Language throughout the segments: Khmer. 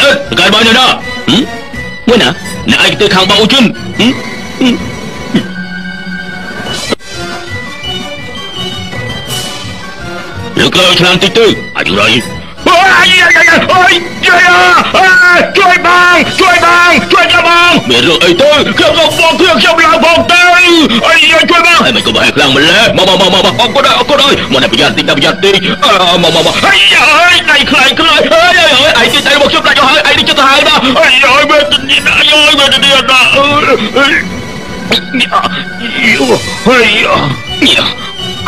លិតកែបាយនៅណាហឹមមួយណាអ្នកឯងទៅខាងបោជុនហឹមហឹមលោកលើឆ្នាំតិចទៅអាយុរៃ អូយអូយអូយជួយជួយបងជួយបងជួយចាំបងមានរឿងអីទៅខ្ញុំក៏បងគ្រឿងខ្ញុំឡើងបងទៅអីជួយបងហើយមិនក៏បែរខ្លាំងម្ល៉េះមកមកមកមកអរគុណអរគុណអើយមកប្រយ័ត្នតិចប្រយ័ត្នតិចមកមកមកអីអើយដៃខ្លាំងខ្លាំងអើយអើយអីតិចទៅមកខ្ញុំដាច់ឲ្យអីនេះចិត្តទៅហើយណាអីអើយមើលទៅនេះអីអើយមើលទៅនេះណាអើយអើយ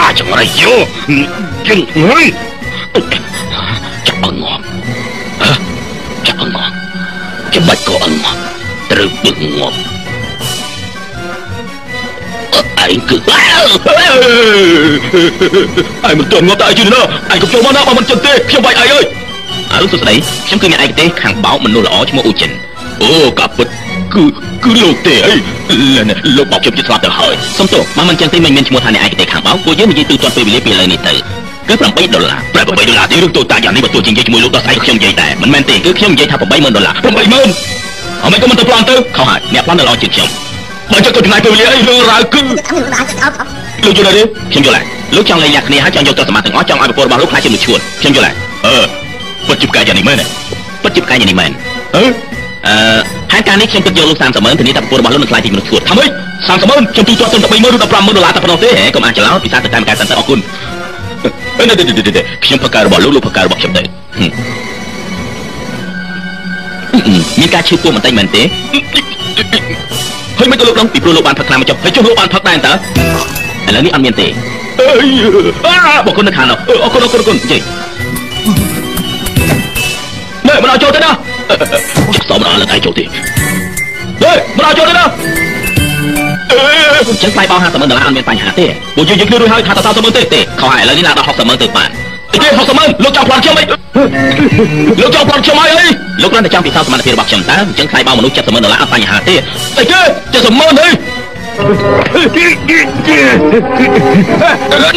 អាចងរៃយោជឹងអើយ ច្បាច់ក៏អងងត្រូវបឹងងប់ឯងគឺឯងមិនទាន់ងាប់តើឯងជឿណាឯងកុំចូលមកណាបើមិនចិត្តទេខ្ញុំបាច់ឯងអើយអើសួស្ដីខ្ញុំគឺអ្នកឯកទេសខាងបោកមនុស្សល្អឈ្មោះអ៊ូចិនអូកាពិតគឺគឺលោកទេអីលោកបោកខ្ញុំជិតស្លាប់ទៅហើយសុំទោសមកមិនចឹងទេមិនមានឈ្មោះថាអ្នកឯកទេសខាងបោកពួកយើងនិយាយទូទាត់ពេលវេលាពីឥឡូវនេះទៅ គឺ8ដុល្លារ8ដុល្លារទេរឿងតូចតាចយ៉ាងនេះបើទោះជានិយាយជាមួយលោកដល់ស្អែកខ្ញុំនិយាយដែរមិនមែនទេគឺខ្ញុំនិយាយថា80000ដុល្លារ80000អមិនក៏មិនទៅប្លន់ទៅខុសហើយអ្នកប្លន់នៅល្អជាងខ្ញុំបើចុះទៅចំណាយពេលវេលាអីរឿងរ៉ាវគឺលោកយល់ទេខ្ញុំយល់ហើយលោកចង់លេងយ៉ាគ្នាហើយចង់យកទ្រព្យសម្បត្តិទាំងអស់ចង់ឲ្យប្រពន្ធរបស់លោកខ្លាចជាមនុស្សឈួតខ្ញុំយល់ហើយអឺពិតជាផ្កាយយ៉ាងនេះមែនពិតជាផ្កាយយ៉ាងនេះមែនអឺអឺហើយការនេះខ្ញុំពិតយកលោក30ម៉ឺនធានាថាប្រពន្ធរបស់លោកនឹងខ្លាចជាមនុស្សឈួតថាម៉េច30ម៉ឺនខ្ញុំទូទាត់ទៅ30000ឬ150,000ដុល្លារតែប៉ុណ្ណោះទេហ៎កុំអាចច្រឡំពិសាទៅតាមការសិនទៅអរគុណអឺ ខ្ញុំផឹកការរបស់លោកលោកផឹកការរបស់ខ្ញុំទៅមានការឈឺពោះបន្តិចមែនទេហើយមិនក៏លោកដឹងពីព្រោះលោកបានផឹកខ្លាំងមកចុះហើយចុះលោកបានផឹកដែរតើឥឡូវនេះអត់មានទេអើយអរគុណនៅខាងនោះអរគុណអរគុណអរគុណជិះណែមិនឲ្យចូលទេណាចាប់សមដល់ឡើងឯងចូលទេហេមិនឲ្យចូលទេណា ចឹងថ្លៃបោ50ម៉ឺនដុល្លារអត់មានបញ្ហាទេពួកយើងយើងគ្នារួចហើយថាត30ម៉ឺនទេទេខុសហើយឥឡូវនេះឡើងដល់60ម៉ឺនទៅបានអីទេ60ម៉ឺនលោកចង់ផ្លាត់ខ្ញុំអីលោកចង់ផ្លាត់ខ្ញុំអីអីលោកគ្រាន់តែចង់ពិសោធន៍សមត្ថភាពរបស់ខ្ញុំតើអញ្ចឹងថ្លៃបោមនុស្ស70ម៉ឺនដុល្លារអត់បញ្ហាទេអីទេ70ម៉ឺនអី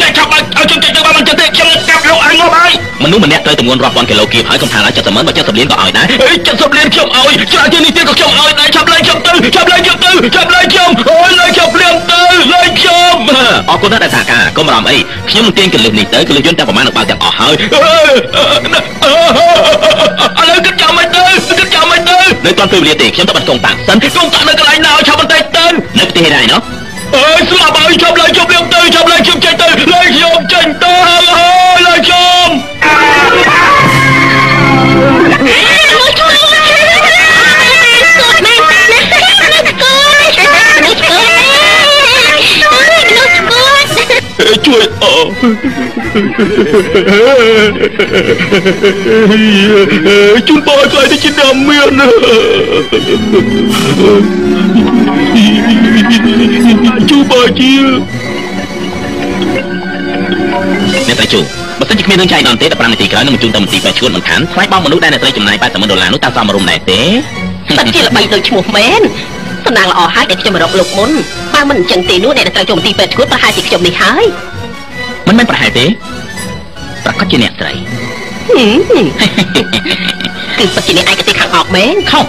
អ្នកចាប់ឲ្យខ្ញុំចេញទៅបានមិនចេះទេខ្ញុំកាប់លោកឲ្យងាប់ហើយមនុស្សម្នាក់ត្រូវទម្ងន់រាប់ពាន់គីឡូគៀបហើយកុំថាឡើយ70ម៉ឺនបើ70លានក៏ឲ្យដែរអី70លានខ្ញុំឲ្យច្រើនជាងនេះទៀតក៏ខ្ញុំឲ្យដែរចាប់ឡើងខ្ញុំទៅចាប់ឡើងខ្ញុំទៅចាប់ឡើងខ្ញុំអូយឡើងខ្ញុំភ្លាមទៅឡើងខ្ញុំអរគុណណាស់ដែលសហការកុំបារម្ភអីខ្ញុំនឹងទាញកលឹះនេះទៅកលឹះយន្តតែប្រហែលនឹងបើកទាំងអស់ហើយឥឡូវគិតចាំមិនទៅគិតចាំមិនទៅនៅតាន់ពេលវេលាទេខ្ញុំទៅបាត់កងតាំងសិនកងតាំងនៅកន្លែងណាឲ្យឆាប់បន្តិច ទៅនៅប្រទេសណាឯណោះអើយស្លាប់ហើយចាប់ឡើងចាប់ឡើងទៅចាប់ឡើងខ្ញុំចេញទៅឡើងខ្ញុំចេញទៅហើយឡើងខ្ញុំជួយអជូនបងឲ្យខ្លាយទៅជាអ្នកមានជួ បងជាអ្នកតែជួបើសិនជាគ្មានរឿងចៃដន្យទេ15នាទីក្រោយនឹងបញ្ជូនទៅមន្ទីរពេទ្យឈួតមិនខានថ្លៃបងមនុស្សដែលអ្នកស្រីចំណាយ80ម៉ឺនដុល្លារនោះតើសមរម្យដែរទេពិតជាល្បីដូចឈ្មោះមែនសំណាងល្អហើយដែលខ្ញុំរកលោកមុនបើមិនអញ្ចឹងទេនោះអ្នកត្រូវចូលមន្ទីរពេទ្យឈួតប្រហែលជាខ្ញុំនេះហើយមិនមែនប្រហែលទេប្រកាសជាអ្នកស្រីគឺពិតជាអ្នកឯកទេសខាងអោកមែនខុស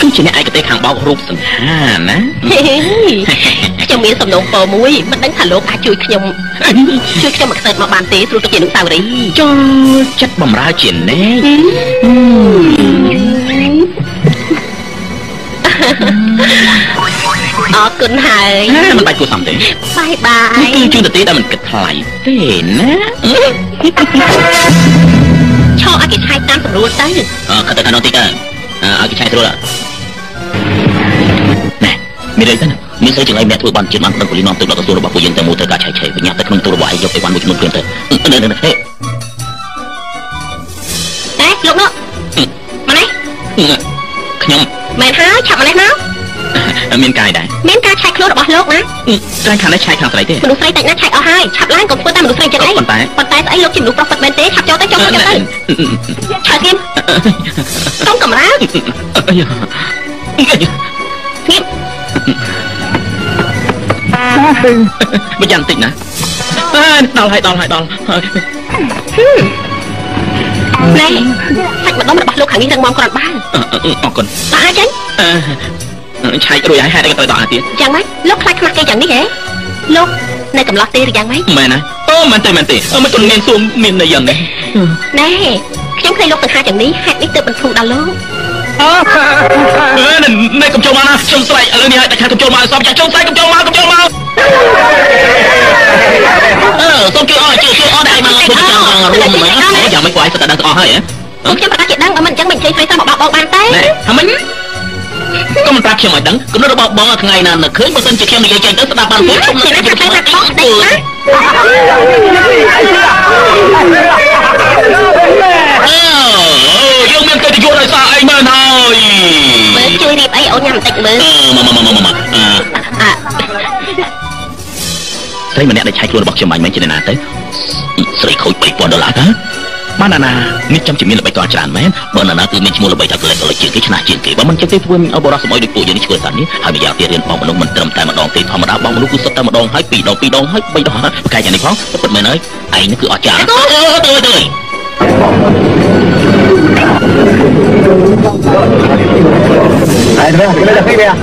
គឺជាអ្នកឯកទេសខាងបោករូបសង្ហាណាខ្ញុំមានសំណូមពរមួយមិនដឹងថាលោកអាចជួយខ្ញុំជួយខ្ញុំមកខ្សែមកបានទេព្រោះទៅជាអនុស្សាវរីយ៍ចូលចិត្តបំរើជាណែអរគុណហើយមិនបាច់គួរសមទេបាយបាគឺយជួនទៅទេដែលមិនគិតថ្លៃទេណាឈរឲ្យគេឆាយតាមស្រួលទៅអឺខិតទៅខាងនោះតិចទៅអើឲ្យគេឆែកស្រួលណែ មានអីទៅណាមានស្រីចង្រៃម្នាក់ធ្វើបានជាតិបានដឹងប៉ូលីសនាំទៅដល់ក្រសួងរបស់ពួកយើងទៅមួយត្រូវការឆែកឆេរបញ្ញាទៅក្នុងទូរបស់ឯងយកទៅបានមួយចំនួនព្រាមទៅនៅនៅហេតែលោកនោះមកនេះខ្ញុំមែនហើយឆាប់មកនេះមកមានកាយដែរមានការឆែកខ្លួនរបស់លោកណាកាយខាងនេះឆែកខាងស្រីទេមនុស្សស្រីតិចណាស់ឆែកអស់ហើយឆាប់ឡើងកុំធ្វើតែមនុស្សស្រីចិត្តអីប៉ុន្តែប៉ុន្តែស្អីលោកជាមនុស្សប្រុសពិតមែនទេឆាប់ចូលទៅចូលទៅចូលទៅឆើស្ងៀមសុំកំរើអា យ៉ាស្ងៀមបើយ៉ាងតិចណាអើដល់ហើយដល់ហើយដល់ហើយណែសាច់ម្ដុំរបស់លោកខាងនេះរឹងមាំគ្រាន់បើអឺអឺអរគុណដាក់ឲ្យចេញអឺឆែករួចហើយហេតុអីក៏ត្រូវដកអាទៀតយ៉ាងម៉េចលោកខ្លាចខ្មាស់គេយ៉ាងនេះហ៎លោកនៅកំឡោះទេឬយ៉ាងម៉េចមែនណាអូមែនទេមែនទេអឺមិនទុនមានសួរមានន័យយ៉ាងនេះណែខ្ញុំឃើញលោកសង្ហាយ៉ាងនេះហេតុនេះទើបបន្ធូរដល់លោកអឺ នេះកំចូលមកណាខ្ញុំស្រែកឥឡូវនេះឲ្យតែខាងកំចូលមកសពចាខ្ញុំស្រែកកំចូលមកកំចូលមកអឺសូមជួយអរជួយជួយអរដែរមកជួយចង់រួមមកយ៉ាងមិនគួរឲ្យសិតតែដឹងអស់ហើយហ៎ពួកខ្ញុំប្រកាសជាដឹងបើមិនអញ្ចឹងមិនជ័យស្រីតាមមកបោកបោកបានទេណែថាមិនក៏មិនប្រាប់ខ្ញុំឲ្យដឹងគំនិតរបស់បងថ្ងៃណានឹកឃើញបើសិនជាខ្ញុំនិយាយចេញទៅស្ដាប់បានពួកខ្ញុំជានឹងណាខ្ញុំថាតែថាបោកដេកណាអឺយើងមានកិត្តិយ សឲ្យសារអីមែនហើយមើលជួយរៀបអីអូនញ៉ាំបន្តិចមើលអឺមកមកមកមកអឺអ่ะស្រីម្នាក់ដែលឆែកខ្លួនរបស់ខ្ញុំបាញ់មែនជាណាទៅស្រីខូច3000ដុល្លារតើបានណាណានេះចាំជាមានល្បីកលច្រើនមែនបើណាណាគឺមានឈ្មោះល្បីថាកលិចកលិចជាងគេឆ្នះជាងគេបើមិនចឹងទេធ្វើមានអបរោះសម័យដូចពួកយើងនេះឆ្កួយតានេះហើយម្យ៉ាងទៀតរៀនបងមនុស្សមិនត្រឹមតែម្ដងទេធម្មតាបងមនុស្សគឺសុទ្ធតែម្ដងហើយពីរដងពីរដងហើយបីដងហើយប្រកែកយ៉ាងនេះផងពិតមែនហើយឯងនេះគឺអស្ចារ្យអឺទៅទៅ Ahí, mira, mira, mira.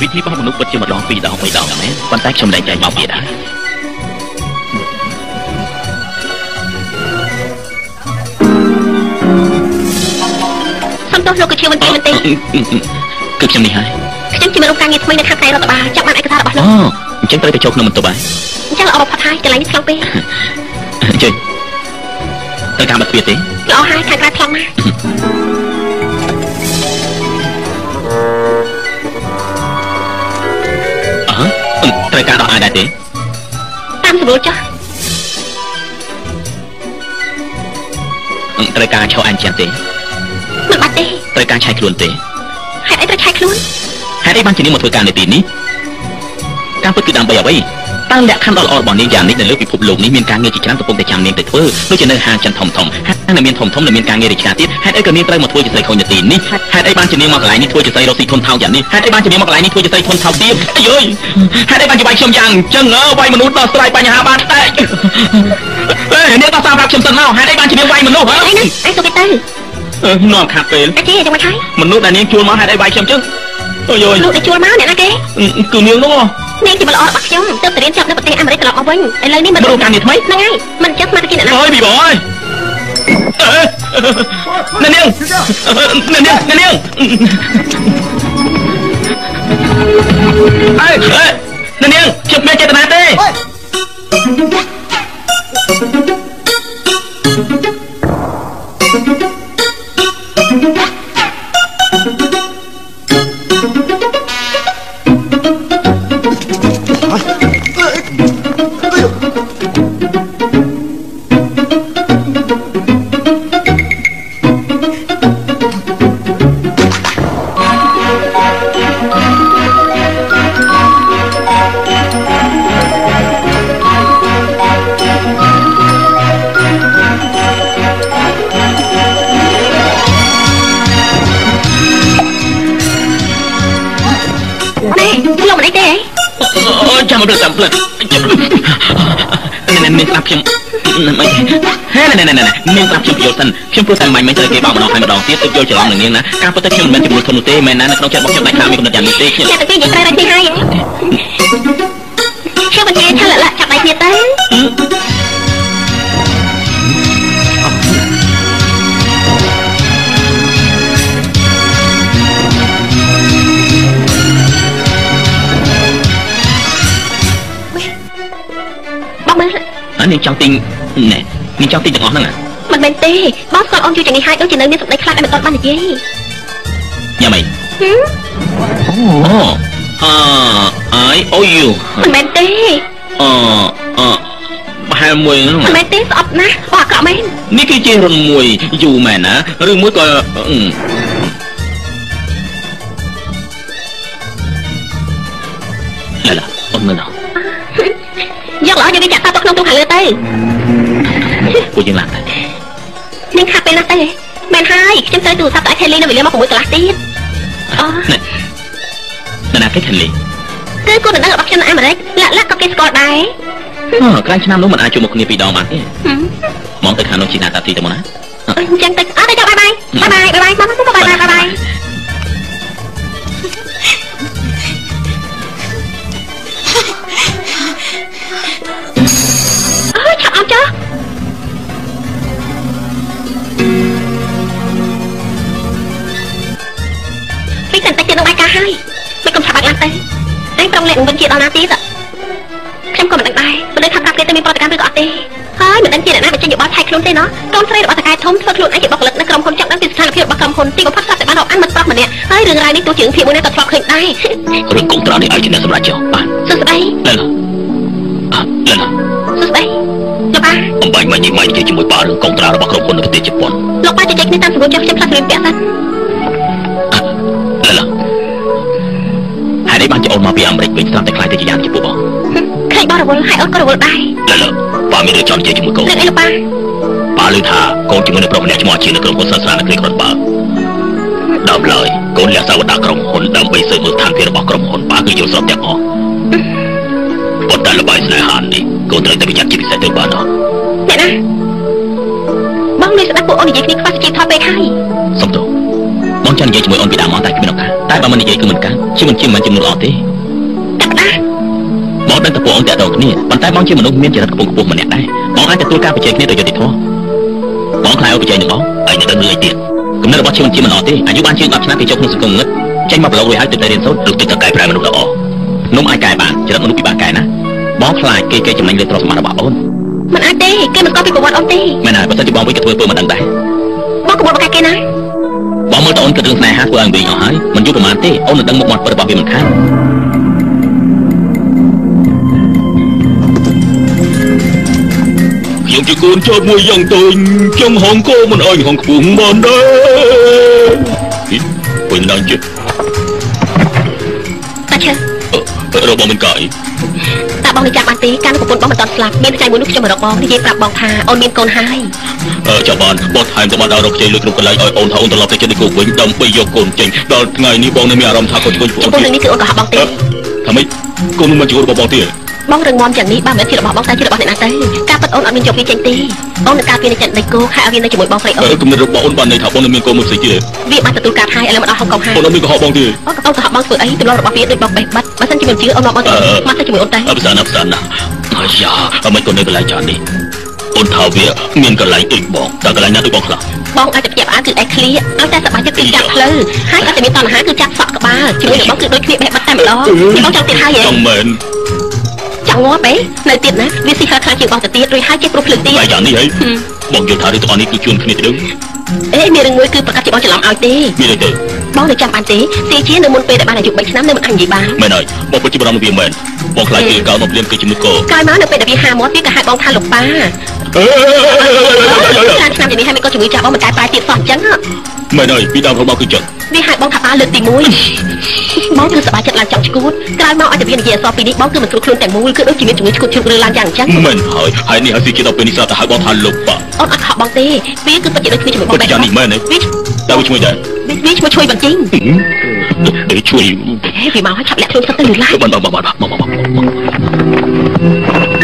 វិធីរបស់មនុស្សពិតជាម្ដងពីរដងបីដងមែនប៉ុន្តែខ្ញុំលែងចែកមកទៀតហើយសំទោសលោកក៏ជាមិនទេមិនទេគឺខ្ញុំនេះហើយខ្ញុំជាមនុស្សការងារថ្មីនៅខាងផ្នែករដ្ឋបាលចាំបានឯកសាររបស់លោក អូអញ្ចឹងត្រូវទៅចូលក្នុងបន្ទប់ហើយអញ្ចឹងល្អបំផុតហើយកន្លែងនេះខ្លងពេកអញ្ចឹងត្រូវការបាត់ទ្វារទេល្អហើយខាងក្រៅខ្លងណាស់អឺត្រូវការដល់អាយដែរទេតាមស្រួលចុះត្រូវការឈរអញ្ចឹងទេមិនបាច់ទេត្រូវការឆែកខ្លួនទេហេតុអីត្រូវឆែកខ្លួនហេតុអីបានជានាងមកធ្វើការនៅទីនេះ ការពិតគឺដើម្បីអ្វីតើលក្ខខណ្ឌដ៏ល្អរបស់នាងយ៉ាងនេះនៅលើពិភពលោកនេះមានការងារជាច្រើនកំពុងតែចាំនាងទៅធ្វើដូចជានៅហាងចិនធំធំហាងដែលមានធំធំដែលមានការងាររាជការទៀតហេតុអីក៏នាងត្រូវមកធ្វើជាស្រីខូចនៅទីនេះហេតុអីបានជានាងមកកន្លែងនេះធ្វើជាស្រីរកស៊ីធនថោកយ៉ាងនេះហេតុអីបានជានាងមកកន្លែងនេះធ្វើជាស្រីធនថោកទៀតអាយអើយហេតុអីបានជាវាយខ្ញុំយ៉ាងអញ្ចឹងអើវាយមនុស្សដោះស្រាយបញ្ហាបានតែអេនាងដោះសារប្រាប់ខ្ញុំសិនមកហេតុអីបានជានាងវាយមនុស្សហ៎អីណាអីទៅគេទៅនាំខាត់ពេលតែជាយ៉ាងម៉េចហើយមនុស្សដែលនាងជួលមកហេតុអីវាយខ្ញុំចឹងអូយអើយលោកដែលជួលមកអ្នកណាគេគឺនាងនោះ នាងជាបល្អរបស់ខ្ញុំទើបទៅរៀនចប់នៅប្រទេសអាមេរិកត្រឡប់មកវិញឥឡូវនេះមិនមនុស្សការងារថ្មីហ្នឹងហើយមិនចឹងស្មារតីអ្នកណាអើយប៊ីបងអើយនាងនាងនាងនាងនាងអើយនាងនាងជិបមានចេតនាទេ នាងស្ដាប់ខ្ញុំយល់សិនខ្ញុំព្រោះតែមិនមិនត្រូវគេបោកម្ដងហើយម្ដងទៀតទៅយល់ច្រឡំនឹងនាងណាការពិតទៅខ្ញុំមិនមែនជាមនុស្សធន់នោះទេមែនណានៅក្នុងចិត្តរបស់ខ្ញុំដាច់ខាតមានគំនិតយ៉ាងនេះទេខ្ញុំអ្នកទាំងពីរនិយាយត្រូវរកគ្នាហើយខ្ញុំមិននិយាយថាលក្ខចាប់ដៃគ្នាទៅបងមើលអើនាងចង់ទិញណែនាងចង់ទិញទាំងអស់ហ្នឹងហ៎ មិនមែនទេបងស្គាល់អូនយូរជាងនេះហើយដូចជានៅមានសម្ដីខ្លាំងដែលមិនទាន់បាននិយាយយ៉ាងម៉េចហឹមអូអអើយអូយូមិនមែនទេអអប្រហែលមួយហ្នឹងមិនមែនទេស្អប់ណាស់បងអាក្រក់មែននេះគឺជារុនមួយយូរមែនណាឬមួយក៏អឺឡាឡាអូនមើលណោះយកល្អយកវាចាក់តទៅក្នុងទូខាងលើទៅពួកយើងឡើងទៅ នាងខាត់ពេលណាស់ទៅមែនហើយខ្ញុំត្រូវទូរស័ព្ទទៅឲ្យខេលីនៅវេលាមក6កន្លះទៀតអូណែណែណាគេខាងលីគឺគូនដឹងរបស់ខ្ញុំនៅអាមេរិកលាក់លាក់ក៏គេស្គាល់ដែរអក្រែងឆ្នាំនោះមិនអាចជួបមុខគ្នាពីរដងបានទេហឹមមកទៅខាងនោះជីណាតាទីទៅមកណាអញ្ចឹងទៅអត់ទេ នឹងវិនជាដល់ណាទៀតខ្ញុំក៏មិនដឹងដែរមិនដឹងថាប្រាប់គេទៅមានប្រតិកម្មឬក៏អត់ទេហើយមិនដឹងជាអ្នកណាបញ្ចេញយោបល់ឆែកខ្លួនទេណោះកូនស្រីរបស់តកែធំធ្វើខ្លួនឯងជាបុគ្គលិកនៅក្រុមហ៊ុនចង់ដឹងពីស្ថានភាពរបស់ក្រុមហ៊ុនទីបំផុតស្រាប់តែបានរកអានមិនប្រុសម្នាក់ហើយរឿងរ៉ាវនេះទោះជារឿងភាពមួយនេះក៏ធ្លាប់ឃើញដែររឿងកុងត្រានេះឯងជាអ្នកសម្រាប់ចុះបានសួស្ដីលិលអើលិលសួស្ដីលោកបាអំបញ្ញមិននិយាយនិយាយជាមួយប៉ារឿងកុងត្រារបស់ក្រុមហ៊ុននៅប្រទេសជប៉ុនលោកបាជជែកគ្នាតាមសម្រួលចុះខ្ញុំផ្លាស់ប្រៀនពាក្យសិន បានជាអូនមកពីអាមេរិកវិញស្រាប់តែខ្លាយទៅជាយ៉ាងចំពោះបងឃើញបងរវល់ហើយអូនក៏រវល់ដែរលិលប៉ាមានរឿងចង់និយាយជាមួយកូនរឿងអីលោកបាប៉ាឮថាកូនជាមួយនឹងប្រុសម្នាក់ឈ្មោះអាជានៅក្រុមហ៊ុនសាស្ត្រានគរីគ្រុនបើដើមឡើយកូនលះសាវតាក្រុមហ៊ុនដើម្បីស៊ើបមើលស្ថានភាពរបស់ក្រុមហ៊ុនប៉ាគឺយល់ស្របទាំងអស់ប៉ុន្តែល្បែងស្នេហានេះកូនត្រូវតែប្រយ័ត្នជាពិសេសទៅបានអត់អ្នកណាបងនេះស្ដាប់ពួកអូននិយាយគ្នាខ្វះសេចក្ដីថតពេកហើយសុំទោស បងចង់និយាយជាមួយអូនពីដើមមកតែគ្មានឱកាសតែបើមិននិយាយគឺមិនកើតជាមិនជាមិនជាមនុស្សល្អទេកាប់ដាបងដឹងតែពួកអូនតាក់ទងគ្នាប៉ុន្តែបងជាមនុស្សមានចរិតខ្ពង់ខ្ពស់ម្នាក់ដែរបងអាចទទួលការប្រជែងគ្នាដោយយុត្តិធម៌បងខ្លាចអូនប្រជែងនឹងបងហើយនឹងដឹងលឿនទៀតគំនិតរបស់ជាមិនជាមិនល្អទេអាយុបានជាង10ឆ្នាំពីចុះក្នុងសង្គមងឹតចេញមកប្រឡូករួចហើយទៅតែរៀនសូត្រឬទៅតែកែប្រែមនុស្សល្អនំអាចកែបានចរិតមនុស្សពិបាកកែណាបងខ្លាចគេគេចំណេញលើទ្រព្យសម្បត្តិរបស់អូនមិនអាចទេគេមិនស្គាល់ពីប្រវត្តិអូនទេមែនហើយបើសិនជាបងវិញក៏ធ្វើពើមិនដឹងដែរបងកុំបកាគេណា បងមើលតអូនគិតរឿងស្នេហាធ្វើឲ្យវិញអស់ហើយមិនយូរប្រហែលទេអូននឹងដឹងមុខមាត់ពិតរបស់វាមិនខានខ្ញុំជាកូនចោតមួយយ៉ាងតូចខ្ញុំហងគោមិនអោយហងខ្ពស់បានដែរវិញឡើងជិះតាឈើរបស់មិនកាយតា បងនឹងចាំបានទេកាលនោះប្រពន្ធបងមិនតន់ស្លាប់មានថ្ងៃមួយនោះខ្ញុំមករកបងនិយាយប្រាប់បងថាអូនមានកូនហើយអឺចាំបានបត់ថែមទៅបានដល់រកជ័យលើក្នុងកន្លែងឲ្យអូនថាអូនត្រឡប់ទៅចិត្តគោវិញដើម្បីយកកូនចេញដល់ថ្ងៃនេះបងនៅមានអារម្មណ៍ថាកូនជួយពួកចំពោះរឿងនេះគឺអូនក៏ហប់បងទេថាម៉េចកូនមិនជួយរបស់បងទេ បងរឹងមាំយ៉ាងនេះបើមិនមែនជារបស់បងតែជារបស់អ្នកណាទៅការពិតអូនអត់មានយកវាចេញទេអូននឹងការពារនៅចិត្តដីគោហើយឲ្យវានៅជាមួយបងស្រីអូអឺនគំនិតរបស់អូនបានន័យថាបងនៅមានកូនមួយផ្សេងទៀតវាបានទទួលការហើយឥឡូវមកដល់ហុកកុំហើយអូនអត់មានកុហកបងទេអូនក៏អូនក៏ហប់បងធ្វើអីទម្លាប់របស់វាដូចបងបេះបាត់បើសិនជាមិនជឿអូនមកបងទៅមកទៅជាមួយអូនទៅអបសានអបសានណាអាយ៉ាអមិនកូននៅកន្លែងចាននេះអូនថាវាមានកន្លែងដូចបងតែកន្លែងណាដូចបងខ្លះបងអាចទៅផ្ទះអានគឺអេឃ្លៀឲ្យតែសប្បាយចិត្តគឺចាប់ផ្លូវហើយអត់តែមានតណ្ហាគឺចាប់សក់ក្បាលជាមួយនឹងបងគឺដូចគ្នាបេះបាត់តែម្ដងនេះបងចង់ទៀតហើយហ៎ចង់មែន ចង់ងាប់ហ៎នៅទៀតណាវាស៊ីហើខ្លាំងជាងបងទៅទៀតរួចហើយចេះព្រោះភ្លើងទៀតតែយ៉ាងនេះហីបងយល់ថារឿងទាំងអស់នេះគឺជួនគ្នាទៅដឹងអេមានរឿងមួយគឺប្រកាសជាបងច្រឡំឲ្យទេមានអីទៅបងនៅចាំបានទេស៊ីជានៅមុនពេលដែលបានអាយុ3ឆ្នាំនៅមិនអាចនិយាយបានមែនហើយបងពិតជាបារម្ភនឹងវាមែនបងខ្លាចគេកៅមកព្រាមគេជំនួសកោក្រោយមកនៅពេលដែលវាហាមាត់វាក៏ហៅបងថាលោកប៉ាអឺឆ្នាំឆ្នាំយ៉ាងនេះហើយមិនក៏ជំងឺចាស់បងមិនកែប្រែទៀតសោះអញ្ចឹងមែនហើយពីដើមរបស់គឺចឹង វាហៅបងថាប៉ាលើកទី1បងគឺសប្បាយចិត្តឡើងចង់ឈួតក្រោយមកឲ្យតែវានិយាយអសរពីនេះបងគឺមិនស្រួលខ្លួនទាំងមូលគឺដូចជាមានជំងឺឈួតជ្រុកឬឡើងយ៉ាងអញ្ចឹងមែនហើយហើយនេះហើយស៊ីជាដល់ពេលនេះស្រាប់តែហៅបងថាលោកប៉ាអូនអត់ខកបងទេវាគឺពិតជាដូចគ្នាជាមួយបពិងតជាយ៉ាងនេះមែនទេវាតែវាឈ្មោះដែរវាឈ្មោះជួយបញ្ជីងដូចជួយហេវាមកឲ្យឆាប់លាក់ខ្លួនសឹកទៅលឺឡាយបានបានបានបានបានបាន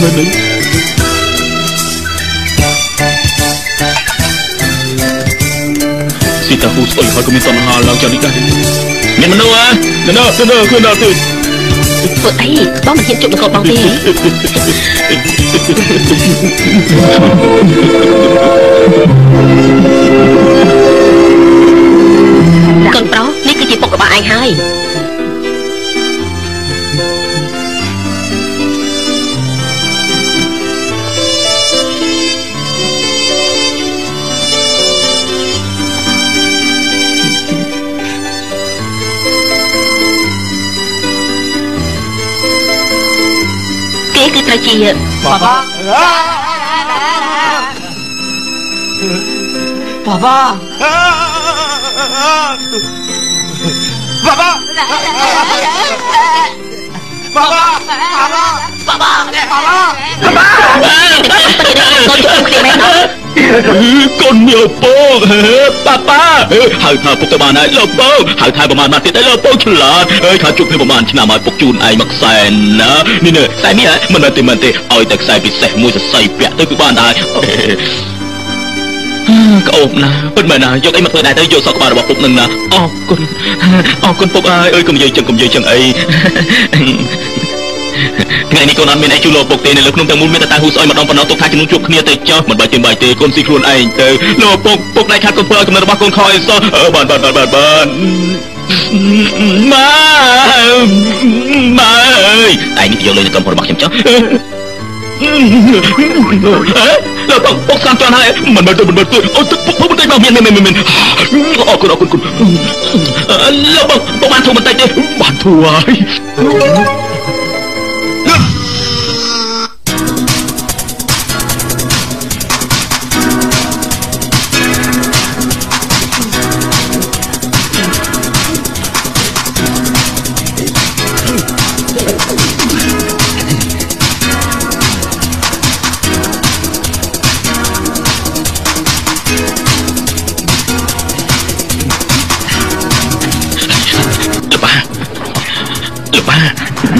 អាចស៊ីហើយយ៉ាងនេះមែនទេស៊ីតាគូស្អុយហើយក៏មានតណ្ហាឡើងយ៉ាងនេះដែរមានមនុស្សហ៎នៅនៅនៅគឺនៅទីធ្វើអីបងមិនហ៊ានជប់នឹងកូនបងទេកូនប្រុសនេះគឺជាពុករបស់ឯងហើយ 再见爸爸爸爸爸爸爸爸爸爸爸爸爸爸爸爸 បគ្នាមែនអត់កូនញើពងប៉ាប៉ាហៅថាពុកទៅបានហើយលោកពងហៅថាប្រហែលមកទៀតហើយលោកពងឆ្លាតអើយថាជួបគ្នាប្រហែលឆ្នាំហើយពុកជូនឯងមកខ្សែណានេះនេះខ្សែនេះមិនមែនទេមិនទេឲ្យតែខ្សែពិសេសមួយសរសៃពាក់ទៅគឺបានដែរក្អូបណាពិតមែនណាយកអីមកធ្វើដែរទៅយកសក់ក្បាលរបស់ពុកនឹងណាអរគុណអរគុណពុកអើយអើយកុំនិយាយចឹងកុំនិយាយចឹងអី ថ្ងៃនេះកូនអត់មានអីជួយលោកពុកទេនៅលើក្នុងទាំងមូលមានតែតាហ៊ូស្អុយម្ដងប៉ុណ្ណោះទុកថាជំនួសជួបគ្នាទៅចុះមិនបាច់ទេបាច់ទេកូនស៊ីខ្លួនឯងទៅលោកពុកពុកដៃខាត់កូនធ្វើឲ្យកំណត់របស់កូនខយសោះអឺបានបានបានបានបានម៉ាម៉ាអើយដៃនេះយកលុយនៅក្រុមហ៊ុនរបស់ខ្ញុំចុះលោកពុកពុកសាំតាន់ហើយមិនមែនទេមិនមែនទេអូទឹកពុកពុកបន្តិចមកមានមានមានមានអរគុណអរគុណគុណលោកពុកពុកបានធូរបន្តិចទេបានធូរហើយ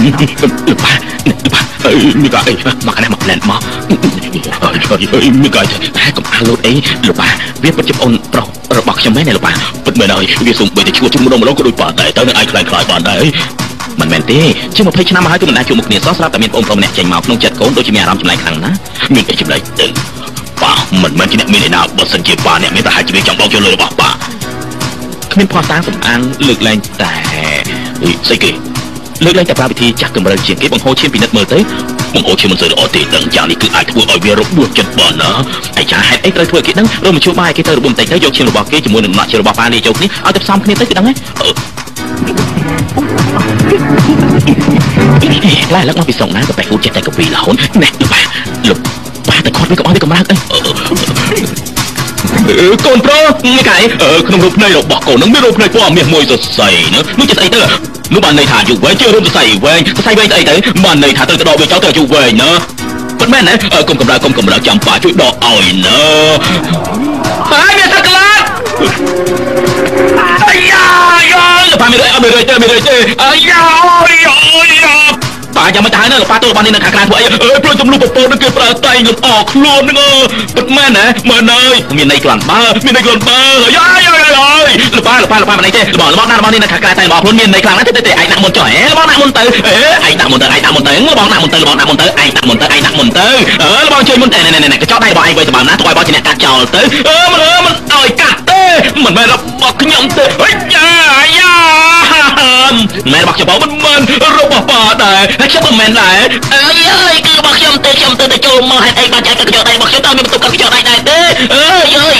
Lepas. Lepas. Mika ơi, makan em lên mà. Ơi ơi ơi, Mika ơi, cầm a lốt ấy, Lepas. វាពិតជាបងប្រុសរបស់ខ្ញុំមែនទេលោកប៉ាពិតមែនហើយវាសូម្បីតែឈួតជំនុំម្ដងក៏ដូចប៉ាដែរតើនឹងអាចខ្លាំងខ្លាយបានដែរមិនមែនទេជា20ឆ្នាំមកហើយគឺមិនដែលជួបមុខគ្នាសោះស្រាប់តែមានបងប្រុសម្នាក់ចេញមកក្នុងចិត្តកូនដូចជាមានអារម្មណ៍ចម្លែកខ្លាំងណាស់មានតែចម្លែកទៅប៉ាមិនមែនជាអ្នកមានឯណាបើសិនជាប៉ាអ្នកមានប្រហែលជាវាចង់បោកយកលុយរបស់ប៉ាគ្មានភ័ស្តុតាងសំអាងលើកលែងតែអីស្អីគេ លើកលែងតែប្រើវិធីចាស់កម្រិលជាងគេបង្ហូរឈាមពិនិត្យមើលទៅបង្ហូរឈាមមិនសូវល្អទេដឹងយ៉ាងនេះគឺអាចធ្វើឲ្យវារបួសចិត្តបានណាអាចារ្យហេតុអីត្រូវធ្វើគេដឹងរមជួបបាយគេទៅរបួសបន្តិចទៅយកឈាមរបស់គេជាមួយនឹងដំណាក់ឈាមរបស់ប៉ានេះចូលគ្នាឲ្យទៅផ្សំគ្នាទៅគឺដឹងហ៎អឺឡាលឹកមកពីស្រុកណាក៏បែកគូចិត្តតែកាពីរហូនណែលោកប៉ាលោកប៉ាទៅខត់វាក៏អស់វាកម្រើកអីអឺ កូនប្រុសនេះកែអឺក្នុងរូបភ្នែករបស់កូននឹងមានរូបភ្នែកពណ៌មាសមួយសរសៃណានោះជាស្អីទៅនោះបានន័យថាយុវវែងជារូបសរសៃវែងសរសៃវែងស្អីទៅបានន័យថាត្រូវទៅដកវាចោលទៅយុវវែងណាពិតមែនណាអឺកុំកម្រើកុំកម្រើកចាំប៉ាជួយដកឲ្យណាហើយមានសក្លាតអាយ៉ាយ៉ាលោកប៉ាមានអត់មានទេមានទេអាយ៉ាអូយអូយ ប៉ាចាំមិនទៅហើយណាលោកប៉ាទោះបាននេះនៅខាងក្រៅធ្វើអីអើយព្រោះចំនួនពពកនឹងគេប្រើតែងលំអខ្លួនហ្នឹងអើពិតមែនណាមែនហើយមានន័យក្លាន់បើមានន័យក្លាន់បើយ៉ាយ៉ាយ៉ាលោកប៉ាលោកប៉ាលោកប៉ាមិនន័យទេរបស់របស់ណារបស់នេះនៅខាងក្រៅតែងរបស់ខ្លួនមានន័យខ្លាំងណាស់ទេទេឯងដាក់មុនចុះហ៎របស់ដាក់មុនទៅអេឯងដាក់មុនទៅឯងដាក់មុនទៅរបស់ដាក់មុនទៅរបស់ដាក់មុនទៅឯងដាក់មុនទៅឯងដាក់មុនទៅអើរបស់ជួយមុនណែណែណែកញ្ចក់ដៃរបស់ឯងໄວទៅបានណាទុកឲ្យរបស់ជាអ្នកកាត់ចោលទៅអឺមិនមិនឲ្យកាត់ទេមិនមែនរបស់ខ្ញុំទេអីយ៉ាយ៉ា មែនរបស់ខ្ញុំមិនមែនរបស់ប៉ាដែរហើយខ្ញុំមិនមែនដែរអើយអើយគឺរបស់ខ្ញុំទេខ្ញុំទៅទៅចូលមកហេតុអីបានចែកកញ្ចក់ដៃរបស់ខ្ញុំតើមានបន្ទុកកញ្ចក់ដៃដែរទេអើយអើយ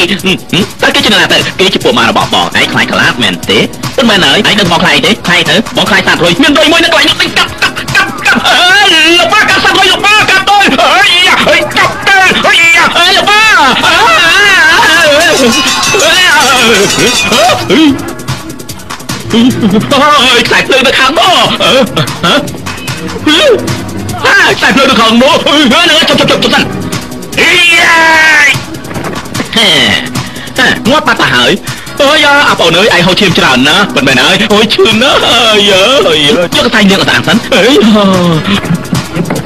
តែគេចំណាទៅគេជាពួកម៉ារបស់បងឯងខ្លាចខ្លាចមែនទេមិនមែនហើយឯងនឹងបងខ្លាចទេខ្លាចទៅបងខ្លាចសាត់រុយមានរុយមួយនៅកន្លែងនោះកាប់កាប់កាប់កាប់អើយលោកប៉ាកាប់សាត់រុយលោកប៉ាកាប់ទៅអើយអើយកាប់ទៅអើយអើយលោកប៉ាអើយអើយអើ យខ្សែភ្លើងនៅខាងមកអឺហ៎ខ្សែភ្លើងនៅខាងមកហ្នឹងចុចចុចចុចសិនអីយ៉ាហេងាប់បាត់ទៅហើយអើយអាបងអើយឯងហូរឈាមច្រើនណាមិនមែនហើយហូរឈាមណាអើយអើយយកខ្សែនាងអត់អានសិនអើយ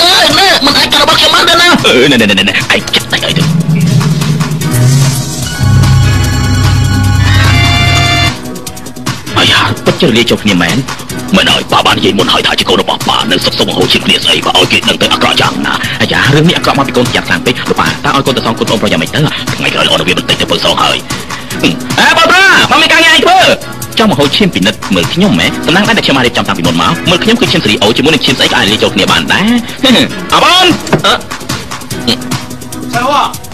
អើយណែមិនអាចកាត់របស់ខ្ញុំបានទេណាអឺណែណែណែឯងចាក់តែឲ្យទៅ ពិតជារលាយចូលគ្នាមែនមិនឲ្យប៉ាបាននិយាយមុនហើយថាជាកូនរបស់ប៉ានៅសុខសុខហូរជាគ្នាស្អីបើឲ្យគេដឹងទៅអាក្រក់យ៉ាងណាអាយ៉ារឿងនេះអាក្រក់មកពីកូនយ៉ាងខ្លាំងពេកលោកប៉ាតើឲ្យកូនទៅសងគុណបងប្រុសយ៉ាងម៉េចទៅថ្ងៃក្រោយល្អនៅវាបន្តិចទៅពើសងហើយអេបងប្រុសមកមានការងារអីធ្វើចង់មកហូរឈាមពិនិត្យមើលខ្ញុំម៉ែសំណាងដែរតែខ្ញុំបានរៀបចំតាំងពីមុនមកមើលខ្ញុំគឺឈាមសេរីអូជាមួយនឹងឈាមស្អីក៏អាចលាយចូលគ្នាបានដែរអបងអឺ废话，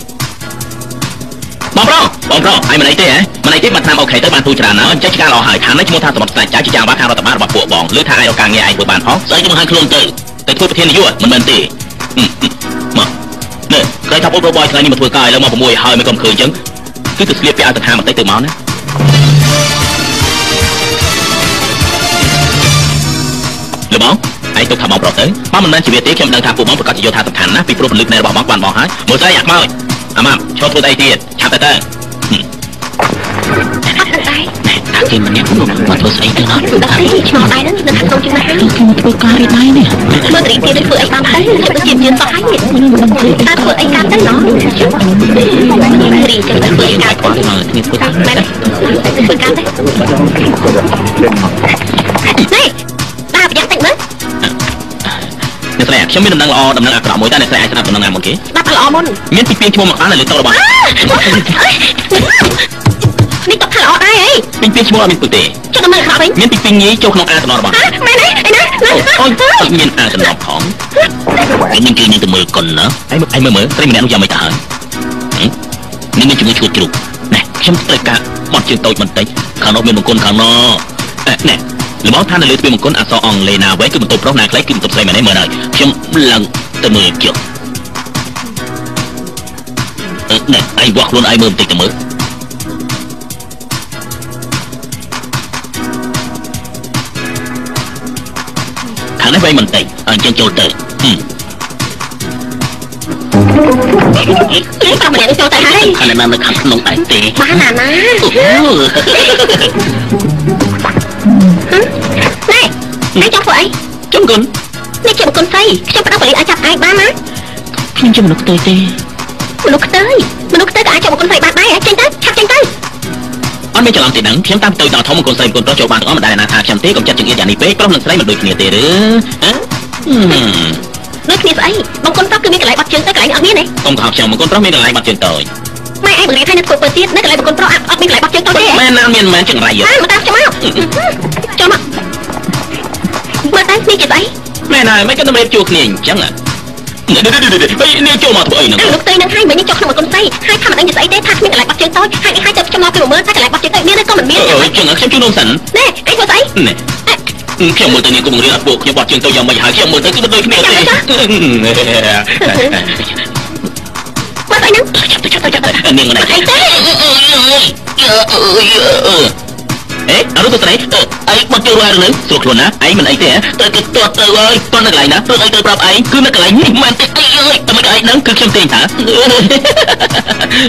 បងប្រុសបងប្រុសហើយមិនអីទេហ៎មិនអីទេបានតាមអូខេទៅបានទូច្រើនណាស់អញ្ចឹងឆ្កាល្អហើយខាងនេះឈ្មោះថាសម្បត្តិស្ដេចចៅជាយ៉ាងបានខាងរដ្ឋបាលរបស់ពួកបងលើថាឯងរកការងារឯងធ្វើបានផងស្អីក៏បង្ហាញខ្លួនទៅទៅធ្វើប្រធាននាយកមិនមែនទេមកនេះក្រែងថាអូបរបយថ្ងៃនេះមកធ្វើការឥឡូវមក6ហើយមិនក៏ឃើញអញ្ចឹងគឺទៅស្លៀកពាក់ឲ្យទៅថាបន្តិចទៅមកណាលបងឯងទុកថាបងប្រុសទៅបងមិនមែនជាវាទេខ្ញុំដឹងថាពួកបងប្រកាសជាយកថាសំខាន់ណាស់ពីព្រោះពលិកនៃរបស់បងបានបងហើយមើលស្អីអាខ្មោច អាម៉ាំឈប់ធ្វើអីទៀតឆាប់ទៅទៅអត់ដឹងដែរតាគេម្នាក់មកធ្វើស្អីទៅណាមិនដឹងទេឆ្ងល់ដែរហ្នឹងនៅខាងក្នុងជើងណាហើយគេមកធ្វើការឯដែរនេះមើលត្រីទៀតដូចធ្វើអីបានទៅខ្ញុំដូចជាមានសោះហើយតើធ្វើអីកើតទៅណោះរីចឹងទៅធ្វើអីកើតគាត់មកគ្នាធ្វើការមែនទេធ្វើកើតទេនេះដើរប្រយ័ត្នតិចមើល អ្នកស្រីខ្ញុំមានដំណឹងល្អដំណឹងអាក្រក់មួយតើអ្នកស្រីអាចស្ដាប់ដំណឹងណាមុនគេស្ដាប់ល្អមុនមានពីពីឈ្មោះមកអាននៅលើតុរបស់នេះតបថាល្អដែរហីពីពីឈ្មោះអត់មានពុទេចុះដល់មើលខាងវិញមានពីពីញីចូលក្នុងអាតំណរបស់ហ៎មែនទេឯណាណាអូយអត់មានអាតំណផងឯងមានគេនឹងទៅមើលកុនណាឯងឯងមើលមើលស្រីម្នាក់នោះយ៉ាងម៉េចទៅហើយនេះមានជំងឺឈួតជ្រូកណែខ្ញុំត្រូវការបត់ជើងតូចបន្តិចខាងនោះមានបង្គន់ខាងនោះណែ លំអថានៅលើទ្វារបង្គន់អក្សរអង់គ្លេសណាវែងគឺបន្ទប់ប្រុសណាខ្លីគឺបន្ទប់ស្រីមែនទេមើលហើយខ្ញុំឡើងទៅមើលចុះណែឯងវាស់ខ្លួនឯងមើលបន្តិចទៅមើលខាងនេះវែងបន្តិចអញ្ចឹងចូលទៅហឹមនេះប្រាប់ម្នាក់នេះចូលទៅហើយខាងនេះនៅខាងក្នុងដែរទេបានណាណាអូ ណែឯងចង់ធ្វើអីចំគុណនេះជាបុគ្គលស្រីខ្ញុំប្តឹងប៉ូលីសឲ្យចាប់ឯងបានណាខ្ញុំជាមនុស្សខ្ទើយទេមនុស្សខ្ទើយមនុស្សខ្ទើយក៏អាចចាប់បុគ្គលស្រីបានដែរចេញទៅឆាប់ចេញទៅអត់មានច្រឡំទេដឹងខ្ញុំតាមទៅដល់ធំអង្គស្រីអង្គប្រុសចូលបានទាំងអស់មិនដែលណាថាខ្ញុំទេកុំចាត់ចង្អៀតយ៉ាងនេះពេកប្រុសនិងស្រីមិនដូចគ្នាទេឬហ៎ហឹមដូចគ្នាស្អីបង្គន់ប្រាប់គឺមានកន្លែងបាត់ជើងទៅកន្លែងអត់មានទេកុំខោខ្ញុំអង្គប្រុសមានកន្លែងបាត់ជើងតូចម៉ែឯងបង្រៀនឲ្យនៅធ្វើពើទៀតនៅកន្លែងបង្គន់ប្រុសអត់អត់មានកន្លែងបាត់ជើងទៅទេមែនណាមានមែនចង្រៃយើអាមកតាមខ្ញុំមក ចូលមកមើលតែនេះជាស្អីមែនហើយមិនក៏តម្រៀបជួគ្នាអញ្ចឹងហ៎នេះនេះនេះនេះចូលមកធ្វើអីហ្នឹងអាលោកទៅនឹងហើយមិញចុះក្នុងបង្គន់ស្រីហើយថាមិនដឹងជាស្អីទេថាគ្មានកន្លែងបាត់ជើងតូចហើយនេះហើយទៅខ្ញុំមកពីមើលថាកន្លែងបាត់ជើងតូចមានឬក៏មិនមានអើយចឹងខ្ញុំជួយនំសិនណែឯងធ្វើស្អីនេះខ្ញុំមើលទៅនេះគុំរៀនអត់ពួកខ្ញុំបាត់ជើងទៅយ៉ាងម៉េចហើយខ្ញុំមើលទៅគឺមិនដូចគ្នាទេមើលស្អីហ្នឹងចាប់ទៅចាប់ទៅចាប់ទៅនាងមិនអីទេ អេអរុទៅស្រីអីបាត់ជើងហើយនឹងស្រួលខ្លួនណាឯងមិនអីទេទៅទៅទាត់ទៅអើយតន់នៅកន្លែងណាព្រោះអីទៅប្រាប់ឯងគឺនៅកន្លែងនេះមិនទេអីអើយតែមិនឯងហ្នឹងគឺខ្ញុំទេថា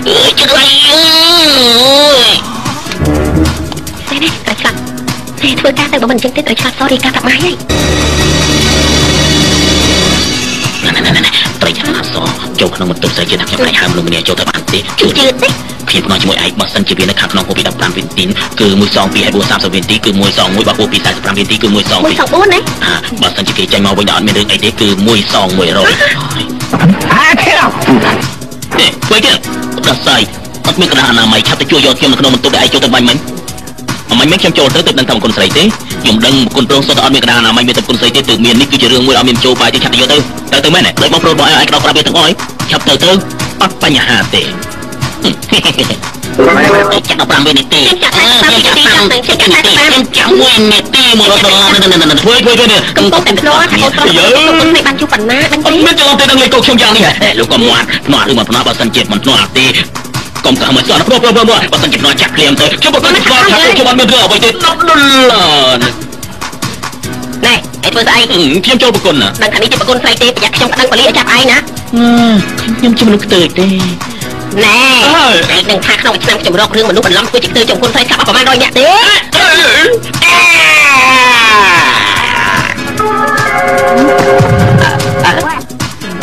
អើយចង្រៃអើយតែនេះត្រូវឆ្លាប់តែធ្វើការទៅបើមិនអញ្ចឹងទេត្រូវឆ្លាប់ sorry ការប្រាប់ម៉ាយហើយណែណែណែ ត្រីចាំអសចូលក្នុងបន្ទប់ស្រីជាថាខ្ញុំអាចហៅមនុស្សម្នាក់ចូលទៅបានទេជឿជឿទេខ្ញុំផ្នែកជាមួយឯងបើសិនជាវានៅខាងក្នុងពោពី15វិនាទីគឺ1សង2ហើយ4 30វិនាទីគឺ1សង1បើពោពី45វិនាទីគឺ1សងមួយសង4ណាអាបើសិនជាគេចាញ់មកវិញដល់អត់មានរឿងអីទេគឺ1សង100ហេធ្វើទៀតដល់ស្អីអត់មានកណ្ដាស់អនាម័យឆាប់ទៅជួយយកខ្ញុំនៅក្នុងបន្ទប់ដែលឯងចូលទៅបាញ់មិញ អមិញមិញខ្ញុំចូលទៅទៅដឹងថាគុណស្រីទេខ្ញុំដឹងគុណប្រងសុទ្ធតែអត់មានកណ្ដាស់អនាម័យមានតែគុណស្រីទេទើបមាននេះគឺជារឿងមួយអត់មានចូលបាយទេឆាប់ទៅយកទៅទៅទៅមែនដូចបងប្រុសបងឯងក្តោបប្រាប់វាទាំងអស់ឆាប់ទៅទៅអត់បញ្ហាទេចាក់15វិនាទីចាំមួយនាទីមកដល់ធ្វើធ្វើធ្វើនេះកំពុងតែភ្នាល់ថាកូនប្រុសទៅគុំស្រីបានជួបបណ្ណាដឹងអទេត់មានចង់ទៅនឹងលេខកោខ្ញុំយ៉ាងនេះលោកក៏មាត់ភ្នាល់ឬមិនភ្នាល់បើសិនជាមិនភ្នាល់ទេ កុំកុំមកសោះព្រោះព្រោះព្រោះបើសិនជាភ្នាល់ចាក់ក្លៀមទៅខ្ញុំបើមិនស្គាល់ថាខ្ញុំអត់មានរឿងអ្វីទេដុតដុលណែឯងធ្វើស្អីខ្ញុំចូលប្រគុណណាដឹងថានេះជាប្រគុណស្រីទេប្រយ័ត្នខ្ញុំប្តឹងប៉ូលីសឲ្យចាប់ឯងណាខ្ញុំជាមនុស្សខ្ទើយទេណែឯងនឹងថាក្នុងឆ្នាំខ្ញុំរករឿងមនុស្សបន្លំធ្វើជាខ្ទើចំគុណស្រីស្កាប់អស់ប្រហែល100នាក់ទេ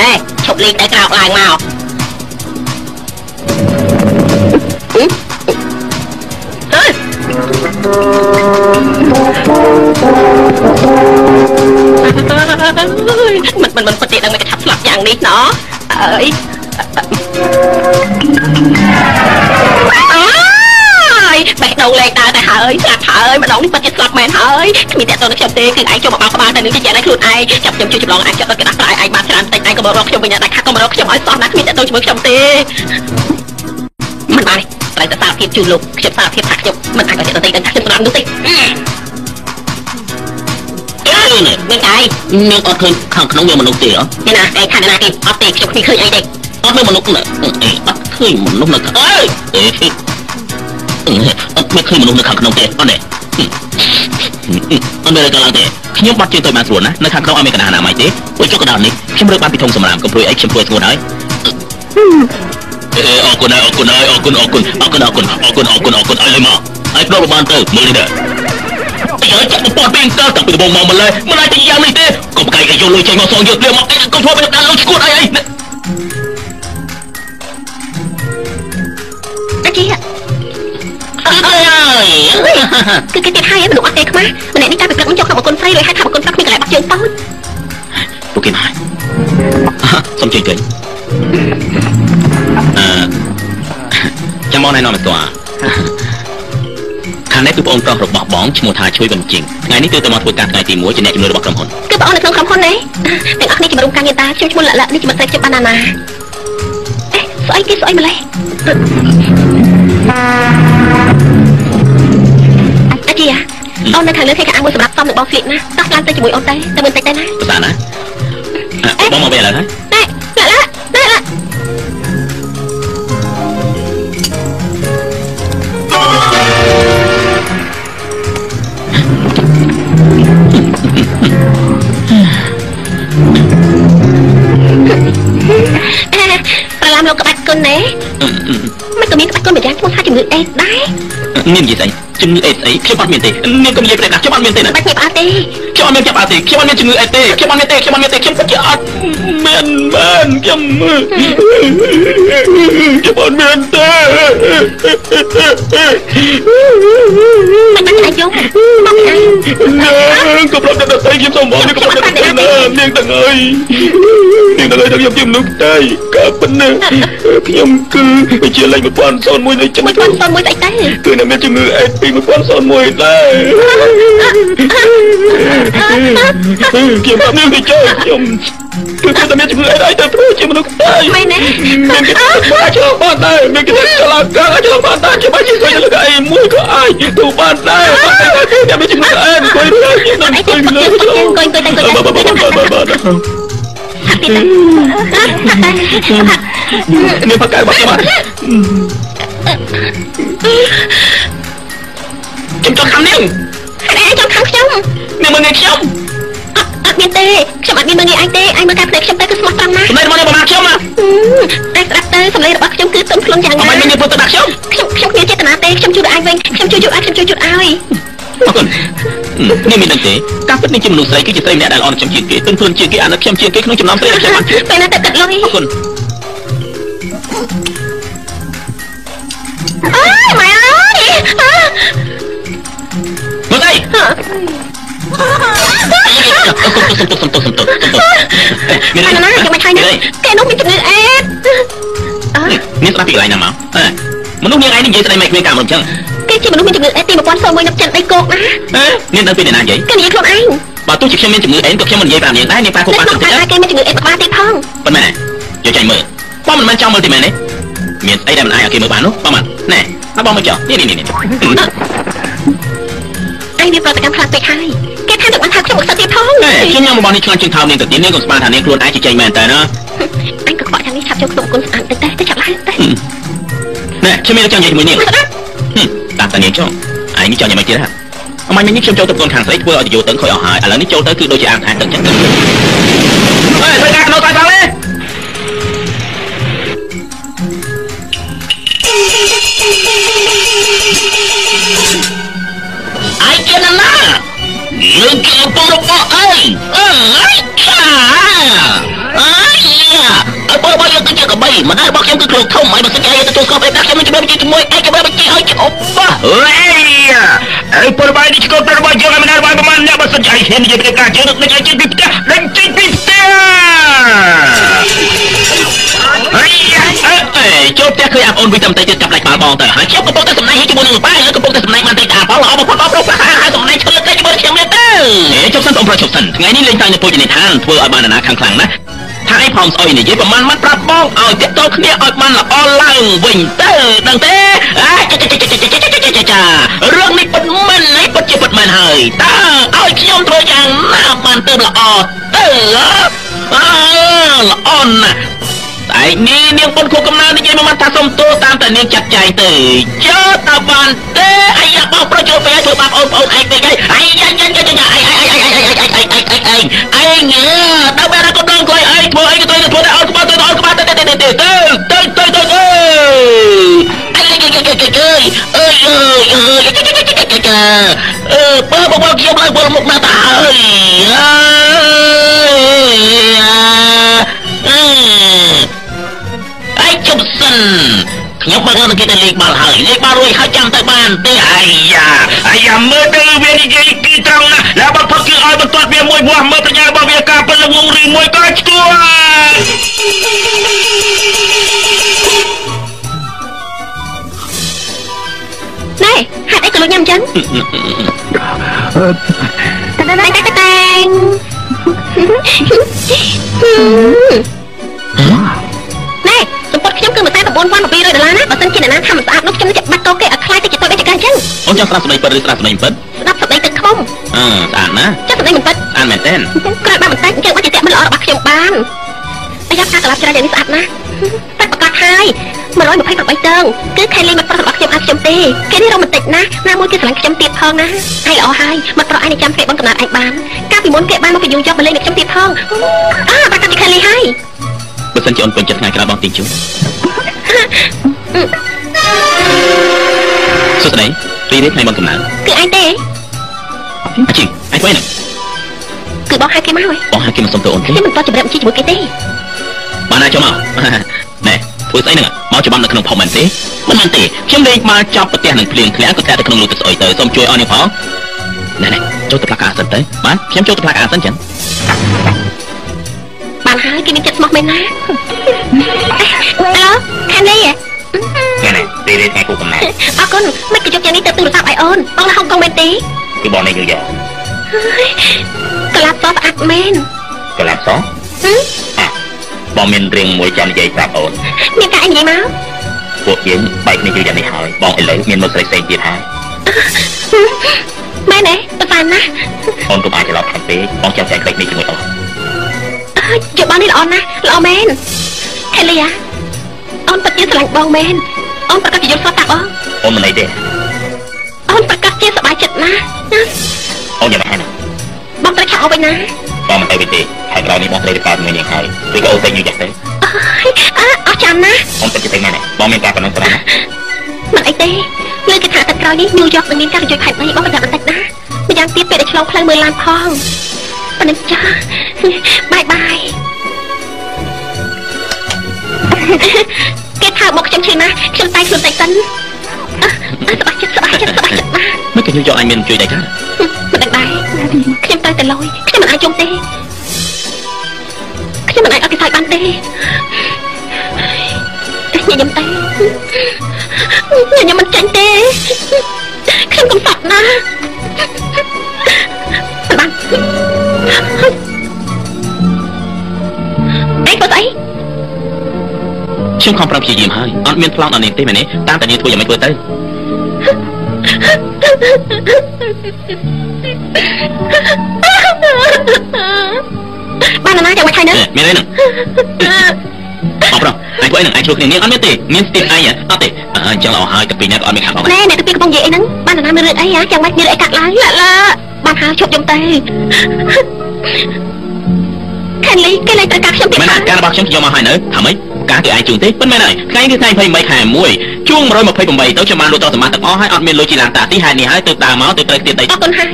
អេឈប់លេងតែក្រោកឡើងមក មិនមិនមិនពិតទេដឹងមិនកថាស្លាប់យ៉ាងនេះណោះអើយអើយបេះដូងលេងដើរទៅហើយស្លាប់ហើយម្ដងនេះពិតជាស្លាប់មែនហើយគ្មានតែតទៅខ្ញុំទេគឺឯងចូលមកបោកក្បាលទៅនឹងជាយ៉ាងណាខ្លួនឯងចាប់ខ្ញុំជួយចម្លងឯងចាប់ដល់កណ្ដាស់ក្រោយឯងបានច្រើនតិចឯងក៏មករកខ្ញុំវិញដែរខាត់ក៏មករកខ្ញុំឲ្យសោះណាគ្មានតែទៅជាមួយខ្ញុំទេមិនបានទេ ត្រូវតែសារភាពជូនលោកខ្ញុំសារភាពថាខ្ញុំមិនអាចឲ្យអ្នកដទៃដឹងថាខ្ញុំសម្លាប់នោះទេមិនដែរនឹងអត់ឃើញខាងក្នុងវាមនុស្សទេហ៎ទេណាឯខាងណាទេអត់ទេខ្ញុំគ្មានឃើញអីទេអត់មានមនុស្សណាអត់ឃើញមនុស្សនៅអើយអត់មានឃើញមនុស្សនៅខាងក្នុងទេអត់ទេអត់មានកាលទេខ្ញុំបាត់ជើងទៅបានស្រួលណានៅខាងក្នុងអត់មានកណ្ដាលអនាម័យទេពួកចុកកណ្ដាលនេះខ្ញុំរើបានពីធុងសម្រាមកុំព្រួយអីខ្ញុំព្រួយស្ងួតហើយ អេអរគុណហើយអរគុណហើយអរគុណអរគុណអរគុណអរគុណអរគុណអរគុណអរគុណអីមកហើយប្របានទៅមើលនេះដែរអើយចាប់ពតពេងតើតាំងពីដំបូងមកម្លេះមិនអាចទៅយ៉ាងនេះទេកុំកាយឲ្យយកលុយចេញមកសងយកទៀតមកអីកុំធ្វើបែបนั้นលុយឈួតអីអីអាជីអើយគឺគេទៀតហើយមនុស្សអត់ទេខ្មាស់ម្នាក់នេះតែពីព្រឹកមកយកក្នុងបង្គន់ស្រីរួចហើយថាបង្គន់ស្រីគ្មានកន្លែងបាត់ជើងតូចពួកគេមកសុំជួយគេ អឺចាំមកណែនាំឲ្យស្គាល់ខាងនេះគឺបងប្រុសរបស់បងឈ្មោះថាជួយបញ្ជីងថ្ងៃនេះទើបតែមកធ្វើការថ្ងៃទី1ជាអ្នកជំនួយរបស់ក្រុមហ៊ុនគឺបងនៅក្នុងក្រុមហ៊ុននេះទាំងអស់គ្នាជារួមការងារតាខ្ញុំឈ្មោះលលនេះជាមិត្តស្រីខ្ញុំបានណាណាអេស្អីគេស្អីម្លេះអាជីអូននៅខាងលើគេខាងមួយសម្រាប់តំនឹងបងហ្លីកណាតោះឡើងទៅជាមួយអូនទៅទៅមើលតិចទៅណាប្រសាណាបងមកពេលឥឡូវហើយ គុណណែមិនក៏មានក្បាច់គុណម្យ៉ាងឈ្មោះថាជំងឺអេដដែរមាននិយាយស្អីជំងឺអេដស្អីខ្ញុំអត់មានទេនាងកុំនិយាយប្រេះណាខ្ញុំអត់មានទេណាក្បាច់ភាពអត់ទេ ខ្ញុំអត់មានចាប់អត់ទេខ្ញុំអត់មានជំងឺអេដទេខ្ញុំអត់មានទេខ្ញុំអត់មានទេខ្ញុំពិតជាអត់មានបានខ្ញុំខ្ញុំអត់មានទេមិនបាច់អាចយកមកឯងនាងក៏ប្រាប់តែតែខ្ញុំសូមបងនាងក៏ប្រាប់តែណានាងទាំងអើយនាងទាំងអើយខ្ញុំជាមនុស្សតែកាប៉ុណ្ណឹងខ្ញុំគឺជាលេខ1001នៃចិត្តមួយគាត់តមួយស្អីទៅគឺនៅមានជំងឺអេដពី1001ដែរខ្ញុំអត់មានវិចារខ្ញុំគឺតែមានជំងឺអេដអីទៅព្រោះជាមនុស្សតែមែនទេមានគេអាចឆ្លងបានដែរមានគេឆ្លងកាឆ្លងបានដែរជាបាច់ជួយលើកអីមួយក៏អាចទូបានដែរបាត់តែគេមានជំងឺអេដអង្គុយរើខ្ញុំអីអង្គុគេយអង្គុយលើអង្គុយអង្គុយអង្គុយអង្គុយបាទបាទបាទបាទបាទហាក់ទីទៅនេះបកកាយបាត់ខ្ញុំខ្ញុំចង់ខំនាងហើយឯងចង់ខាងខ្ញុំ នាងមើលងាយខ្ញុំអត់មានទេខ្ញុំអត់មានមើលងាយឯងទេឯងមើលការភ្នែកខ្ញុំទៅគឺស្មោះត្រង់ណាស់សម្លេងរបស់នាងប្រមាខ្ញុំណាឯងស្ដាប់ទៅសម្លេងរបស់ខ្ញុំគឺទន់ភ្លន់យ៉ាងអណាត់មាននាងធ្វើទៅដាក់ខ្ញុំខ្ញុំខ្ញុំគ្មានចេតនាទេខ្ញុំជួយដល់ឯងវិញខ្ញុំជួយជួយឯងខ្ញុំជួយជួយឲ្យអរគុណនាងមានដឹងទេការពិតនេះជាមនុស្សស្រីគឺជាស្រីម្នាក់ដែលអន់ខ្ញុំជាងគេទន់ភ្លន់ជាងគេអាណិតខ្ញុំជាងគេក្នុងចំណោមស្រីដែលខ្ញុំបានជួបពេលណាទៅកាត់លុយអរគុណអើយម៉ែអើយអើមើលអី សុំទុកសុំទុកសុំទុកសុំទុកមានអាណាយកមកឆៃណាគេនោះមានជំងឺអេដអើមានស្ដាប់ពីកន្លែងណាមកមនុស្សនាងឯងនិយាយស្ដីមិនគ្មានការមកអញ្ចឹងគេជាមនុស្សមានជំងឺអេដទី1001នៅចិនដីគោកណាមានដឹងពីអ្នកណានិយាយគេនិយាយខ្លួនឯងបើទោះជាខ្ញុំមានជំងឺអេក៏ខ្ញុំមិននិយាយប្រាប់នាងដែរនាងប៉ាគូតែប៉ាបទៅកទេថាគេមានជំងឺអេដក្បាលទៀតផងប៉ុន្មានយកចាញ់មើលបងមិនមែនចង់មើលទេមែនទេមានអីដែលមិនអាចឲ្យគេមើលបាននោះបងមិនណែហើយបងមកចុះនេះនេះនេះឯងមានប្រតិកម្មខ្លាំងពេកហើយ គេថានឹងបានថាខ្ញុំមកសិតទៀតផងណែខ្ញុំញ៉ាំរបស់នេះឆ្ងាញ់ជាងថោមនាងទៅទៀតនាងក៏ស្មានថានាងខ្លួនឯងជាចេញមែនតើណាអញក៏ខ្វក់យ៉ាងនេះឆាប់ចូលក្នុងគុណស្អាតទៅតែទៅចាប់ឡើងទៅណែខ្ញុំមានចង់និយាយជាមួយនាងតាមតានាងចុះឯងចង់យ៉ាងម៉េចទៀតហ៎អមាញ់មិញនេះខ្ញុំចូលទៅប្រគល់ខាងស្រីធ្វើឲ្យទៅយោទៅខូចអស់ហើយឥឡូវនេះចូលទៅគឺដូចជាអានថាទៅចឹងទៅអើយធ្វើការកណ្ដោតែផង អ្នកបើសិនជាឯងហ៊ាននិយាយពីការជឿនឹកឲ្យចេញពីផ្ទះនឹងចេញពីផ្ទះអីអើចូលផ្ទះឃើញអាប់អូនវិញតែបន្តិចទៀតចាប់ដាច់បាល់បងទៅហើយខ្ញុំកំពុងតែសម្ដែងជាមួយនឹងបាយហើយកំពុងតែសម្ដែងបានតែអាបងល្អបំផុតអបរោប្រហាហើយសម្ដែងឈើតែជាមួយខ្ញុំនេះទៅជប់សិនបងប្រុសជប់សិនថ្ងៃនេះលេងតែនៅពុជនីឋានធ្វើឲ្យបានអាណាខាងខ្លាំងណាស់ថា ឯងផោមស្អុយនិយាយប្រហែលម៉ាត់ប្រាប់បងឲ្យទាក់ទងគ្នាឲ្យបានល្អឡើងវិញទៅដឹងទេអាចាចាចាចាចាចាចារឿងនេះពិតមែនហើយពិតជាពិតមែនហើយតើឲ្យខ្ញុំធ្វើយ៉ាងណាបានទៅល្អទៅអើល្អណាស់ តែនេះនាងបុនខួបកំណើតនិយាយមកមិនថាសុំទោសតាមតែនាងចាត់ចែងទៅចើតើបានទេអាយ៉ាបោកប្រជុំពេលធ្វើបាបអូនប្អូនឯងពេកហើយអាយ៉ាយ៉ាយ៉ាយ៉ាអាយអាយអាយអាយអាយអាយអាយអាយអាយងើដល់បែរកុំដល់ខ្លួនឯងធ្វើអីក៏ទៅធ្វើតែអូនក្បាលទៅអូនក្បាលទៅទៅទៅទៅទៅទៅទៅទៅអើអាយអាយអាយអាយអាយអើយអើយអើយអើយបើបងខ្ញុំឡើងពលមុខណាស់ទៅហើយអើយ ឯងជប់សិនខ្ញុំបើកនឹងគេទៅលេខបាល់ហើយលេខបាល់រួចហើយចាំទៅបានទេអាយ៉ាអាយ៉ាមើលទៅវានិយាយទីត្រង់ណាស់แล้วបើផឹកគឺឲ្យបន្ទាត់វាមួយវាស់មើលបញ្ញារបស់វាការពលងងរីមួយក៏ឆ្កួត ណែហាត់អីក៏លុយញ៉ាំអញ្ចឹងតាតាតាតាតា ណែសម្ពត់ខ្ញុំគឺមួយតែ9,200ដុល្លារណាបើសិនជាអ្នកណាធ្វើមិនស្អាតនោះខ្ញុំនឹងចាក់បាត់កោគេឲ្យខ្លាយទៅជាតុយដូចចកាអញ្ចឹងអូនចង់ស្ដាប់សម្ដីពិតឬស្ដាប់សម្ដីមិនពិតស្ដាប់សម្ដីទឹកខ្មុំអឺស្អាតណាស់ចាស់សម្ដីមិនពិតស្អាតមែនទែនក្រោយបានបន្តិចអញ្ចឹងបាច់ជាតាក់មិនល្អរបស់ខ្ញុំបានអាយ៉ាការកលាប់ច្រើនយ៉ាងនេះស្អាតណាស់តែប្រកាសហើយ128តើងគឺខែលេងមកប្រុសរបស់ខ្ញុំឲ្យខ្ញុំទេគេនេះរ៉ូមែនទិកណាស់ណាមួយគេស្រឡាញ់ខ្ញុំទៀតផងណាហើយល្អហើយមកប្រុសឯងចាំពេលបងកំណត់ឯងបានកាលពីមុនគេបានមកពីយូរយកមកលេងនឹងខ្ញុំទៀតផងអើបាត់កាប់ពីខែលេងហើយ បើសិនជាអូនពេញចិត្តថ្ងៃក្រោយបងទីជូនសួស្ដីរីនេះថ្ងៃបងកំណើតគឺឯងទេអាជីអញធ្វើហ្នឹងគឺបងហៅគេមកហើយបងហៅគេមកសុំទោសអូនទេខ្ញុំមិនតជម្រាបជីជាមួយគេទេបានហើយចូលមកណែធ្វើស្អីហ្នឹងមកច្បាប់នៅក្នុងផុសមែនទេមិនមែនទេខ្ញុំលេងមកចាប់ប្រទះនឹងភ្លៀងធ្លាក់ក៏តែទៅក្នុងលូទឹកស្អុយទៅសូមជួយអស់នេះផងណែណែចូលទៅផ្លាកអាសិនទៅបានខ្ញុំចូលទៅផ្លាកអាសិនចឹងបាន ហើយគេមានចិត្តស្មោះមែនណាអឡូខែលេងណែណែរីនេះថ្ងៃគូកំណើតអរគុណមិនក៏យកយ៉ាងនេះទៅទូរស័ព្ទឲ្យអូនបងនៅហុងកុងមែនទេគឺបងនេះយូរយ៉ាកលាប់សស្អាតមែនកលាប់សហឹមអាបងមានរឿងមួយចង់និយាយប្រាប់អូនមានការអីនិយាយមកពួកយើងបែកគ្នាយូរយ៉ាងនេះហើយបងឥឡូវមានមុខស្រីផ្សេងទៀតហើយមែនទេប្រសានណាស់អូនកុំអាចច្រឡំខាងពេកបងចាំចែកផ្លេចនេះជាមួយអូនអើ យយកបងនេះល្អណាស់ល្អមែនខេលីយ៉ាអូនពិតជាស្រឡាញ់បងមែនអូនប្រកាសជាយល់សោះតាបងអូនមិនអីទេអូនប្រកាសជាសប្បាយចិត្តណាស់ណាអូនយ៉ាងម៉េចហើយបងត្រូវឆាក់អូនវិញណាបងមិនទៅវិញទេហើយក្រោយនេះបងត្រូវទៅកើតមួយនាងហើយឬក៏អូនតែយូរចាស់ទៅអើយអើអស់ចាំណាស់អូនពិតជាទៅមែនទេបងមានការប៉ុណ្ណឹងស្រាប់ណាមិនអីទេលើគេថាទឹកក្រោយនេះញូវយ៉កនឹងមានការរំជួយផែនដីបងប្រយ័ត្នបន្តិចណាម្យ៉ាងទៀតពេលដែលឆ្លងផ្លូវមើលឡានផង ប៉ុណ្ណឹងចាបាយបាយគេថាមកខ្ញុំឈឺណាស់ខ្ញុំតែខ្លួនតែសិនអឺអឺសប្បាយចិត្តសប្បាយចិត្តសប្បាយចិត្តណាស់មិនក៏ខ្ញុំយកអញមានជួយដែរចាមិនដឹងដែរខ្ញុំទៅតែលយខ្ញុំមិនអាចយំទេខ្ញុំមិនអាចអត់គេសាយបានទេញញឹមតែញញឹមមិនចាញ់ទេខ្ញុំកំសត់ណាស់មិនបាន អីបើស្អីខ្ញុំខំប្រឹងព្យាយាមហើយអត់មានប្លង់ដល់នាងទេមែនទេតាមតែនាងធ្វើយ៉ាងម៉េចធ្វើទៅបានណាចាំមកថៃណាមានអីហ្នឹងបងប្រុសអញធ្វើអីហ្នឹងអញឆ្លុះគ្នានាងអត់មានទេមានស្ទីលអញអត់ទេអញ្ចឹងល្អហើយតែពីរនាក់ក៏អត់មានខាត់បងណែអ្នកទៅពីកំពុងនិយាយអីហ្នឹងបានណាមានរឿងអីហ៎ចាំបាច់មានរឿងអីកាត់ឡើងឡាឡាបានហើយជប់យំទៅខានលីគេលេងត្រូវការខ្ញុំទៀតមែនការរបស់ខ្ញុំយកមកហើយនៅថាម៉េចការគឺឯងជូនទេប៉ុន្តែហើយថ្ងៃនេះថ្ងៃ28ខែ1ជួង128ទៅខ្ញុំបានលក់ទ្រព្យសម្បត្តិទាំងអស់ហើយអត់មានលុយជីឡានតាទីហេតុនេះហើយទៅដើរមកទៅត្រូវទៀតដីអរគុណហើយ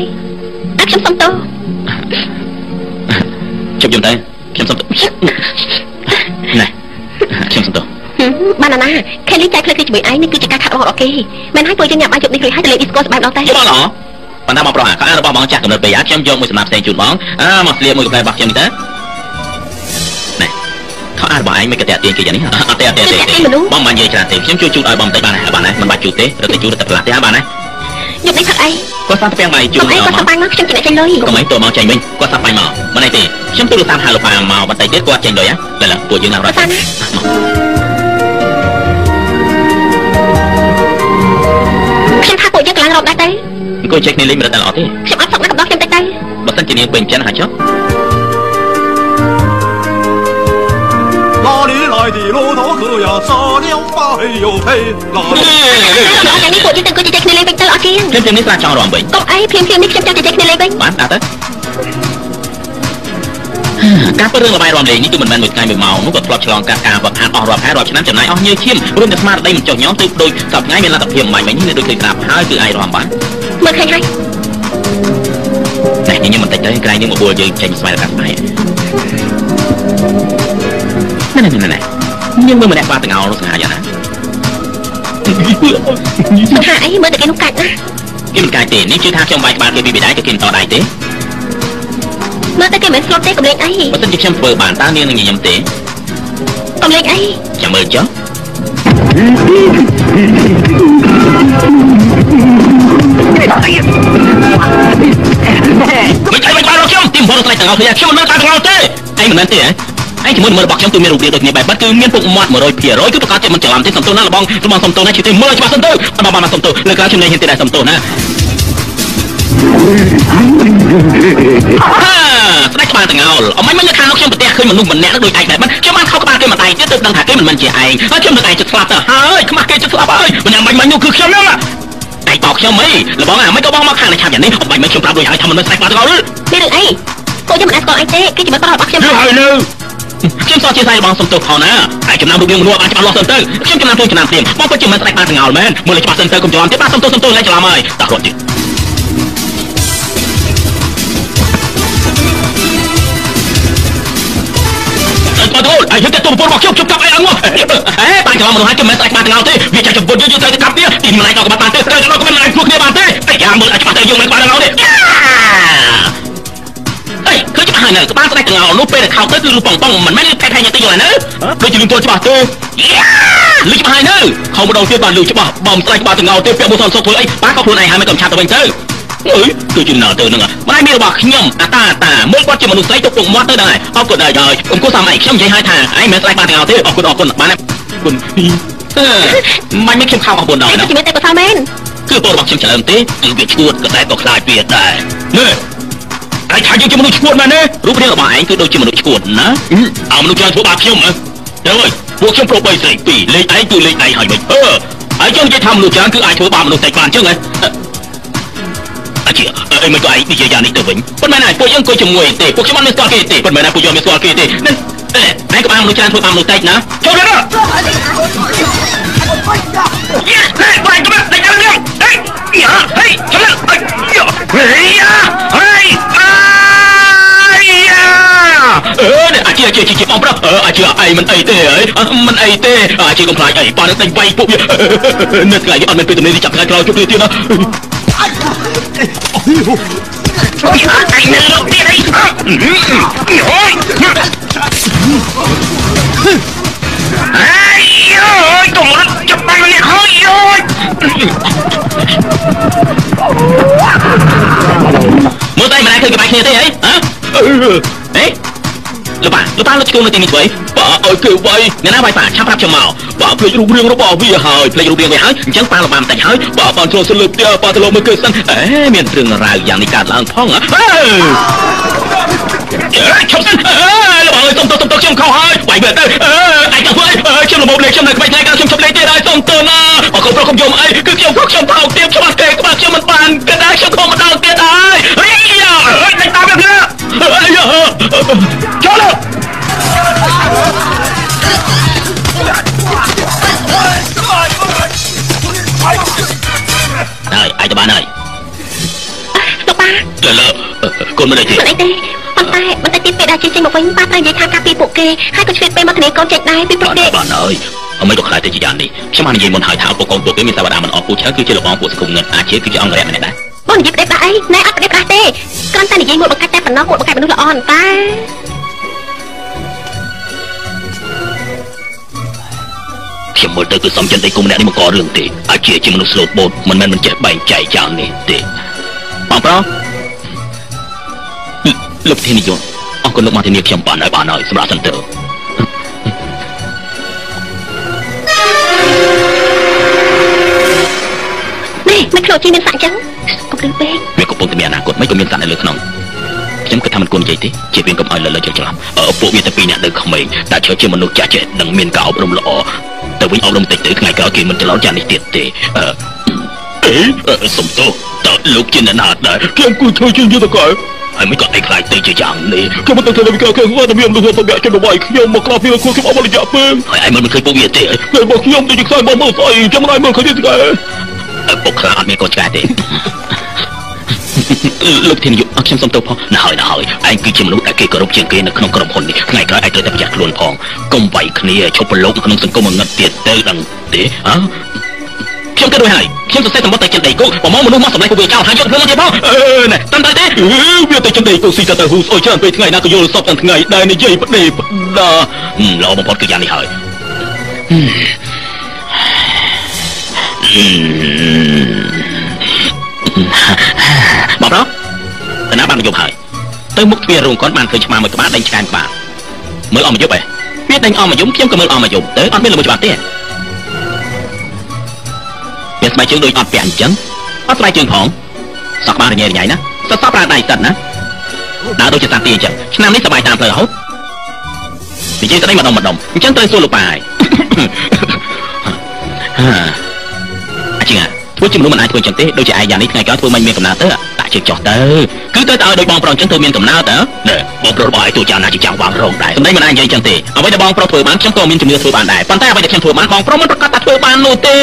អើខ្ញុំសុំទោសជប់យំទៅខ្ញុំសុំទោសណែ ខ្ញុំសុំទោសបានណាខេលីចែកផ្លេចជាមួយឯងនេះគឺជាការខាត់របស់របស់គេមែនហើយពួកយើងញ៉ាំបាយជប់នេះរួចហើយទៅលេង disco សប្បាយម្ដងតែយល់បងល្អប៉ុន្តែបងប្រុសអាកៅរបស់បងចាស់កំណត់ពេកខ្ញុំយកមួយសម្រាប់ផ្សេងជូនបងអើមកស្លៀកមួយកាហ្វេរបស់ខ្ញុំនេះទៅណែខោអារបស់ឯងមិនក៏តាក់ទាញគេយ៉ាងនេះអត់ទេអត់ទេបងមិននិយាយច្រើនទេខ្ញុំជួយជូតឲ្យបងបន្តិចបានហើយបានហើយមិនបាច់ជូតទេរត់ទៅជូតទៅផ្លាស់ទេបានហើយ យប់នេះផឹកអីគាត់សាប់ពាំងបាយជូកុនំអីមកគាត់សប្បាយមកខ្ញុំចំណេះចេញលុយកុំអីតមកចេញវិញគាត់សាប់បាយមកមិនអីទេខ្ញុំទូរស័ព្ទហៅលោកប៉ាមកបន្តិចទៀតគាត់ចេញលុយហ៎ឡើយពួកយើងឡើងរត់សាណាខ្ញុំថាពួកយើងកន្លងរត់ដែរទេមអង្គុយចេះគ្នាលេងមិនរត់តែល្អទេខ្ញុំអត់សុខណាស់កំដរខ្ញុំតិចទៅបើសិនជានាងពេញចិត្តហើយចុះ 来的骆驼壳呀？撒尿吧嘿呦嘿，哪里？ ដល់ថ្ងៃនេះពួកយើងទៅអង្គុយជជែកគ្នាលេងវិញទៅអត់ជាង ខ្ញុំខ្ញុំនេះស្លាប់ចង់រំវិញ កុំអីភ្លាមភ្លាមនេះខ្ញុំចង់ជជែកគ្នាលេងវិញ បានដាក់ទៅការពិតរឿងល្បែងរាំលេងនេះគឺមិនមែនមួយថ្ងៃមួយម៉ោងនោះក៏ធ្លាប់ឆ្លងកាត់ការវឹកហាត់អស់រាប់ខែរាប់ឆ្នាំចំណាយអស់ញើសឈាមរួមទាំងស្មារតីមិនចុះញ៉ងទើបដូចសប្តាហ៍មានលទ្ធភាពមិនមិននេះដូចឃើញស្រាប់ហើយគឺអាចរាំបាន មើលឃើញហើយ តែញញឹមបន្តិចទៅក្រែងយើងមកបួលយើងចេញស្វែងរកស្បែកណែណែណែ ណែយើងមើលម្នាក់បាត់ទាំងអល់នោះសង្ហាយ៉ាងណាសង្ហាអីមើលតែគេនោះកាច់ណាគេមិនកាយទេនេះជឿថាខ្ញុំបាយក្បាលគេពីបិដៃក៏គេមិនតដៃទេមើលតែគេមិនស្លុតទេកុំលេងអីបើសិនជាខ្ញុំធ្វើបានតើនាងនឹងញញឹមទេកុំលេងអីចាំមើលចុះមិនអីមិនបានលោកខ្ញុំទីមហរស្លេចទាំងអស់គ្នាខ្ញុំមិនមែនការទាំងអស់ទេឯងមិនមែនទេហ៎ ឯងជាមួយមើលរបស់ខ្ញុំគឺមានរូបរាងដូចគ្នាបែបបាត់គឺមានពុកមាត់100%គឺប្រកាសជាមិនច្រឡំទេសំទោសណាលបងលបងសំទោសណាជឿទេមើលច្បាស់សិនទៅបានបានសំទោសលើកឡើងខ្ញុំលែងហ៊ានទេដែរសំទោសណាហាស្ដេចក្បាលទាំងអល់អមិនមិនខាងខ្ញុំប្រទះឃើញមនុស្សម្នាក់ដូចឯងដែរបាត់ខ្ញុំបានខោក្បាលគេមួយដៃទៀតទើបដឹងថាគេមិនមែនជាឯងហើយខ្ញុំនឹងឯងចិត្តស្លាប់ទៅហើយខ្មាស់គេចិត្តស្លាប់ហើយម្នាក់មិនមិននោះគឺខ្ញុំហ្នឹងឯងបោកខ្ញុំអីលបងអាមិនក៏បងមកខាងនេះឆាប់យ៉ាងនេះអមិនមិនខ្ញុំប្រាប់ដូចឲ្យថាមិនមែនស្ដេចក្បាលទាំងអល់មានរឿងអីពួកខ្ញុំមិនអាចស្គាល់អីទេគេជាមើលប្រុសរបស់ខ្ញុំយូរហើយនៅ ខ្ញុំសោះជាស្អីបងសំទោសខោណាហើយចំណាំរូបរាងមនុស្សបានច្បាស់លាស់សិនទៅខ្ញុំចំណាំទៅចំណាំព្រាមបងពិតជាមិនស្ដេចបានទាំងអល់មែនមើលច្បាស់សិនទៅកុំច្រឡំទៀតបាទសំទោសសំទោសលែងច្រឡំហើយតោះរត់ទៀតអើបងអើយយើងទៅទូពលរបស់ខ្ញុំជប់កាប់អីអងហេបានច្រឡំមនុស្សហើយខ្ញុំមិនស្ដេចបានទាំងអល់ទេវាចាស់ចំពុតយើងត្រូវទៅកាប់វាទីមិនអាចដល់ក្បាត់បានទេត្រូវដល់ក្បាត់មិនអាចពួកគ្នាបានទេតែយ៉ាងមើលឲ្យច្បាស់ទៅយើងមិនបានទាំងអល់ទេ អេឃើញច្បាស់ហើយនៅក្បាលស្ដេចទាំងអស់នោះពេលដែលខោទៅគឺលឺប៉ងប៉ងមិនមែនលឺផែផែយ៉ាងតិចទេណាដូចជាលឺទល់ច្បាស់ទេលឺច្បាស់ហើយនៅខំម្ដងទៀតបានលឺច្បាស់បំស្ដេចក្បាលទាំងអស់ទៀតពាក់មួយសំសុកធ្វើអីបានក៏ខ្លួនឯងហើយមិនកំឆាប់ទៅវិញទៅអើយគឺជាណាទៅនឹងមិនមានរបស់ខ្ញុំអាតាតាមើលគាត់ជាមនុស្សស្រីទុកពុកមាត់ទៅដែរអរគុណដែរហើយអង្គសម័យខ្ញុំនិយាយឲ្យថាឯងមិនស្ដេចក្បាលទាំងអស់ទេអរគុណអរគុណបានគុណអឺមិនមានខ្ញុំខំអរគុណដល់ឯងណាជាមានតែកសលមែនគឺពលរបស់ខ្ញុំច្រើនទេគឺវាឈួតក៏តែក៏ខ្លាចវាដែរនេះ ឯងថាយើងជាមនុស្សឈួតមែនទេរូបរាងរបស់ឯងគឺដូចជាមនុស្សឈួតណាអើមនុស្សច្រើនធ្វើបាបខ្ញុំហ៎ទៅអើយពួកខ្ញុំប្រុសបីស្រីពីរលេខឯងគឺលេខឯងហើយមិនអឺហើយយើងនិយាយថាមនុស្សច្រើនគឺអាចធ្វើបាបមនុស្សតិចបានអញ្ចឹងហ៎អជាអីមិនក៏ឯងនិយាយយ៉ាងនេះទៅវិញប៉ុន្តែណាពួកយើងអង្គុយជាមួយទេពួកខ្ញុំអត់មានស្គាល់គេទេប៉ុន្តែណាពួកយើងមានស្គាល់គេទេនឹងឯងក៏បានមនុស្សច្រើនធ្វើបាបមនុស្សតិចណាចូលទៅណា Yes, hey, bạn các bạn, đánh ăn đi. Hey, dạ, hey, come on. Hey, dạ, hey, dạ, hey, ai da. អឺនេះអាជាជាជាបងប្រាប់អឺអាជាអីមិនអីទេអីមិនអីទេអាជាកំផ្លាញអីប៉ានឹងដេញវាយពួកវានៅថ្ងៃនេះអត់មានពេលទំនេរចាប់ថ្ងៃក្រោយជួបគ្នាទៀតណាអីអីនៅលោកទៀតអីអូយអេយទៅមកចាប់បាននេះហើយយោមើលតែមិនអាចឃើញក្បាច់គ្នាទេអីហ៎អេ លោកប៉ាលោកប៉ាលោកឈ្គងនៅទីនេះធ្វើអីប៉ាឲ្យគេវាយអ្នកណាវាយប៉ាឆាប់ប្រាប់ខ្ញុំមកប៉ាភ្លេចរូបរាងរបស់វាហើយភ្លេចរូបរាងវាហើយអញ្ចឹងប៉ាលោកប៉ាបន្តិចហើយប៉ាបានចូលសិលលើផ្ទះប៉ាទៅលោកមើលគេសិនអេមានរឿងរ៉ាវយ៉ាងនេះកើតឡើងផងហ៎អេ ឈប់សិនអេលោកបងអើយសុំទោសសុំទោសខ្ញុំខុសហើយវាយវាទៅអេឯងទៅធ្វើអីខ្ញុំរបបលេខខ្ញុំនៅក្បែរថ្ងៃក្រោយខ្ញុំឈប់លេខទៀតហើយសុំទោសណាអរគុណប្រកុំយំអីគឺខ្ញុំខុសខ្ញុំថោកទៀតច្បាស់ទេក្បាលខ្ញុំមិនបានក៏ដែរខ្ញុំខុសម្ដងទៀតហើយអីយ៉ាអើយតែតាមវាគ្នាអីយ៉ាចូលលើហើយអាចទៅបានហើយ លោកប៉ាលើលើកូនមិនអីទេមិនអីទេប៉ុន្តែបន្តិចទៀតពេលដែលជិះចេញមកវិញប៉ាត្រូវនិយាយថាការពីពួកគេហើយក៏ឆ្លៀតពេលមកធានាកូនចេញដែរពីព្រោះបានគេបានហើយអមិនក៏ខ្លាចទៅជាយ៉ាងនេះខ្ញុំបាននិយាយមុនហើយថាពួកកូនពួកគេមានសាវតាមិនអស់ពូឆើគឺជាលបងពួកសង្គមងឹតអាចជាគឺជាអង្គរៈម្នាក់ដែរបងនិយាយប្តេជ្ញាអីណែអត់ប្តេជ្ញាទេគ្រាន់តែនិយាយមួយបង្កាច់តែប៉ុណ្ណោះមួយបង្កាច់មនុស្សល្អអន្តែខ្ញុំមើលទៅគឺសំចិនតែគុំម្នាក់នេះមកករឿងទេអាចជាជាមនុស្សស្លូតបូតមិនមែនមិនចេះបែងចែកយ៉ាងនេះទេ បងប្រុសលោកធានីយអរគុណលោកមកធានាខ្ញុំបានហើយបានហើយសម្រាប់សិនទៅនេះមិនខ្លួនជីមានសាក់អញ្ចឹងកុំលឺពេកវាកំពុងតែមានអនាគតមិនក៏មានសត្វនៅលើក្នុងខ្ញុំគិតថាមិនគួរនិយាយទេជាវាកុំឲ្យលើលើច្រឡំអឺពួកវាតែពីរអ្នកនៅក្មេងតែជឿជាមនុស្សចាស់ចេះនឹងមានការអប់រំល្អទៅវិញអប់រំតិចទៅថ្ងៃក្រោយគេមិនច្រឡំចាស់នេះទៀតទេអឺអេអឺសំទោសតើ លោកជាអ្នកណាដែរខ្ញុំគួរធ្វើជាយុទ្ធកលហើយមិនក៏ឯខ្លាចទៅជាយ៉ាងនេះខ្ញុំមិនទៅធ្វើវិការខ្ញុំគាត់មានមនុស្សសម្រាប់ជំនួយខ្ញុំមកក្លាប់ពីខ្លួនខ្ញុំអស់រយៈពេលហើយឯងមិនឃើញពួកវាទេពេលមកខ្ញុំទៅខ្សែមកមើលស្អីចាំមិនឲ្យមើលឃើញទេពុកខ្លាអត់មានកូនឆ្កែទេលោកធានយុអត់ខ្ញុំសុំទោសផងណាស់ហើយណាស់ហើយឯងគឺជាមនុស្សដែលគេគោរពជាងគេនៅក្នុងក្រុមហ៊ុននេះថ្ងៃក្រោយឯងត្រូវតែប្រយ័ត្នខ្លួនផងកុំវាយគ្នាឈប់ប្រឡូកនៅក្នុងសង្គមងឹតទៀតទៅដឹងទេហ៎ ខ្ញុំគិតរួចហើយខ្ញុំសរសេរសម្បត្តិទៅចិនដីគោប្រមមនុស្សមកសម្លេងពួកវាចោលហើយយកខ្លួនមកទៀតផងអឺណែតាមទៅទេអឺវាទៅចិនដីគោស៊ីទៅទៅហ៊ូស្អុយច្រើនពេលថ្ងៃណាក៏យល់សពទាំងថ្ងៃដែរនិយាយប្តេប្តាហឹមល្អបំផុតគឺយ៉ាងនេះហើយហឹមបងប្រុសតាណាបានមកយប់ហើយទៅមុខទ្វាររោងកុនបានឃើញឆ្មាមួយក្បាលដេញឆ្កែមួយក្បាលមើលអស់មកយប់ហ៎វាដេញអស់មកយប់ខ្ញុំក៏មើលអស់មកយប់ទៅអត់មានល្មើសច្បាស់ទេ មានស្បែកជើងដូចអត់ពាក់អញ្ចឹងអត់ស្បែកជើងផងសក់បានរញ៉េរញ៉ៃណាសសប្រើដៃសិនណាដើរដូចជាតាទីអញ្ចឹងឆ្នាំនេះសបាយតាមផ្លូវរហូតនិយាយស្ដីម្ដងម្ដងអញ្ចឹងត្រូវសួរលោកប៉ាហើយអាជាង ធ្វើជាមនុស្សមិនអាចធ្វើអញ្ចឹងទេដូចជាឯងយ៉ាងនេះថ្ងៃក្រោយធ្វើមិនមានកំណើតទៅដាក់ជើងចោះទៅគឺទៅតែឲ្យដូចបងប្រុសអញ្ចឹងធ្វើមានកំណើតទៅណែបងប្រុសរបស់ឯងទូយ៉ាងណាជាចាំងវងរងដែរសម្ដីមិនអាចនិយាយអញ្ចឹងទេអ្វីដែលបងប្រុសធ្វើបានខ្ញុំក៏មានជំនឿធ្វើបានដែរប៉ុន្តែអ្វីដែលខ្ញុំធ្វើបានបងប្រុសមិនប្រកាសថាធ្វើបាននោះទេ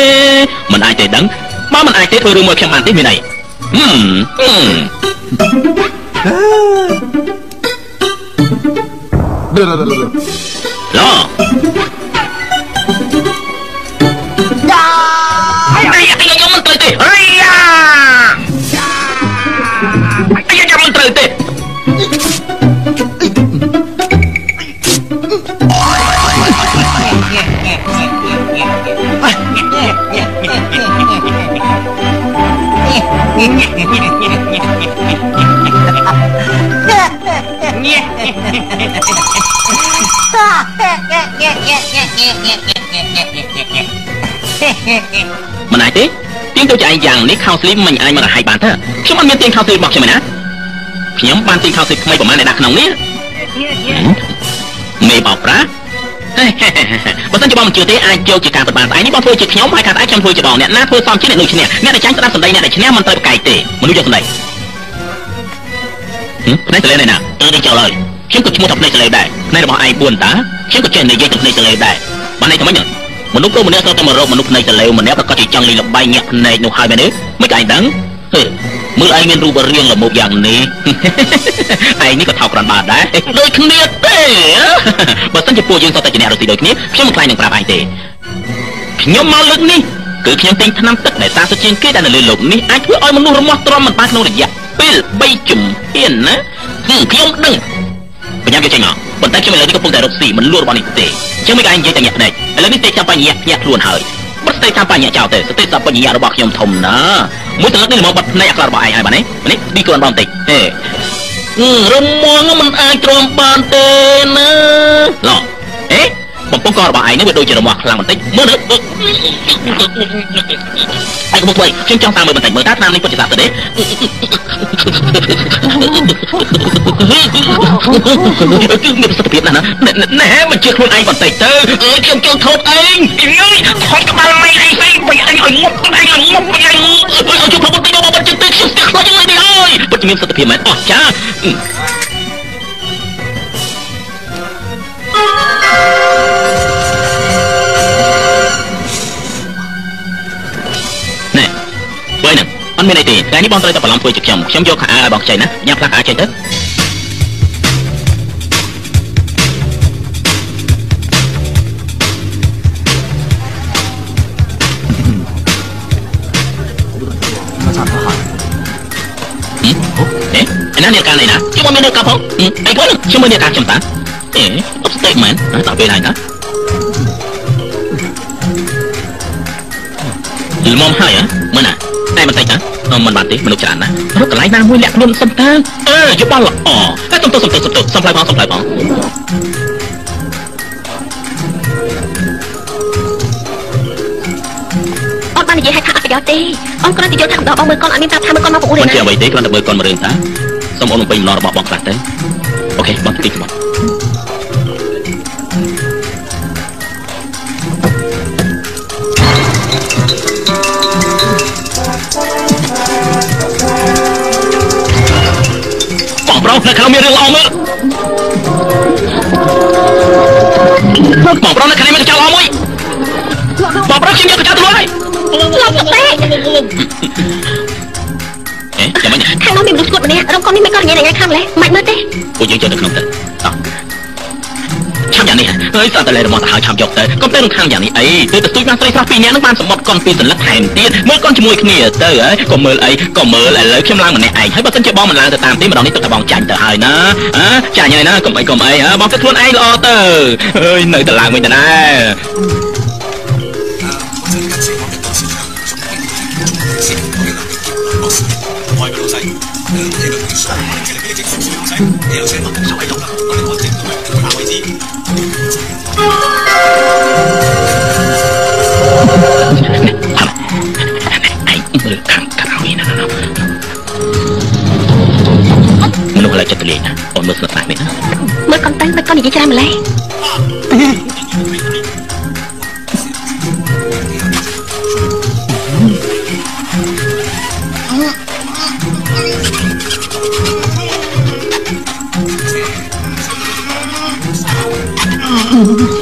មិនអាចទេដឹងបើមិនអាចទេធ្វើរឿងមួយខ្ញុំបានទេមានអីហឹមហឹម Dah, dah, dah, dah. ឡ មិនអាចទេទៀងទៅជាឯងយ៉ាងនេះខោស្លីមមិនអាចមករហ័យបានទេខ្ញុំអត់មានទៀងខោស្លីមរបស់ខ្ញុំឯណាខ្ញុំបានទៀងខោស្លីមថ្មីប្រហែលនៅដាក់ក្នុងនេះមេបោកប្រាស់ បើសិនជាបងមិនជឿទេអាចយកជាការពិតបានស្អែកនេះបងធ្វើជាខ្ញុំហើយខាងស្អែកខ្ញុំធ្វើជាបងអ្នកណាធ្វើសមជាអ្នកនោះឈ្នះអ្នកដែលចាញ់ស្ដាប់សម្ដីអ្នកដែលឈ្នះមិនត្រូវប្រកែកទេមនុស្សយកសម្ដីហឹមផ្នែកសលេណាអឺនេះចោលហើយខ្ញុំក៏ឈ្មោះថាផ្នែកសលេដែរផ្នែករបស់ឯង4តាខ្ញុំក៏ចេះនិយាយទៅផ្នែកសលេដែរបានន័យថាម៉េចមនុស្សព្រោះម្នាក់ត្រូវតែមករកមនុស្សផ្នែកសលេម្នាក់ប្រកាសជាចង់លេងលបែងញាក់ផ្នែកនោះហើយមែនទេមិនឯងដឹងហឺ មើលឯងមានរូបរាងល្មមយ៉ាងនេះឯងនេះក៏ថោកក្រាន់បាតដែរដូចគ្នាទេបើសិនជាពួកយើងសុទ្ធតែជាអ្នករស៊ីដូចគ្នាខ្ញុំមិនខ្លាចនឹងប្រាប់ឯងទេខ្ញុំមកលើកនេះគឺខ្ញុំទិញថ្នាំទឹកដែលសាសុជាងគេដែលនៅលើលោកនេះអាចធ្វើឲ្យមនុស្សរមាស់ទ្រាំមិនបានក្នុងរយៈពេល3ជំហានណាហឹមខ្ញុំដឹងបញ្ញាយកចេញមកប៉ុន្តែខ្ញុំឥឡូវនេះកំពុងតែរកស៊ីមិនលួចរបស់នេះទេអញ្ចឹងមិនក៏ឯងនិយាយតែញាក់ភ្នែកឥឡូវនេះទេចាំបញ្ញៈញាក់ខ្លួនហើយ បិទស្ទេចាំបញ្ញៈចោលទៅស្ទេសបញ្ញៈរបស់ខ្ញុំធំណាមួយទឹកនេះមកបិទភ្នែកអាក្រារបស់ឯងហើយបាទនេះនេះឌីខ្លួនបងបន្តិចហេ Ừ, រមងមិនអាចទ្រាំបានទេណាឡោអេបំពង់ករបស់ឯងនេះវាដូចជារមាស់ខ្លាំងបន្តិចមើលទៅ ឯងកំពុងធ្វើខ្ញុំចង់តាមមើលបន្តិចមើលតើឆ្នាំនេះពិតជាស័ក្តិទេគឺមានប្រសិទ្ធភាពណាស់ណាណែមិនជឿខ្លួនឯងបន្តិចទៅអើខ្ញុំចង់ថតឯងអើយខត់ក្បាលម៉ៃឯងស្អីបើឯងឲ្យមុខឯងឲ្យមុខឯងឲ្យជុំប្រពន្ធទៅមកចិត្តទៅខ្ញុំស្ទះខ្លាចយ៉ាងនេះហើយពិតជាមានប្រសិទ្ធភាពមែនអស់ចា ត់មានអីទេថ្ងៃនេះបងត្រូវតែប្រឡំធ្វើជាខ្ញុំខ្ញុំយកខោអាវឲ្យបងខ្ចីណាញ៉ាំផ្លាស់ខោអាវចេញទៅហឹមអេឯណាអ្នកកាលនេះណាខ្ញុំមិនមានអ្នកកាផងហឹមអីគាត់ខ្ញុំមិនអ្នកកាខ្ញុំតាអេអត់ស្ទេកមែនណាតើពេលហើយណាលំមហើយហ៎មើលណាតែបន្តិចណា អឺមិនបានទេមនុស្សច្រើនណាស់រកកន្លែងណាមួយលាក់ខ្លួនសិនតើអើយបល់ល្អតែសុំទៅសុំទៅសុំទៅសុំផ្លែផងសុំផ្លែផងអត់បាននិយាយឲ្យថាអត់ប្រយោជន៍ទេអូនគ្រាន់តែយល់ថាម្ដងបងមើលកូនអត់មានប្រាប់ថាមើលកូនមក9មិនរឿងជាណាអ្វីទេគ្រាន់តែមើលកូនមួយរឿងតាសូមអូនបំពេញបំណងរបស់បងខ្លះទៅអូខេបងទីក្បត់ ងប្រុសនៅខាងមានរឿងល្អមើលបងប្រុសនៅខាងនេះមានកញ្ចក់ល្អមួយបងប្រុសខ្ញុំយកកញ្ចក់ទៅហើយលោកសុកទេអេចាំមិនខាងនោះមានមនុស្សស្គត់ម្នាក់រំកូននេះមិនក៏ញ៉ៃញ៉ៃខាងម្លេះមិនមើលទេពួកយើងចូលទៅក្នុងទៅតោះ ឆាំយ៉ាងនេះហើយសត្វតលេរបស់ទៅហើយឆាំយកទៅកុំទៅក្នុងខាងយ៉ាងនេះអីទៅទៅស្ទួយបានស្រីស្រស់ពីរនាក់នឹងបានសម្បត្តិកុនពីសន្លឹកថែមទៀតមើលកុនជាមួយគ្នាទៅហើយកុំមើលអីកុំមើលឥឡូវខ្ញុំឡើងម្នាក់ឯងហើយបើសិនជាបងមិនឡើងទៅតាមទេម្ដងនេះទឹកតែបងចាញ់ទៅហើយណាអើចាញ់ហើយណាកុំអីកុំអីហ៎បងគិតខ្លួនឯងល្អទៅអើយនៅតែឡើងវិញទៅណា我 មើលខាងក្រោយណាមនុស្សឡើយចិត្តទលាយណាអូនមើលស្និទ្ធស្នាលនេះណាមើលកូនទៅមើលកូននិយាយច្រើនម្លេះហើ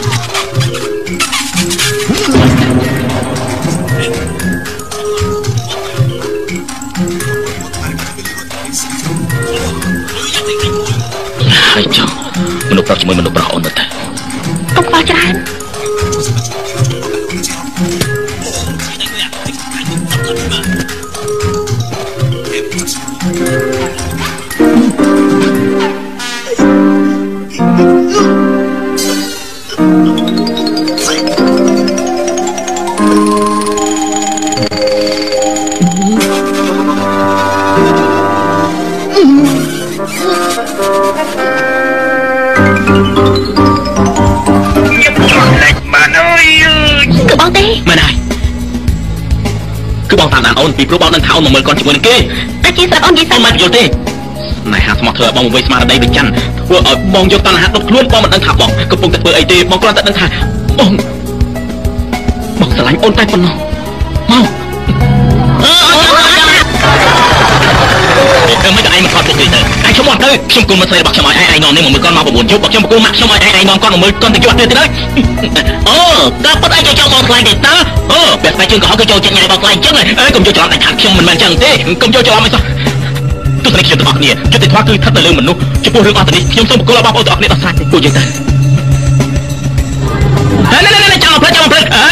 ពីព្រោះបងនឹងថាអូនមកមើលកូនជាមួយនឹងគេអាចជាស្រាប់អូននិយាយអូសិននមិនយល់ទេណែហាស្មោះធ្វើឲ្យបងវិញស្មារតីវិចិត្រធ្វើឲ្យបងយកតណ្ហាដុតខ្លួនបងមិនដឹងថាបងកំពុងតែធ្វើអីទេបងគ្រាន់តែដឹងថាបងបងស្រឡាញ់អូនតែប៉ុណ្ណោះមក ខ្ញុំមកទៅខ្ញុំគុំមកស្រីរបស់ខ្ញុំឲ្យឯងឯងនាំនេះមកមើលកូនមក9យប់បើខ្ញុំបកគូម៉ាក់ខ្ញុំឲ្យឯងឯងនាំកូនមកមើលកូនទៅយប់ទៀតទៅអូដល់ប៉ុតឯងចង់មកខ្លាញ់ទេតើអូបែបស្បែកជើងក៏ហៅគឺចូលចិត្តញ៉ៃបងខ្លាញ់អញ្ចឹងអើកុំយកច្រឡំដាច់ខាតខ្ញុំមិនមែនអញ្ចឹងទេកុំយកច្រឡំអីសោះទស្សនៈខ្ញុំទាំងអស់គ្នាយុទ្ធធម៌គឺស្ថិតនៅលើមនុស្សចំពោះរឿងអស់ទៅនេះខ្ញុំសូមបកគលឲ្យបងប្អូនទាំងអស់គ្នាដោះស្រាយពួកយើងទៅហេណែណែណែចាំមកផ្លេចចាំមកផ្លេចអើ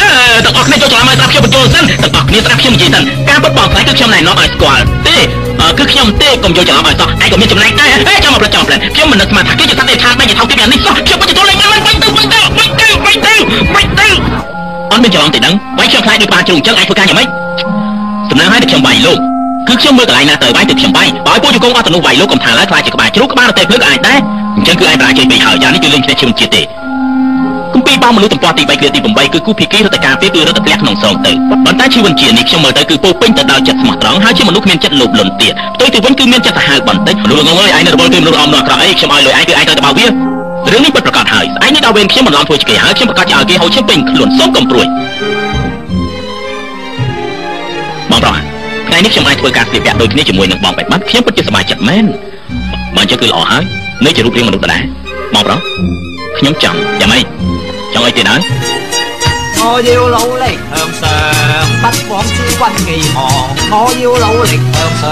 ទាំងអស់គ្នាចូលច្រឡំឲ្យស្រាប់ខ្ញុំបញ្ចូលសិនទាំងអស់គ្នាស្រាប់ខ្ញុំនិយាយសិនការពិតបងស្រាយគឺខ្ញុំណែនាំឲ្យស្គាល់ទេអឺ គឺខ្ញុំទេកុំយកច្រឡំឲ្យសោះឯងក៏មានចំណែកដែរហេចាំមកផ្លេចចាំមកផ្លេចខ្ញុំមិននឹកស្មានថាគេជាសត្វដែលឆាតបែកជាថោកទីយ៉ាងនេះសោះខ្ញុំពិតជាទល់លេងមិនមិនទៅមិនទៅមិនទៅមិនទៅមិនទៅអត់មានច្រឡំទេដឹងវាយខ្ញុំខ្លាចដូចបាជ្រុងអញ្ចឹងឯងធ្វើការយ៉ាងម៉េចសំណាងឲ្យតែខ្ញុំវាយលោកគឺខ្ញុំមើលកន្លែងណាទៅវាយទៅខ្ញុំវាយបើឲ្យពួកជង្គង់អត់ទៅនោះវាយលោកកុំថាឡើយខ្លាចជាក្បាលជ្រូកក្បាលទៅភ្លើក៏អាចដែរអញ្ចឹងគឺឯងបរាជ័យពេកហើយយ៉ាងនេះគឺលេងគ្នាជំនជាតិទេគម្ពី របោមនុស្សទំព័រទី3គ្រាទី8គឺគូភាគីរត់ការពារគឺរត់ទម្លាក់ក្នុងសងទៅប៉ុន្តែជីវិតជានេះខ្ញុំមើលទៅគឺពោពេញទៅដោយចិត្តស្មោះត្រង់ហើយជាមនុស្សគ្មានចិត្តលោភលន់ទៀតផ្ទុយទៅវិញគឺមានចិត្តសាហាវបន្តិចមនុស្សងងអើយឯងនៅរវល់ពីមនុស្សអមនោះអាក្រក់អីខ្ញុំឲ្យលុយឯងគឺឯងត្រូវទៅបោកវារឿងនេះពិតប្រាកដហើយស្អែកនេះដល់វេនខ្ញុំមិនឡំធ្វើឆ្កេហើយខ្ញុំប្រកាសជាឲ្យគេហៅឈាមពេញខ្លួនសូមកំព្រួយបងប្រុសថ្ងៃនេះខ្ញុំអាចធ្វើការស្លៀកពាក់ដូចគ្នាជាមួយនឹងបងបែបបាត់ខ្ញុំពិតជាសប្បាយចិត្តមែនបើអញ្ចឹងគឺល្អហើយនៅជារូបរាងមនុស្សដដែលបងប្រុសខ្ញុំចង់យ៉ាងម៉េច 爱敌人。我要努力向上，不枉诸君寄望。我要努力向上，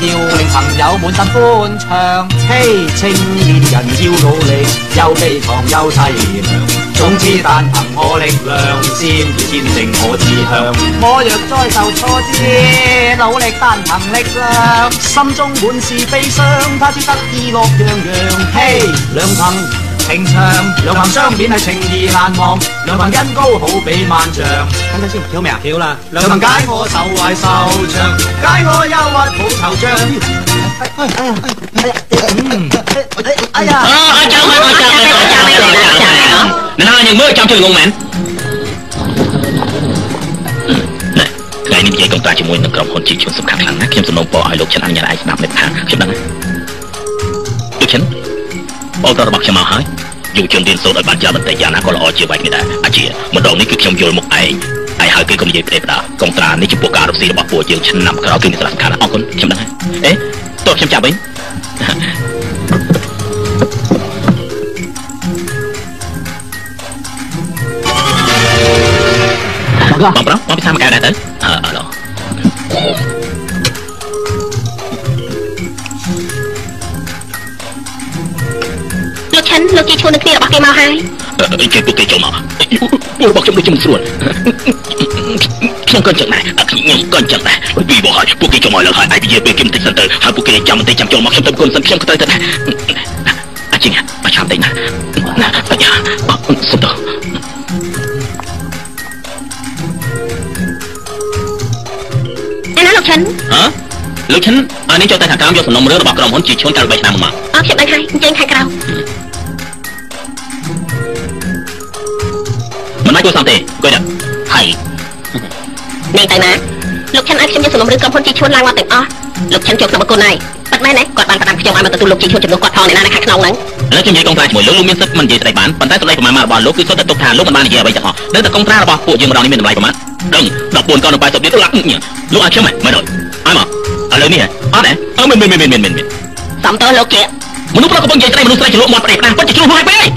要令朋友满心欢畅。嘿，青年人要努力，又悲怆又凄凉。總之但憑我力量，先要堅定我志向。我若再受挫折，努力但憑力量，心中滿是悲傷，他朝得意樂洋洋。嘿，兩憑。情長，兩憑相面係情義難忘，兩憑恩高好比萬丈。等陣先，跳未啊？跳啦！兩憑解我愁懷愁長，解我憂鬱好惆悵。哎呀！អើចាំមើលចាំមើលចាំមើលណាស់យើងមើលចាំជួយងងមែនណែថ្ងៃនេះនិយាយកុងត្រាជាមួយនឹងក្រុមហ៊ុនជាជនសំខាន់ខ្លាំងណាស់ខ្ញុំសំណូមពរឲ្យលោកចិនអនុញ្ញាតឲ្យស្ដាប់នៅខាងខ្ញុំដឹងហើយលោកចិនបលតរបស់ខ្ញុំមកហើយយុវជនរៀនសូត្រឲ្យបានច្រើនបន្តិចយ៉ាងណាក៏ល្អជាបែបនេះដែរអាជាម្ដងនេះគឺខ្ញុំយល់មុខឯងហើយហើយគឺកុំនិយាយផ្ដេសផ្ដាសកុងត្រានេះចំពោះការរកស៊ីរបស់ពួកយើងឆ្នាំក្រោយគឺមានសារៈសំខាន់ណាស់អរគុណខ្ញុំដឹងហើយអេ តោះខ្ញុំចាប់វិញ Mangga. បងប្រុសបងពិសាមកកៅដែរទៅអឺអឡូលោកឈិនលោកជាឈួននឹងគ្នារបស់គេមកហើយអឺគេពួកគេចូលមកពួករបស់ខ្ញុំដូចជាមិនស្រួល ខ្ញុំក៏ចឹងដែរខ្ញុំក៏ចឹងដែរពីបោះហើយពួកគេចូលមកលើហើយឯងនិយាយពេលគេបន្តិចសិនទៅហើយពួកគេចាំបន្តិចចាំចូលមកខ្ញុំទៅគុណសិនខ្ញុំក៏ទៅទៅដែរអញ្ចឹងមកចាំតិចណាអញ្ញាសុំទៅអាណាលោកឈិនហ៎លោកឈិនអានេះចូលទៅខាងក្រោមយកសំណុំរឿងរបស់ក្រុមហ៊ុនជាឈួនកាល3ឆ្នាំមកអរខ្ញុំដឹងហើយអញ្ជើញខាងក្រៅមិនអាចគួរសំទេគួយទៅហើយ នេះទៅណាលោកឈិនឲ្យខ្ញុំយកសំណុំរឿងក្រុមហ៊ុនជាឈួនឡើងមកទាំងអស់លោកឈិនចូលក្នុងបង្គន់ហើយប៉ិតមែនទេគាត់បានផ្ដាំខ្ញុំឲ្យមកទទួលលោកជាឈួនជំនួសគាត់ផងនៅណានៅខាងក្នុងហ្នឹងឥឡូវខ្ញុំនិយាយកុងត្រាជាមួយលោកលោកមានសិទ្ធិមិននិយាយស្ដីបានប៉ុន្តែសម្ដីប្រមាណមករបស់លោកគឺសុទ្ធតែទុកថាលោកមិនបាននិយាយអ្វីទាំងអស់ដឹងតែកុងត្រារបស់ពួកយើងម្ដងនេះមានតម្លៃប្រមាណដឹង14កននឹង80ទៀតលោកលោកឲ្យខ្ញុំហ៎មិនអត់ឲ្យមកឥឡូវនេះហ៎អត់ហ៎អឺមិនមិនមិនមិនមិនមិនសំទោសលោកជាមនុស្សប្រុសកំពុងនិយាយស្ដីមនុស្សស្រីជ្រលក់មាត់ប្រេះផ្ដាំពិតជាជ្រុះហើយពេក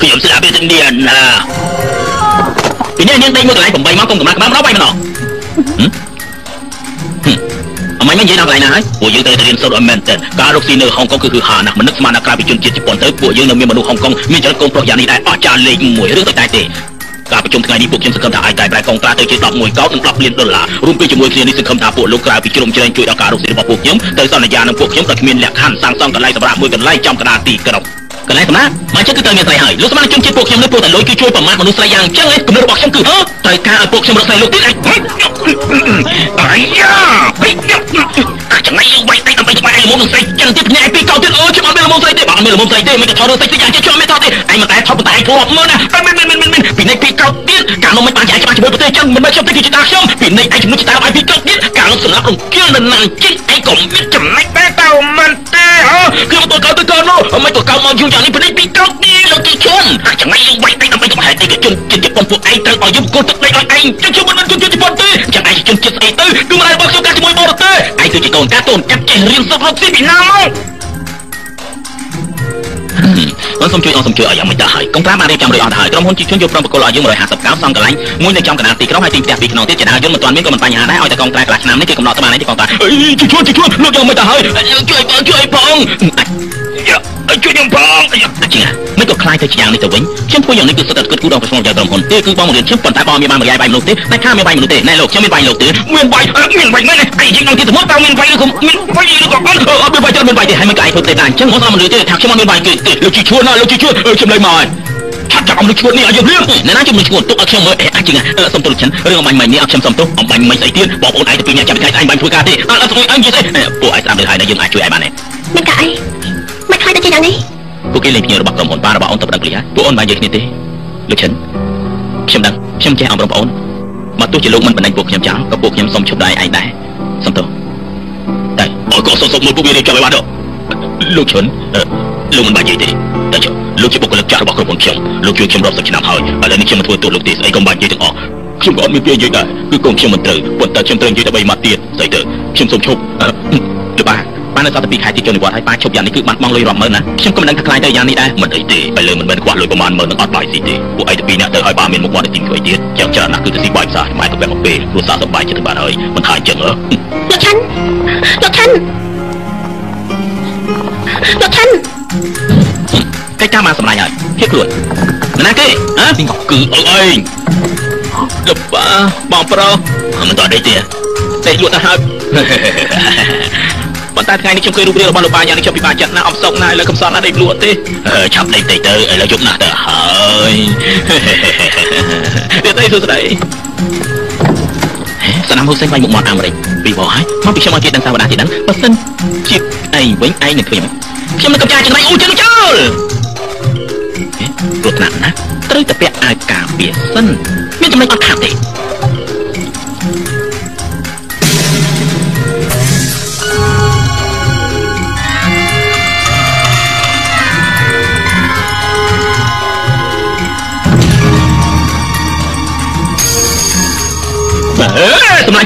ខ្ញុំស្ដាប់ពីនេះណា ពីនេះនាងដេកមួយកន្លែង8ម៉ោងកុំកំណត់កំណត់ដល់បាយម្ដងអមិនមិននិយាយដល់កន្លែងណាហើយពួកយើងត្រូវតែរៀនសូត្រឲ្យមែនទែនការរកស៊ីនៅហុងកុងគឺគឺហាណាស់មិននឹកស្មានថាក្រៅពីជនជាតិជប៉ុនទៅពួកយើងនៅមានមនុស្សហុងកុងមានចរិតកូនប្រុសយ៉ាងនេះដែរអស្ចារ្យលេខ1រឿងទៅតែទេការប្រជុំថ្ងៃនេះពួកខ្ញុំសង្ឃឹមថាអាចតែប្រែកងត្រាទៅជា11កោតនិង10លានដុល្លាររួមពីជាមួយគ្នានេះសង្ឃឹមថាពួកលោកក្រៅពីជ្រុំជ្រែងជួយដល់ការរកស៊ីរបស់ពួកខ្ញុំទៅសន្យានឹងពួកខ្ញុំដោយគ្មានលក្ខខណ្ឌសាងសង់កន្លែងសម្រាប់មួយកន្លែងចំកណ្ដាលទីក្រុង កន្លែងសម្រាប់មកចិត្តគឺត្រូវមានស្រីហើយលោកស្មានជនជាតិពួកខ្ញុំនៅពួកតែលុយគឺជួយប្រមាថមនុស្សស្រីយ៉ាងអញ្ចឹងឯងគំនិតរបស់ខ្ញុំគឺហ៎ត្រូវការឲ្យពួកខ្ញុំរកស្រីលោកទៀតឯងអាយ៉ាអា ចចំណៃយើងបែកតែដើម្បីច្បាស់ឯងមុំនឹងស្រីចឹងទៀតអ្នកឯងពីកោទៀតអូខ្ញុំអត់មានលំស្រីទេបើអត់មានលំស្រីទេមិនទៅថតរឿងស្រីទីយ៉ាងជាខ្ញុំមានថតទេឯងមិនតែថតប៉ុន្តែឯងធ្លាប់មើលណាមិនមិនមិនមិនពីនេះពីកោទៀតការនោះមិនបានចាយច្បាស់ជាមួយប្រទេសចឹងមិនមែនខ្ញុំទេគឺជាតាខ្ញុំពីនេះឯងជំនួសតាមឯងពីកោទៀតការនោះសម្រាប់រំគៀលនៅណាំជិះឯងក៏មានចំណែកដែរតើមិនទេហ៎ខ្ញុំទៅកោទៅកោនោះមិនទៅកោមកយូរយ៉ាងនេះពីនេះពីកោទៀតលោកទីជន់អាចចំណៃយើងបែកតែដើម្បីច្បាស់ឯងទេជនជាតិជប៉ុនពួកឯងត្រូវឲ្យយើងគោលទឹកដីឲ្យឯងចឹងខ្ញុំមិនជនជាតិជប៉ុនទេចឹងឯងជនជាតិស្អីទៅគឺមិនដែលរបស់ខ្ញុំការជាមួយបរទេសឯងគឺជាកូនកាតូនកាត់ចេះរៀនសឹករកស៊ីពីណាមកអូនសូមជួយអូនសូមជួយឲ្យយ៉ាងមិនទៅហើយកុំត្រាបានរៀបចំរួចអស់ទៅហើយក្រុមហ៊ុនជីជនយកប្រំប្រគល់ឲ្យយើង150កោសង់កន្លែងមួយនៅចំកណ្ដាលទីក្រុងហើយទីផ្ទះពីរខ្នងទៀតចដាយន្តមិនទាន់មានក៏មិនបញ្ហាដែរឲ្យតែកងត្រាកន្លះឆ្នាំនេះគេកំណត់ទៅបានឯងទីកងត្រាអីជួយជួយជួយលោកយ៉ាងមិនទៅហើយជួយបងជួយបង ជួយខ្ញុំផងអញ្ចឹងមិនក៏ខ្លាយទៅជាយ៉ាងនេះទៅវិញខ្ញុំធ្វើយ៉ាងនេះគឺសុទ្ធតែគិតគូរដល់ប្រស្ងយកក្រុមហ៊ុនទេគឺបងរៀនខ្ញុំប៉ុន្តែបងមានបានបរិយាបាយមនុស្សទេតែខាមានបាយមនុស្សទេណែលោកខ្ញុំមានបាយលោកទេមានបាយមានបាយមែនឯងយើងនឹងទីទៅមកតើមានបាយឬក៏មានបាយឬក៏អត់អត់មានបាយច្រើនមានបាយទេហើយមិនក៏ឯងធ្វើទេតែអញ្ចឹងបងអត់មនុស្សទេថាខ្ញុំអត់មានបាយទេលោកជីឈួនណាលោកជីឈួនខ្ញុំលេងមកហើយឆាប់ចាប់អំលឹកឈួននេះឲ្យយើងលៀងណែណាជំនុំឈួនទុកឲ្យខ្ញុំមើលអញ្ចឹងសុំទោសចិនរឿងអំបាញ់មិញនេះអត់ខ្ញុំសុំទោសអំបាញ់មិញស្អីទៀតបងប្អូនឯងទៅពីអ្នកចាប់ពីថ្ងៃឯងបាញ់ធ្វើការទេអត់អត់ស្អីអញនិយាយស្អីពួកឯងស្ដាប់ទៅហើយយើងអាចជួយឯងបានទេ ទៅជាយ៉ាងនេះពួកគេលេងភ្ញៀវរបស់ក្រុមហ៊ុនប៉ារបស់អូនទៅប្តឹងពលីហើយពួកអូនបាននិយាយគ្នាទេលោកឈិនខ្ញុំដឹងខ្ញុំចេះអមរំបងអូនមកទោះជាលោកមិនបណ្ដេញពួកខ្ញុំចោលក៏ពួកខ្ញុំសុំឈប់ដៃឯងដែរសុំទោសតែអរក៏សុំសុំមួយពួកវារៀបចំឲ្យបានទៅលោកឈិនលោកមិនបាននិយាយទេតែចុះលោកជាបុគ្គលិកចាស់របស់ក្រុមហ៊ុនខ្ញុំលោកជួយខ្ញុំរាប់សិបឆ្នាំហើយឥឡូវនេះខ្ញុំមកធ្វើទូតលោកទេស្អីក៏មិនបាននិយាយទាំងអស់ខ្ញុំក៏អត់មានពាក្យនិយាយដែរគឺកូនខ្ញុំមិនត្រូវប៉ុន្តែខ្ញុំត្រូវនិយាយតែ3ម៉ាត់ទៀតស្អីទៅខ្ញុំសូមឈប់លោកបា បាននៅសតពីខែទីជននិវត្តន៍ហើយប៉ាឈប់យ៉ាងនេះគឺបាត់បង់លុយរាប់ម៉ឺនណាខ្ញុំក៏មិនដឹងថាខ្លាយទៅយ៉ាងនេះដែរមិនអីទេឥឡូវមិនមែនខ្វះលុយប្រហែលម៉ឺននឹងអត់បាយស៊ីទេពួកឯងទៅពីរនាក់ទៅហើយបើមានមុខមាត់ទៅទីធ្វើអីទៀតយ៉ាងច្រើនណាស់គឺទៅស៊ីបាយផ្សារម៉ែទៅបែបមកពេលគ្រួសារសប្បាយចិត្តទៅបានហើយមិនថាអញ្ចឹងហ៎លោកឆាន់លោកឆាន់លោកឆាន់កិច្ចការមកសម្លាញ់ហើយភៀសខ្លួនណាគេហ៎គឺអើឯងលោកបាបងប្រុសមិនតដេកទេតែលក់ទៅហើយ ប៉ុន្តែថ្ងៃនេះខ្ញុំឃើញរូបរាងរបស់លោកបាយ៉ាងនេះខ្ញុំពិបាកចិត្តណាស់អបសុកណាស់ឥឡូវកំសត់ណាស់ដេកលក់ទេឆាប់ដេកតិចទៅឥឡូវយប់ណាស់ទៅហើយទៀតអីសួស្ដីសណាមហ៊ុសេនបាញ់មុខមាត់អាមេរិកពីបោះហើយមកពីខ្ញុំឲ្យគេដឹងសាវតាទីដឹងបើសិនជាឯងវិញឯងនឹងឃើញខ្ញុំនឹងកំចាចំណៃអូចឹងចោលគ្រោះថ្នាក់ណាត្រូវតែពាក់អាវការពារសិនមានចំណុចអត់ខាតទេ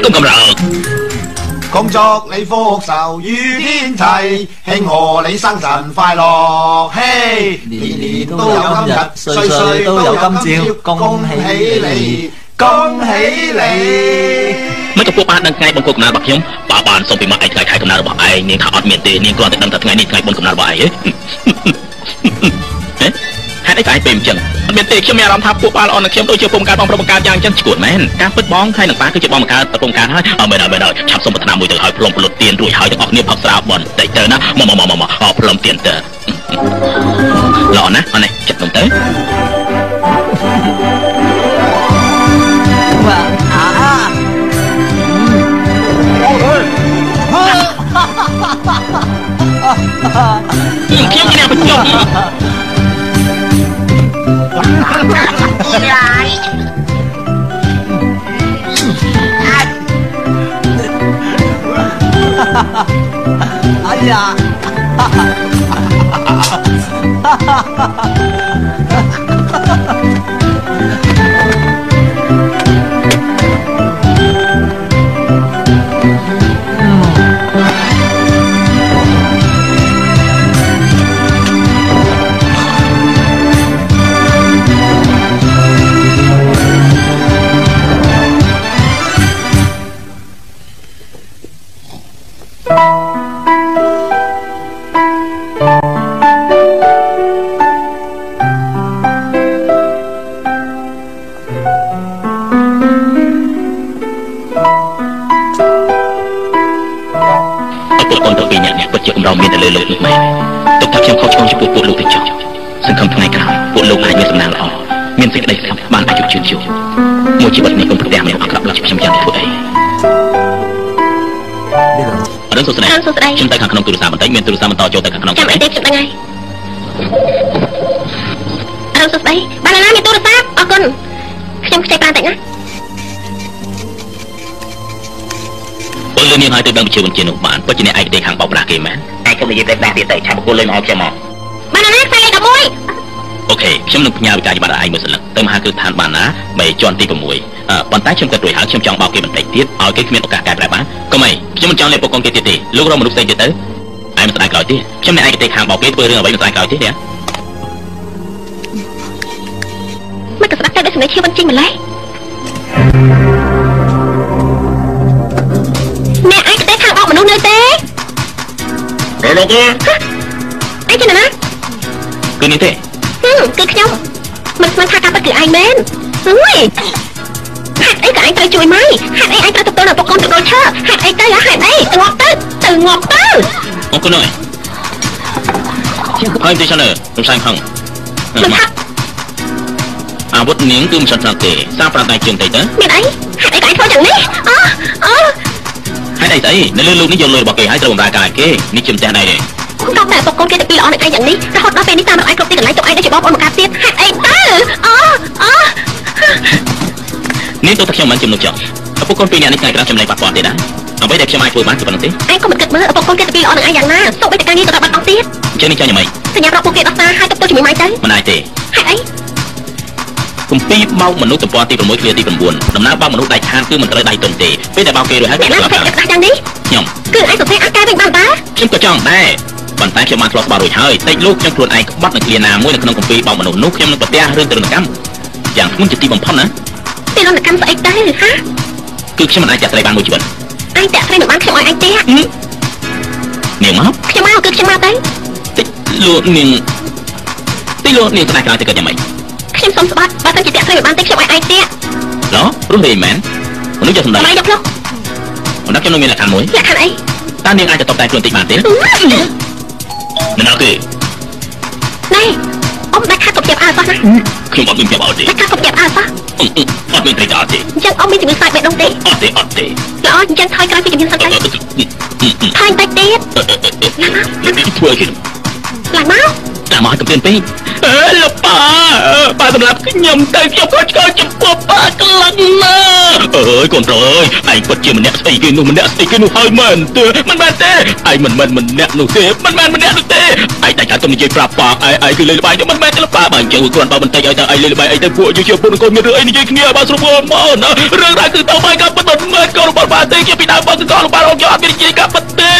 សម្លាញ់គុំកំរើក 恭祝你福寿与天齐，庆贺你生辰快乐，嘿！年年都有今日，岁岁都有今朝，恭喜你，恭喜你！ មិនក៏ពួកបានដឹងថ្ងៃបង្គោលកំណើតរបស់ខ្ញុំបើបានសុំពីម៉ាក់ឯងថ្ងៃខែកំណើតរបស់ឯងនាងថាអត់មានទេនាងគ្រាន់តែដឹងថាថ្ងៃនេះថ្ងៃបុណ្យកំណើតរបស់ឯងហ៎ ហេហេតុអីក៏ឯងពេលអញ្ចឹងអត់មានទេខ្ញុំមានអារម្មណ៍ថាពួកបានល្អនឹងខ្ញុំដូចជាពុំកើតបងប្រុសបង្កើតយ៉ាងអញ្ចឹងឈួតមែនការពិតបងហើយនឹងប៉ាគឺជាបងបង្កើតពុំបង្កើតហើយអត់មែនអត់មែនអត់ឆាប់សុំប្រាថ្នាមួយទៅឲ្យផ្លុំផ្លុតទៀនរួចហើយទាំងអស់គ្នាផឹកស្រាបន់តិចទៅណាមកមកមកមកអផ្លុំទៀនទៅល្អណាស់អត់នេះចិត្តនឹងទៅខ្ញុំជាអ្នកបញ្ចុះ 哈哈哈！哎呀！哈哈！哈哈！哈哈！哈哈！哈哈！ លើលោកនេះមែនទុកថាខ្ញុំខុសឆ្គងចំពោះពួកលោកទៅចោលសង្ឃឹមថ្ងៃក្រោយពួកលោកអាចមានសំណាងល្អមានសេចក្តីសុខបានអាយុជឿនយូរមួយជីវិតនេះកុំប្រទះមានអាក្រក់ដូចជាខ្ញុំយ៉ាងធ្វើអីអរុនសួស្តីខាងសួស្តីខ្ញុំទៅខាងក្នុងទូរស័ព្ទបន្តិចមានទូរស័ព្ទបន្តចូលទៅខាងក្នុងចាំអីទេខ្ញុំដឹងហើយអរុនសួស្តីបានណាមានទូរស័ព្ទអរគុណខ្ញុំខ្ចីបានតិចណាពលលឿននាងឲ្យទៅដឹងវិជាវិជានោះបានពិតជាអ្នកឯកទេសខាងបោកប្រាស់គេមែន ឯងខ្ញុំនិយាយតែដែរទៀតទៅឆាប់បកគលលេងមកឲ្យខ្ញុំមកបានណាខ្សែលេខ11អូខេខ្ញុំនឹងផ្ញើវិការច្បាប់ឲ្យឯងមួយសន្លឹកទៅមហាគ្រឹះឋានបានណាបីជាន់ទី6អឺប៉ុន្តែខ្ញុំគិតរួចហើយខ្ញុំចង់បោកគេបន្តិចទៀតឲ្យគេគ្មានឱកាសកែប្រែបានកុំអីខ្ញុំមិនចង់លេបពកងគេទៀតទេលោករកមនុស្សផ្សេងទៀតទៅឯងមិនស្ដាយក្រោយទេខ្ញុំអ្នកឯកទេសខាងបោកគេធ្វើរឿងអ្វីមិនស្ដាយក្រោយទេទេមិនក៏ស្ដាប់តែដូចសម្លេងឈៀវបញ្ចេញម្លេះ រលោកទេឯងជាណាគឺនេះទេហឹមគឺខ្ញុំមិនស្មានថាការពិតគឺឯងមែនអើយហេតុអីក៏ឯងត្រូវជួយម៉ៃហេតុអីឯងត្រូវទទួលនៅប្រកូនទៅដូចឈើហេតុអីទៅហេតុអីទៅងាប់ទៅទៅងាប់ទៅអរគុណអើយហើយទីសិនរំសាយខឹងមិនថាអាវុធនាងគឺមិនសិនស្ដាប់ទេសារប្រាប់តែជើងតិចទៅមានអីហេតុអីក៏ឯងធ្វើយ៉ាងនេះអូអូ ហើយអីស្អីនៅលើលោកនេះយកលុយរបស់គេហើយត្រូវបម្រើការឲ្យគេនេះជាផ្ទះដែរទេខ្ញុំតបតែប្រកូនគេទៅពីល្អនឹងឯងយ៉ាងនេះរហូតដល់ពេលនេះតាមរកឯងគ្រប់ទីកន្លែងទុកឯងដូចជាបងប្អូនមកកាទៀតហេតុអីទៅអូអូនេះទៅតែខ្ញុំមិនជំនុំចង់ឪពុកកូនពីរនាក់នេះថ្ងៃក្រោយចំណេញប៉ះពាល់ទេដែរអ្វីដែលខ្ញុំអាចធ្វើបានគឺប៉ុណ្ណឹងទេឯងក៏មិនគិតមើលឪពុកកូនគេទៅពីល្អនឹងឯងយ៉ាងណាសូម្បីតែការងារក៏ដល់បាត់អស់ទៀតអញ្ចឹងនេះចាញ់យ៉ាងម៉េចសញ្ញាប្រាប់ពួកគេដោះសារឲ្យទៅទៅជាមួយម៉ៃទៅមិនអាចទេហេតុអី គម្ពីរបោកមនុស្សទំព័រទី6ឃ្លាទី9ដំណើរបោកមនុស្សដៃខានគឺមិនត្រូវដៃទុំទេពេលដែលបោកគេរួចហើយអ្នកគេណាស្លាប្រប់ភេទហើយទឹកដាស់យ៉ាងនេះខ្ញុំគឺឯងសរសេរអាចកែវិញបានតាខ្ញុំក៏ចង់ដែរប៉ុន្តែខ្ញុំបានធ្លាប់ស្បារួចហើយតិចលោកខ្ញុំខ្លួនឯងក្បត់នៅឃ្លាណាមួយនៅក្នុងគម្ពីរបោកមនុស្សនោះខ្ញុំនឹងប្រទះរឿងទរណកម្មយ៉ាងធ្ងន់ជាទីបំផុតណាទីលនកម្មស្អីទៅហាគឺខ្ញុំមិនអាចចាក់ត្រីបានមួយជីវិតឯងតាក់ត្រីមិនបានខ្ញុំឲ្យឯងទេនាងមកខ្ញុំមកគឺខ្ញុំមកទៅតិចលោកនាងតិចលោកនាងស្ដាយក្រោយទៅគិតយ៉ាងម៉េច ខ្ញុំសុំស្បាត់បើសិនជាតាក់ត្រីមិនបានទេខ្ញុំឲ្យឯងទេឡោរស់រីមែនមនុស្សយកសម្ដែងម៉ៃយកផ្លុកបណ្ដាខ្ញុំនឹងមានលក្ខខណ្ឌមួយលក្ខខណ្ឌអីតើនាងអាចទៅតបតែខ្លួនតិចបានទេមិនអត់ទេណែអ៊ំដាច់ខាត់កុំចាប់អើសោះណាខ្ញុំអត់មានប្រាប់អត់ទេដាច់ខាត់កុំចាប់អើសោះអឺអឺអត់មានត្រីអត់ទេអញ្ចឹងអ៊ំមានជំងឺខ្លាចបេះដូងទេអត់ទេអត់ទេល្អអញ្ចឹងថយក្រោយពីជំងឺសិនទៅថយបន្តិចទៀតធ្វើគេឡើងមក តាមមកកំព្រានពេកអើលោកប៉ាប៉ាសម្រាប់ខ្ញុំទៅខ្ញុំក៏ឆ្កល់ចំពោះប៉ាខ្លាំងណាស់អអើយកូនប្រុសអើយឯងពិតជាម្នាក់ស្អីគេនោះម្នាក់ស្អីគេនោះហើយមែនទេមិនមែនទេឯងមិនមែនម្នាក់នោះទេមិនមែនម្នាក់នោះទេឯងតែចាំទៅនិយាយប្រាប់ប៉ាឯងឯងគឺលេងល្បែងទេមិនមែនទេលោកប៉ាបើអញ្ចឹងគ្រាន់បើបន្តិចឲ្យតែឯងលេងល្បែងអីទៅពួកយុជាពុនកូនមានរឿងអីនិយាយគ្នាបើស្រួលមកណារឿងរ៉ាវគឺទៅបែកក៏ពិតមិនមែនកូនរបស់ប៉ាទេជាពីដើមបើគឺកូនរបស់លោកយកអត់មាននិយាយក៏ពិតទេ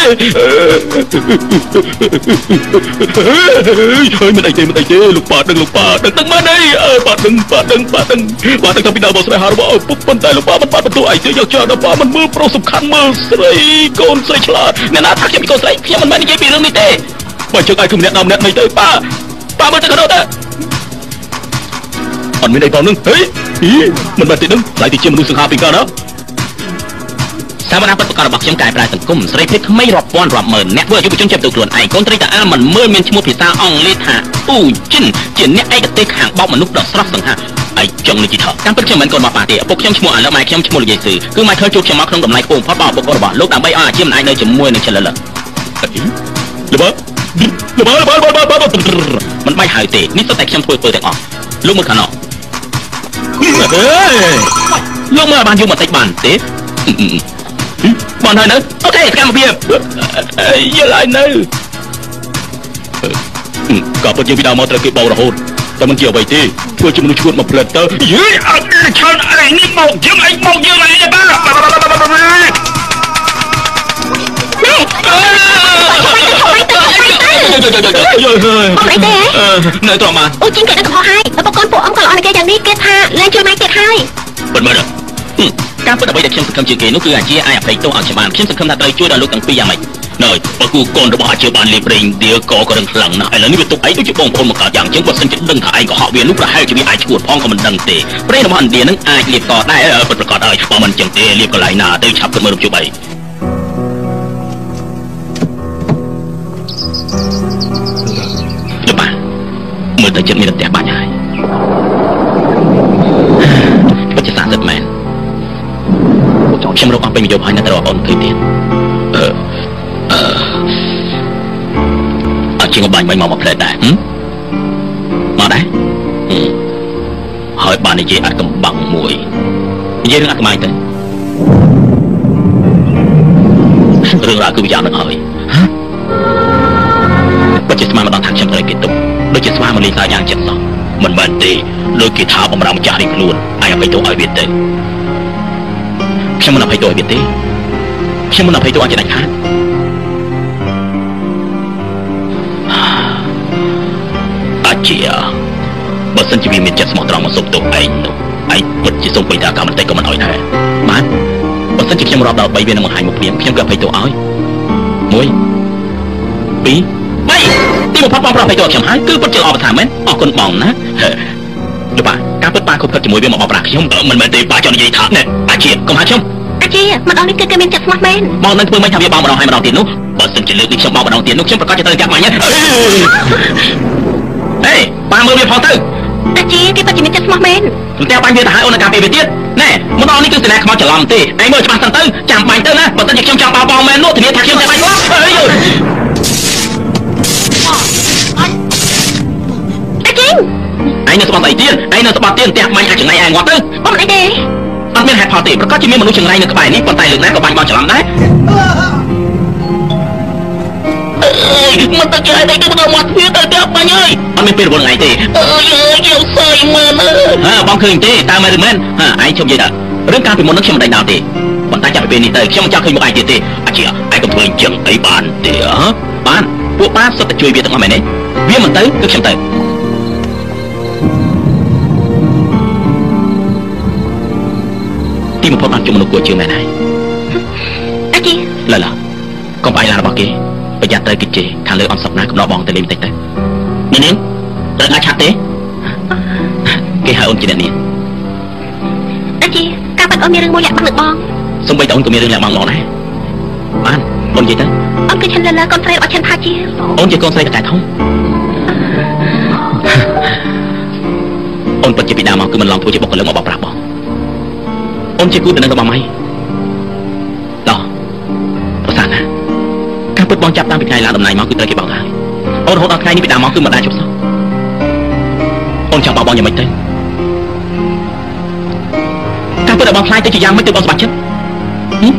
ហើយមិនអីទេមិនអីទេលោកប៉ាដឹងលោកប៉ាដឹងដឹងមែនអីអើប៉ាដឹងប៉ាដឹងប៉ាដឹងប៉ាដឹងតាពីដើមមកស្នេហារបស់ឪពុកប៉ុន្តែលោកប៉ាមិនបានបន្ទោឯងទេយកចោលដល់ប៉ាមិនមើលប្រុសសំខាន់មើលស្រីកូនស្រីឆ្លាតអ្នកណាថាខ្ញុំជាកូនស្រីខ្ញុំមិនមែននិយាយពីរឿងនេះទេបើជើងឯងគឺម្នាក់ណាម្នាក់នេះទៅប៉ាប៉ាមើលទៅកណ្ដោទៅអត់មានអីផងនឹងហេអីមិនមែនទេនឹងខ្លាយទៅជាមនុស្សសង្ហាពីកើតណា សាវនាពិតប្រកបរបស់ខ្ញុំកែប្រែសង្គមស្រីភេទក្មេងរាប់ពាន់រាប់ម៉ឺនអ្នកធ្វើឲ្យយុវជនចាប់ទៅខ្លួនឯងកូនត្រីតាអាមិនមើលមានឈ្មោះភាសាអង់គ្លេសថាអ៊ូជីនជាអ្នកឯកទេសខាងបោកមនុស្សដ៏ស្រស់សង្ហាឯចង់នេះជីថោតាមពិតខ្ញុំមិនកូនរបស់ប៉ាទេឪពុកខ្ញុំឈ្មោះអាឡឹម៉ែខ្ញុំឈ្មោះលោកយាយស៊ឺគឺម៉ែធ្វើជួបខ្ញុំមកក្នុងតម្លៃខ្ពស់បំផុតរបស់ឪពុករបស់លោកដើម្បីឲ្យអាជីពមិនអាចនៅជាមួយនឹងចិលលឹកលបើលបើលបើលបើលបើមិនបាច់ហើយទេនេះសុទ្ធតែខ្ញុំធ្វើធ្វើទាំងអស់លោកមើលខាងនោះអេលោកមើលបានយូរបន្តិចបានទេ បានហើយនៅអូខេសកម្មភាពយល់ហើយនៅក៏ពិតជាពីដើមមកត្រូវគេបោរហូតតែមិនជាអ្វីទេធ្វើជាមនុស្សឈួតមកព្រឹត្តទៅយេអត់ឆានអីនេះមកយើងអីមកយើងអីទេបាទណែបងអីទេបងអីទេនៅត្រង់បានអូជីងគេដឹងកំហុសហើយបើកូនពួកអ៊ំក៏ល្អណាស់គេយ៉ាងនេះគេថាលែងជួយម៉ែទៀតហើយពិតមែនទេ ការពិតអ្វីដែលខ្ញុំសង្ឃឹមជាងគេនោះគឺអាជាអាចអភ័យទោសឲ្យខ្ញុំបានខ្ញុំសង្ឃឹមថាត្រូវជួយដល់លោកទាំងពីរយ៉ាងម៉េចណើបើគូកូនរបស់អាជាបានលេបរែងដៀក៏ក៏រឹងខ្លាំងណាស់ឥឡូវនេះវាទុកឯងដូចជាបងប្អូនមកកើតយ៉ាងចឹងបើសិនជាដឹងថាឯងកុហកវានោះប្រហែលជាវាអាចឈួតផងក៏មិនដឹងទេប្រេងរបស់ឥណ្ឌានឹងអាចលេបតដែរពិតប្រកបហើយបើមិនចឹងទេលេបកន្លែងណាទៅឆាប់ទៅមើលរំជុបអីច្បាស់មើលទៅចិត្តមានតែផ្ទះបាញ់ហើយ ខ្ញុំរកអស់ពេញមួយយប់ហើយនៅតែរកអូនឃើញទៀតអឺអឺអត់ជាងបាញ់បាញ់មកមកផ្លែដែរហឹមមកដែរហឹមហើយបាននិយាយអត់កំបាំងមួយនិយាយរឿងអត់កំាញ់ទៅរឿងរ៉ាវគឺវាយ៉ាងហ្នឹងហើយពិតជាស្មានមកដល់ថាខ្ញុំត្រូវគេទុកដូចជាស្មានមកលេងសើចយ៉ាងចិត្តសោះមិនមែនទេដូចគេថាបំរើម្ចាស់រៀងខ្លួនឯងអភ័យទោសឲ្យវាទៅ ខ្ញុំមិនអភ័យទោសឲ្យវាទេខ្ញុំមិនអភ័យទោសឲ្យជាដាច់ខាតអាជាបើសិនជាវាមានចិត្តស្មោះត្រង់មកសុំទោសឯងនោះឯងពិតជាសុំពេញថាកម្មបន្តិចក៏មិនអោយដែរបានបើសិនជាខ្ញុំរាប់ដល់3វានឹងបង្ហាញមកព្រាមខ្ញុំក៏អភ័យទោសឲ្យ1 2 3ទីបំផុតបងប្រាប់ឲ្យទោសខ្ញុំហើយគឺពិតជាល្អប្រថាមែនអរគុណបងណាលោកប៉ាការពិតប៉ាគ្រប់ខិតជាមួយវាមកបោកប្រាស់ខ្ញុំមិនមែនទេប៉ាចង់និយាយថាណែអា ជាកុំហៅខ្ញុំអាជីម្ដងនេះគឺគេមានចិត្តស្មោះមែនបងនឹងធ្វើមិនថាវាបោកម្ដងហើយម្ដងទៀតនោះបើសិនជាលើកនេះខ្ញុំបោកម្ដងទៀតនោះខ្ញុំប្រកាសជាត្រូវចាប់មាញ់ហ្នឹងអេប៉ាមើលវាផងទៅអាជីគេពិតជាមានចិត្តស្មោះមែនមិនតែបាញ់វាទៅហើយអូននឹងការពារវាទៀតណែម្ដងនេះគឺសេនាខ្មោចច្រឡំទេឯងមើលច្បាស់សិនទៅចាំបាញ់ទៅណាបើសិនជាខ្ញុំចង់បោកបងមែននោះធានាថាខ្ញុំតែបាញ់គាត់អើយអាជីឯងនៅស្បត់អីទៀតឯងនៅស្បត់ទៀតផ្ទះបាញ់អាចចង្អៃឯងងាត់ទៅបងអីទេអត់ មានហេតុផលទេប្រកាសជាមានមនុស្សចង្រៃនៅក្បែរនេះប៉ុន្តែលើកណាក៏បាញ់បងច្រឡំដែរអើយមិនទៅជាអីទៅមកមកវាទៅផ្ទះបាញ់អើយអត់មានពេលរវល់ថ្ងៃទេអើយអើយយកសើយមើលអើបងឃើញទេតើមែនឬមែនហ่าឯងជុំនិយាយដល់រឿងការពីមុននឹងខ្ញុំមិនដេញដោលទេប៉ុន្តែចាប់ពីពេលនេះទៅខ្ញុំមិនចង់ឃើញមុខឯងទៀតទេអាជាឯងកុំធ្វើអញ្ចឹងអីបានទេហ៎បានពួកបានសុទ្ធតែជួយវាទាំងអស់មែនទេវាមិនទៅគឺខ្ញុំទៅ ទីបំផុតបានជួបមនុស្សគួរជឿមែនហើយអាជីឡើយឡើយកុំផ្អែកឡានរបស់គេប្រយ័ត្នត្រូវគេជេរខាងលើអត់សពណាកំដរបងទៅលេងបន្តិចទៅនាងនាងត្រូវអាចឆាប់ទេគេហៅអូនជាអ្នកនាងអាជីការប៉ັດអូនមានរឿងមួយលាក់បាំងលើបងសំបីតអូនក៏មានរឿងលាក់បាំងមកដែរបានអូននិយាយទៅអូនគឺឆាន់លលើកូនស្រីរបស់ឆាន់ផាជាអូនជាកូនស្រីតកែធំអូនពិតជាពីដើមមកគឺមិនឡងធ្វើជាបុគ្គលិកមកបោកប្រាស់បង អូនជាគូតំណែងរបស់ម៉ៃដោះប្រសាទណាការពិតបងចាប់តាំងពីថ្ងៃឡើងតំណែងមកគឺត្រូវគេបោកហើយអូនរហូតដល់ថ្ងៃនេះពីដើមមកគឺមិនដែលជប់សោះអូនចង់បោកបងយ៉ាងម៉េចទៅការពិតឲ្យបងខ្លាចទៅជាយ៉ាងម៉េចទៅបងស្បាច់ចិត្តហឹម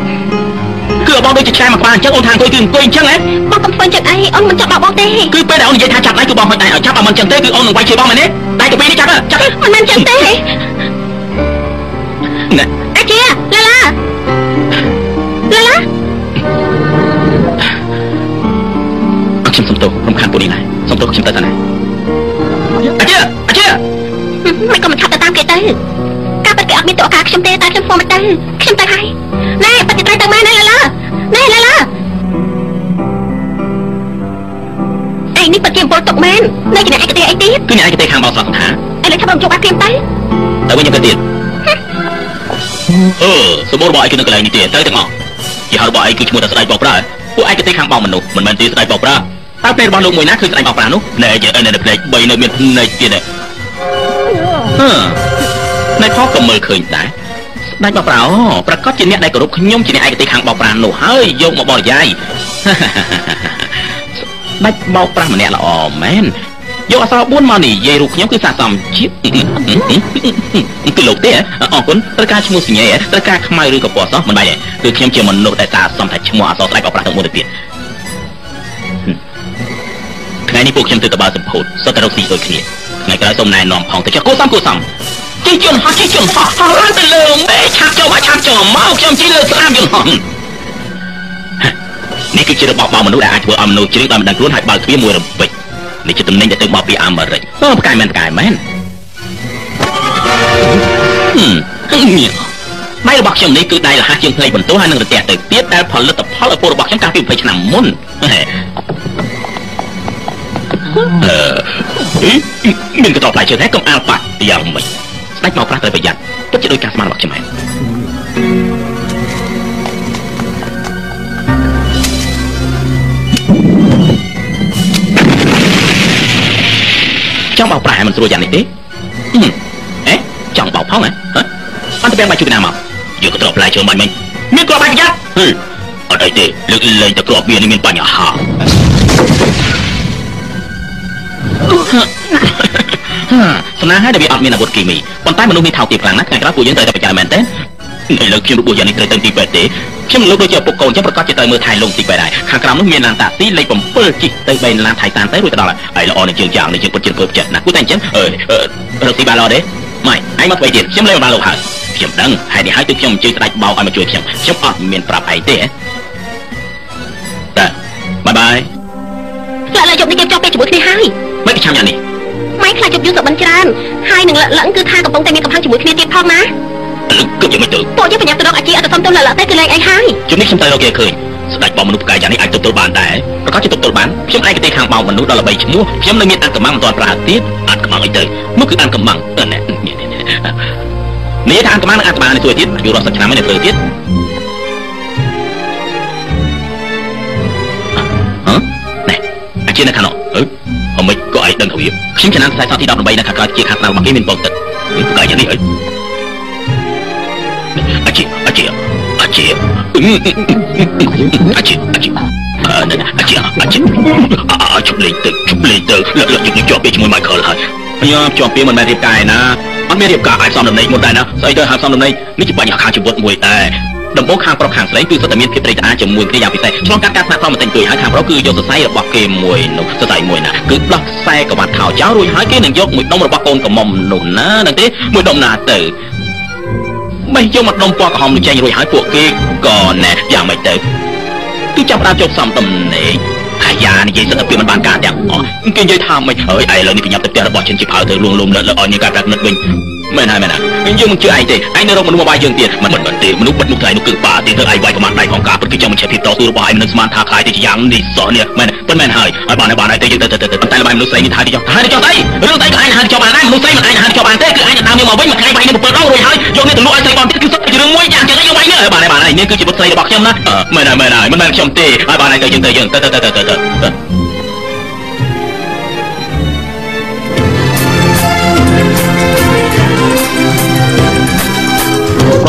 គឺឲ្យបងដូចជាឆ្កែមកក្បាលអញ្ចឹងអូនថាអង្គុយគឺអង្គុយអញ្ចឹងហ៎បងកុំធ្វើចិត្តអីអូនមិនចាប់បោកបងទេគឺពេលដែលអូននិយាយថាចាប់ដៃគឺបងហុចដៃឲ្យចាប់ឲ្យមិនអញ្ចឹងទេគឺអូននឹងវាយជើងបងមែនទេដៃទៅពេលនេះចាប់ទៅចាប់ទៅមិនមែនចឹងទេណែ អាជាឡាឡាឡាឡាអត់ខ្ញុំសុំទោសរំខានពួកនេះណាសុំទោសខ្ញុំទៅតាណាអាជាអាជាមិនក៏មិនថាទៅតាមគេទៅការពិតគេអត់មានតួការខ្ញុំទេតែខ្ញុំហ្វមិនទៅខ្ញុំទៅហើយណែបតិត្រៃទៅមែនណាឡាឡាណែឡាឡាឯងនេះពិតជាពលទុកមែននៅជាអ្នកឯកទេសអីទៀតគឺអ្នកឯកទេសខាងបោកស្រស់សន្តាឥឡូវថាបងជួបបាត់ព្រាមទៅទៅវិញខ្ញុំទៅទៀត អឺសម្បូររបស់ឯងគឺនៅកន្លែងនេះទៀតទៅទាំងអស់ជាហៅរបស់ឯងគឺឈ្មោះតែស្ដេចបោកប្រាពួកឯកទេសខាងបោកមនុស្សមិនមែនទេស្ដេចបោកប្រាតើពេលរបស់លោកមួយណាគឺស្ដេចបោកប្រានោះណែជាអីនៅផ្លេច3នៅមានភ្នែកទៀតហ៎ហឺណែខកក៏មើលឃើញដែរស្ដេចបោកប្រាអូប្រកាសជាអ្នកដែលគោរពខ្ញុំជាអ្នកឯកទេសខាងបោកប្រានោះហើយយកមកបរិយាយស្ដេចបោកប្រាស់ម្នាក់ល្អមែន យកអក្សរ4មកនិយាយរូបខ្ញុំគឺស័ក្តិសមជាគឺលោកទេអរគុណត្រូវការឈ្មោះសញ្ញេត្រូវការខ្មៅឬក៏ពណ៌សមិនបាច់ទេគឺខ្ញុំជាមនុស្សដែលស័ក្តិសមថាឈ្មោះអក្សរស្ដេចបោកប្រាស់ទាំងមួយទៅទៀតថ្ងៃនេះពួកខ្ញុំទៅតបើសម្ពោធសុទ្ធតែរកស៊ីដូចគ្នាថ្ងៃក្រោយសូមណែនាំផងទៅចុះគួរសមគួរសមជិះយន្តហោះជិះយន្តហោះហោះទៅលើមេឆាប់ចូលមកឆាប់ចូលមកខ្ញុំជិះលើស្លាបយន្តហោះនេះគឺជារបបបោមនុស្សដែលអាចធ្វើឲ្យមនុស្សជ្រៀងដោយមិនដឹងខ្លួនហើយបើកទ្វារមួយរំពេច នេះជាតំណែងដែលទៅមកពីអាមេរិកអូផ្កាយមែនផ្កាយមែនហឹមនេះដៃរបស់ខ្ញុំនេះគឺដៃរហ័សជាងផ្លេបន្ទោះហើយនឹងរទះទៅទៀតដែលផលិតផលឪពុករបស់ខ្ញុំកាលពី20ឆ្នាំមុនហេអឺមានកតបផ្លែជើងហើយកុំអាលបាត់យ៉ាងម៉េចស្ដេចមកប្រាស់ត្រូវប្រយ័ត្នពិតជាដោយការស្មានរបស់ខ្ញុំឯង មិនស្រួលយ៉ាងនេះទេហឹមអេចង់បោកផងហ៎ហ៎អត់ទៅបែងបាយជួយណាមកយកកត្រប់ផ្លែជើងបាញ់មិញមានគ្រាប់បាញ់ប្រយ័ត្នហឺអត់អីទេលើកលែងតែគ្រាប់វានេះមានបញ្ហាសំណាងហើយដែលវាអត់មានអាវុធគីមីប៉ុន្តែមនុស្សមានថោកទាបខ្លាំងណាស់ថ្ងៃក្រោយពួកយើងត្រូវតែប្រចាំមែនទេ ឥឡូវខ្ញុំរបួសយ៉ាងនេះត្រូវទៅទីពេទ្យទេខ្ញុំលោកដូចជាឪពុកកូនអញ្ចឹងប្រកាសជាទៅមើលថៃលងទីពេទ្យដែរខាងក្រោមនោះមានឡានតាក់ស៊ីលេខ7ជិះទៅបីឡានថៃតានទៅរួចទៅដល់ហើយល្អនឹងជើងយ៉ាងនេះយើងពិតជាធ្វើចិត្តណាស់គួរតែអញ្ចឹងអើរកទីបានល្អទេម៉េចឯងមកធ្វើទៀតខ្ញុំលេងបានលោកហើយខ្ញុំដឹងហើយនេះហើយទើបខ្ញុំអញ្ជើញស្ដេចបោកឲ្យមកជួយខ្ញុំខ្ញុំអត់មានប្រាប់ឯងទេតើបាយបាយឡាឡាយប់នេះគេចោះពេលជាមួយគ្នាហើយមិនប្រចាំយ៉ាងនេះម៉ែខ្លាចជប់យូរសបិនច្រើនហើយនឹងលក់លឹងគឺថាកំពុងតែមានកំហឹងជាមួយគ្នាទៀតផងណាលឹក គិតយ៉ាងម៉េចទៅពួកយើងប្រញាប់ទៅរកអាជីអត់ទៅសុំទៅលក់លក់ទេគឺលេងអីហើយជំនេះខ្ញុំទៅរកគេឃើញស្ដេចបោកមនុស្សផ្កាយយ៉ាងនេះអាចទទួលបានដែរប្រកាសជាទទួលបានខ្ញុំឯកទេសខាងបោកមនុស្សដល់ល្បីឈ្មោះខ្ញុំនៅមានអត្តកម្មាំងមិនទាន់ប្រើទៀតអត្តកម្មាំងអីទៅនោះគឺអត្តកម្មាំងអឺណែនេះថាអត្តកម្មាំងនិងអត្តកម្មាំងនេះជួយទៀតយូររាប់សិបឆ្នាំហើយនៅធ្វើទៀតហ៎ណែអាជានៅខាងនោះអឺអមិនក៏ឯងដឹងថាវាខ្ញុំចំណានខ្សែសក់ទី18នៅខាងក្រៅជាខាងស្ដាំរបស់គេមានបងទឹកផ្កាយយ៉ាងនេះអី អាជាអាជាអាជាអាជាអាជាអឺណែអាជាអាជាអាជប់លេងទៅជប់លេងទៅលើកលើកជប់ជាប់ពេលជាមួយ Michael ហើយខ្ញុំជាប់ពេលមិនមែនរៀបការឯណាអត់មានរៀបការអាចសំដំណេកមុនដែរណាស្អីទៅហៅសំដំណេកនេះជាបញ្ហាខាងជីវិតមួយដែរដំបូងខាងប្រុសខាងស្រីគឺសុទ្ធតែមានភាពត្រេកអរជាមួយគ្នាយ៉ាងពិសេសឆ្លងកាត់ការស្នាក់តាមបន្តិចតួចហើយខាងប្រុសគឺយកសរសៃរបស់គេមួយនោះសរសៃមួយណាគឺដោះខ្សែក្បាត់ខោចោលរួចហើយគេនឹងយកមួយដុំរបស់កូនកំមុំនោះណានឹងទេមួយដុំណាទៅ បេះយកមកដុំពណ៌ក្រហមនឹងចេញរួចហើយពួកគេក៏ណែយ៉ាងម៉េចទៅគឺចាប់ផ្ដើមជោគសំតំណេកអាយ៉ានិយាយសិតតែពីមិនបានការទាំងអស់គេនិយាយថាមិនអើយឯងឥឡូវនេះប្រញាប់ទៅផ្ទះរបស់ចិនជីផៅទៅលួងលំលើលើឲ្យមានការប្រាក់និតវិញ មែនហើយមែនហើយយើងមិនជឿឯងទេឯងនៅរកមនុស្សមកបាយយើងទៀតមិនមិនមិនទេមនុស្សបិទមុខតែនោះគឺបាទៀតធ្វើឯងវាយប្រមាថដៃផងការព្រឹកគេចង់បញ្ឆេះភាពតស៊ូរបស់ឯងមិនស្មានថាខ្លាយទៅជាយ៉ាងនេះសោះនេះមែនប៉ុន្មានហើយហើយបានហើយបានហើយទៅយើងទៅទៅតែល្បែងមនុស្សស្អីនេះថាទៅចង់ថាទៅចង់ស្អីរឿងតែក៏ឯងហានចង់បានដែរមនុស្សស្អីមិនឯងហានចង់បានទេគឺឯងដើមយកមកវិញមកខ្លាយវាយនឹង7ដងរួចហើយយកនេះទៅលក់ឲ្យស្រីបងទៀតគឺសុទ្ធតែរឿងមួយយ៉ាងចឹងយើងវាយនេះបានហើយបានហើយនេះគឺជាបុត្រស្រីរបស់ខ្ញុំណាមែនហើយមែនហើយមិនមែនខ្ញុំទេហើយបានហើយទៅយើងទៅយើងទៅទៅទៅទៅ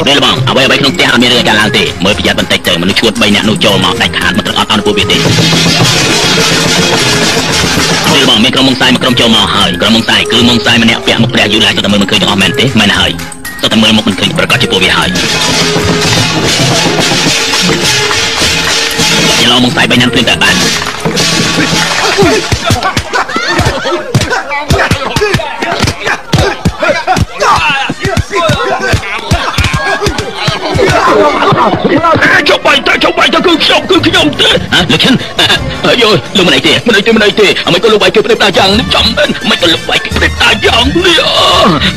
ទៅទៅពេលបងអ្វីអ្វីក្នុងផ្ទះអត់មានរឿងកើតឡើងទេមើលប្រយ័ត្នបន្តិចទៅមនុស្សឈួត3នាក់នោះចូលមកដាច់ខាតមិនត្រូវអត់អន់ពួកវាទេពេលបងមានក្រុមមងសាយមួយក្រុមចូលមកហើយក្រុមមងសាយគឺមងសាយម្នាក់ពាក់មុខព្រះយូរឡាយទៅតែមើលមិនឃើញទាំងអស់មែនទេមែនហើយសុទ្ធតែមើលមកមិនឃើញប្រកាសជាពួកវាហើយជាឡងមកស្អែកបីណាំព្រឹងតែបាន ចុះបាយទៅចុះបាយទៅគឺខ្ញុំគឺខ្ញុំទេហ៎លោកឈិនអើយលោកមិនអីទេមិនអីទេមិនអីទេអ្មេចក៏លោកបាយគឺព្រឹបតាយ៉ាងនេះចំមែនមិនក៏លោកបាយគឺព្រឹបតាយ៉ាងនេះ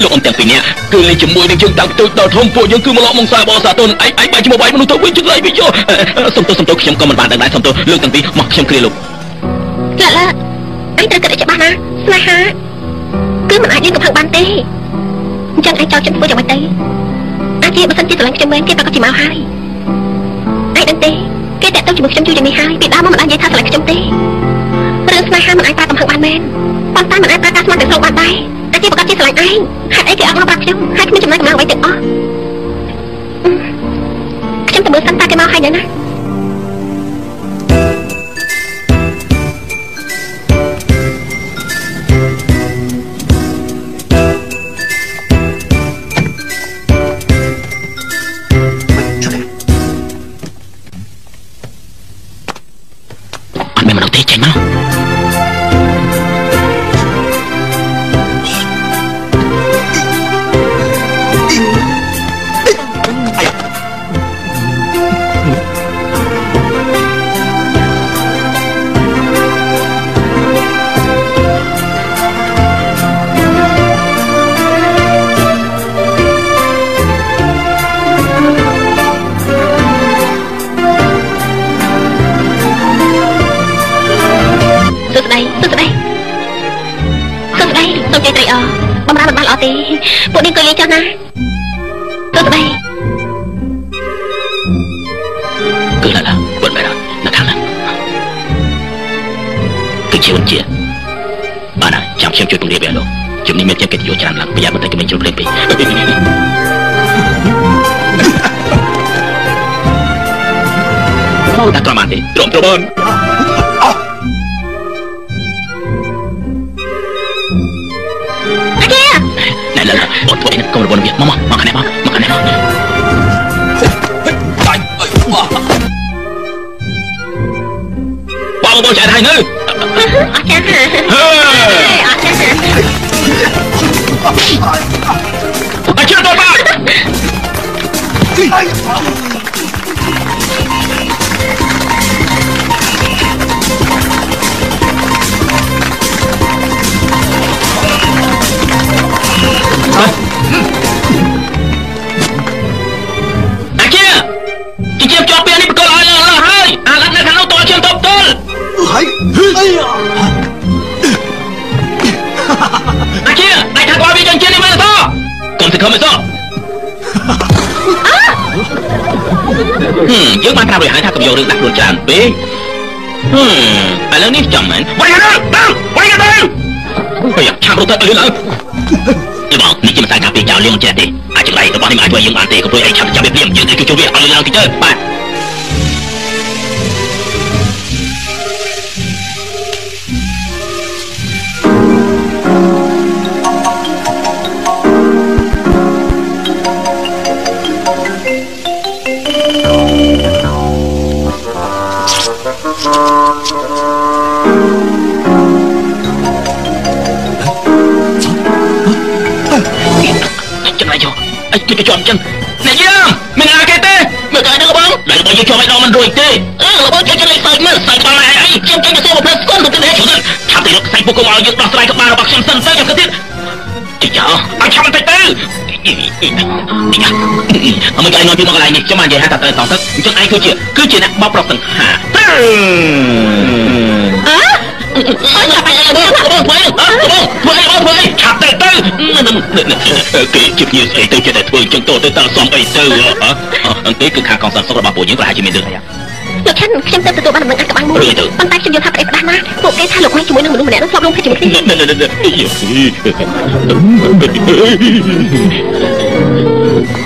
លោកអ៊ំទាំងពីរនាក់គឺលេងជាមួយនឹងយើងតាំងទៅដល់ធំពួកយើងគឺមកឡកមកសាបអសាតុនឯងឯងបាយជាមួយបាយមនុស្សទៅវិញចង្រៃវិញយោសុំទោសសុំទោសខ្ញុំក៏មិនបានដឹងដែរសុំទោសលោកទាំងពីរមកខ្ញុំគ្រាលោកឡាឡាអញត្រូវគិតឲ្យច្បាស់ណាស្នេហាគឺមិនអាចយើងកំផឹងបានទេអញ្ចឹងឯងចោលចិត្តធ្វើយ៉ាងម៉េចទៅ អាចជាបើសិនជាស្រឡាញ់ខ្ញុំមែនគេប្រកាសជាមកហើយឯងដឹងទេគេតាក់ទងជាមួយខ្ញុំយូរយ៉ាងនេះហើយពីដើមមកមិនអាចនិយាយថាស្រឡាញ់ខ្ញុំទេរឿងស្នេហាមិនអាចប្រើកំហឹងបានមែនប៉ុន្តែមិនអាចប្រើការស្មោះទាំងស្រុងបានដែរអាចជាប្រកាសជាស្រឡាញ់ឯងហេតុអីគេអត់មកប្រាប់ខ្ញុំហើយគ្មានចំណុចកម្លាំងអ្វីទាំងអស់ខ្ញុំទៅមើលសិនតើគេមកហើយយ៉ាងណា ណាសួស្តីគឺឡាឡាគាត់មែននៅខាងហ្នឹងគឺជាវិជ្ជាបានហើយចាំខ្ញុំជួយពង្រៀបវាលោកជំនាញមានជាកិត្តិយសច្រើនឡើងប្រយ័ត្នមិនតែក្មេងជ្រុលភ្លេងពេកអូតាក្របានទេទ្រាំទ្រាំបា ណែឡាឡាបងធ្វើអីកុំរវល់វាមកមកមកខាងនេះមកមកខាងនេះមកដាច់អើយវ៉ាបងបងចែកឲ្យនៅអត់ចាស់ហ៎ហេអត់ចាស់ហ៎អជិះទៅបាទ អាជាជាជាជាប់ពេលនេះបកលឲ្យលើហើយអាឡាត់នៅខាងនោះតើជាងតបទល់ហើយអីអាជាដៃថាគាត់វាចឹងជានេះមែនតើកុំសង្ឃឹមទេតើហឹមយើងបានប្រាប់រួចហើយថាកុំយករឿងដាក់ខ្លួនច្រើនពេកហឹមឥឡូវនេះចាំមែនវិញទៅតាមវិញទៅហើយឆាប់រត់ទៅលឿនឡើ ងនេះបងនេះជាមិនសាយកាពីចៅលៀងចេះទេអាចចង្រៃរបស់នេះមិនអាចធ្វើយើងបានទេកុំព្រួយអីឆាប់ចាប់វាព្រាមយើងគឺជួយវាឲ្យលឿនឡើងតិចទៅបាទ ជួយជាប់ចឹងអ្នកយាមមានអាគេទេមើលកាយនឹងបងដៃរបស់យើងជាប់ឲ្យដល់មិនរួចទេអឺរបស់គេចេញសើចមើលសើចបងអីអីខ្ញុំចេញទៅសួរប្រភេទស្គមទៅទៀតហ្នឹងឆាប់ទៅរកខ្សែពុកកុំឲ្យយើងដោះស្រាយក្បាលរបស់ខ្ញុំសិនទៅចាំទៅទៀតទីចោឲ្យឆាប់ទៅទៅនេះយ៉ាអមកាយនៅពីមកកន្លែងនេះខ្ញុំបាននិយាយថាតើតោះទឹកអញ្ចឹងឯងគឺជាគឺជាអ្នកបបប្រសង្ហា គេជិបញើស្អីទៅចិត្តតែធ្វើអញ្ចឹងទៅទៅតាំងសំអីទៅអញ្ចឹងគឺខាងកងសន្តិសុខរបស់ពួកយើងប្រហែលជាមានរឿងហើយលោកឆាន់ខ្ញុំទៅទទួលបានដំណឹងអាក្បាំងមួយប៉ុន្តែខ្ញុំយល់ថាប្រអេផ្ដាស់ណាស់ពួកគេថាលោកម៉ែជាមួយនឹងមនុស្សម្នាក់នោះធ្លាប់រួមភេទជាមួយគ្នាណែណែណែយីបងនិ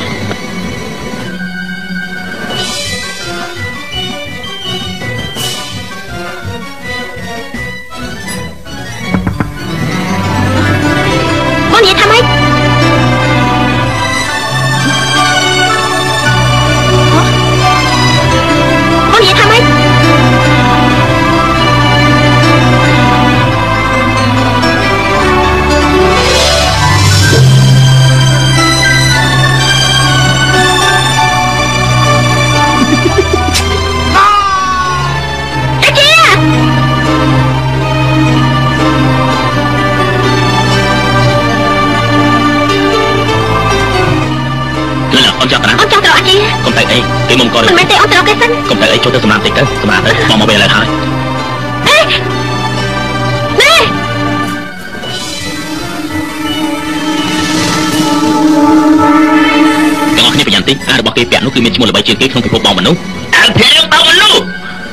បីជាងគេក្នុងពិភពបងមនុស្សអាភៀងបងមនុស្ស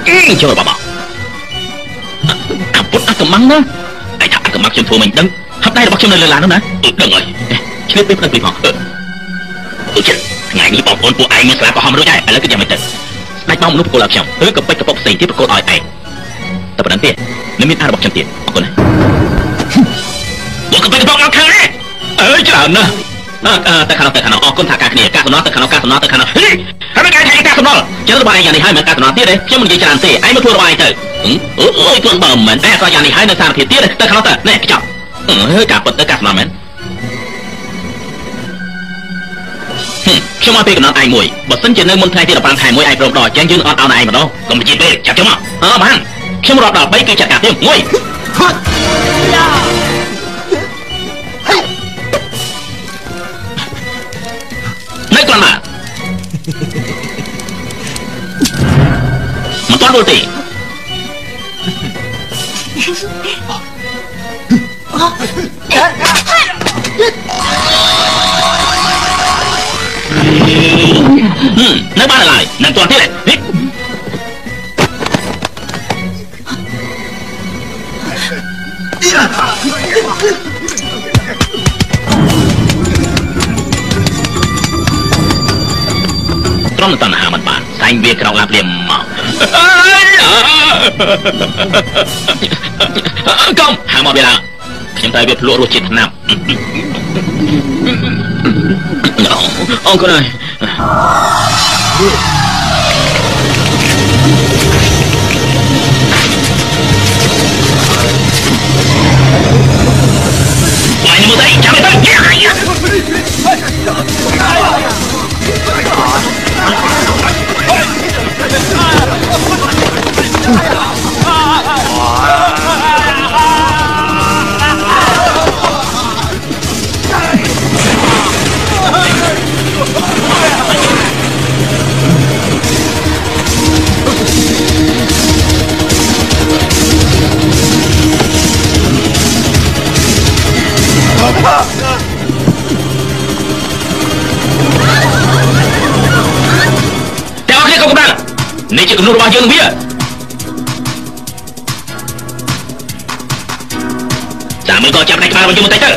អឺចូលបបអាពុតអាកំងណាឯថាអាកំងខ្ញុំធ្វើមិនដឹងហាប់ដៃរបស់ខ្ញុំនៅលើឡាននោះណាអឺដឹងហើយឆ្លៀតពេលព្រឹកពីផងអឺអឺជិះថ្ងៃនេះបងប្អូនពួកឯងមានស្លាបកំហំរួចហើយឥឡូវគឺយ៉ាងម៉េចទៅស្ដេចបងមនុស្សប្រកល់ឲ្យខ្ញុំឬក៏ពេចកប៉ុកផ្សេងទៀតប្រកល់ឲ្យឯងតែប៉ុណ្្នឹងទេនឹងមានអារបស់ខ្ញុំទៀតអរគុណណាយកកពេចកប៉ុកមកខាងនេះអើយច្រើនណាស់អើទៅខាងនោះទៅខាងនោះអរគុណថាការគ្នាការសំណល់ទៅខាងនោះការសំណល់ទៅខាងនោះ ហីហើយមិនកាយថាការសំណល់ចឹងរបស់ឯងយ៉ាងនេះហើយមិនការសំណល់ទៀតទេខ្ញុំមិននិយាយច្រើនទេឯងមកធ្វើរបស់ឯងទៅអូអូយខ្លួនបើមិនមែនឯងអត់យ៉ាងនេះហើយនៅសារភាពទៀតទៅខាងនោះទៅនេះខ្ចប់អើយការពិតទៅការសំណល់មែនខ្ញុំមកពេលកំណត់ឯងមួយបើសិនជានៅមុនថ្ងៃទី15ខែ1ឯងព្រមដល់អញ្ចឹងយើងអត់ឲ្យឯងម្ដងកុំនិយាយពេលចាប់ខ្ញុំមកអើបានខ្ញុំរាប់ដល់3គឺចាត់ការទៀត1 មិនទាន់រួចទេហឹមនៅបានឡើយនៅទាន់ទៀតទេហិត្រង់នឹងតណ្ហាមិនបានសែងវាក្រោកឡាប់លៀមមក កុំហាមកវាឡើងខ្ញុំត្រូវវាភ្លក់រសជាតិថ្នាំអរគុណហើយវាយមកទៅចាំទៅ ទាំងអស់គ្នាកុំកំដៅនេះជាគំនូររបស់យើងនឹងវាចាំមើលក៏ចាប់ដៃក្បាលរបស់យើងបន្តិចទៅ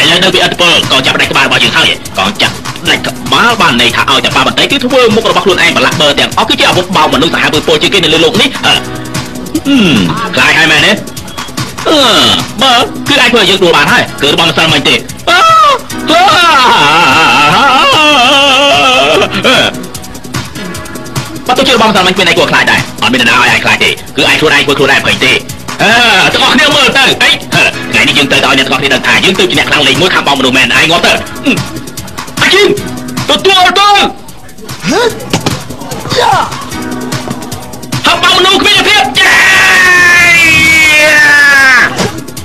ឥឡូវនៅពីអត្តពលក៏ចាប់ដៃក្បាលរបស់យើងហើយកងចាប់ ដៃក្បាលបានន័យថាឲ្យតែបាបន្តិចគឺធ្វើមុខរបស់ខ្លួនឯងបន្លាស់បើទាំងអស់គឺជាអាវុធបោកមនុស្សសាហាវពលជាងគេនៅលើលោកនេះអឺហឹមខ្លាចហើយមែនទេអឺបើគឺអាចធ្វើឲ្យយើងដួលបានហើយគឺរបស់ម្សិលមិញទេអូបើទៅជារបស់ម្សិលមិញមានអីគួរខ្លាចដែរអត់មាននរណាឲ្យឯងខ្លាចទេគឺឯងខ្លួនឯងធ្វើខ្លួនឯងភ័យទេអឺទាំងអស់គ្នាមើលទៅអីថ្ងៃនេះយើងទៅឲ្យអ្នកទាំងអស់គ្នាដឹងថាយើងទៅជាអ្នកខ្លាំងលេខ1ខាងបងមនុស្សមែនឯងងាប់ទៅ អាជីទទួលទៅហើយបងមនុស្សគ្មានភាពចា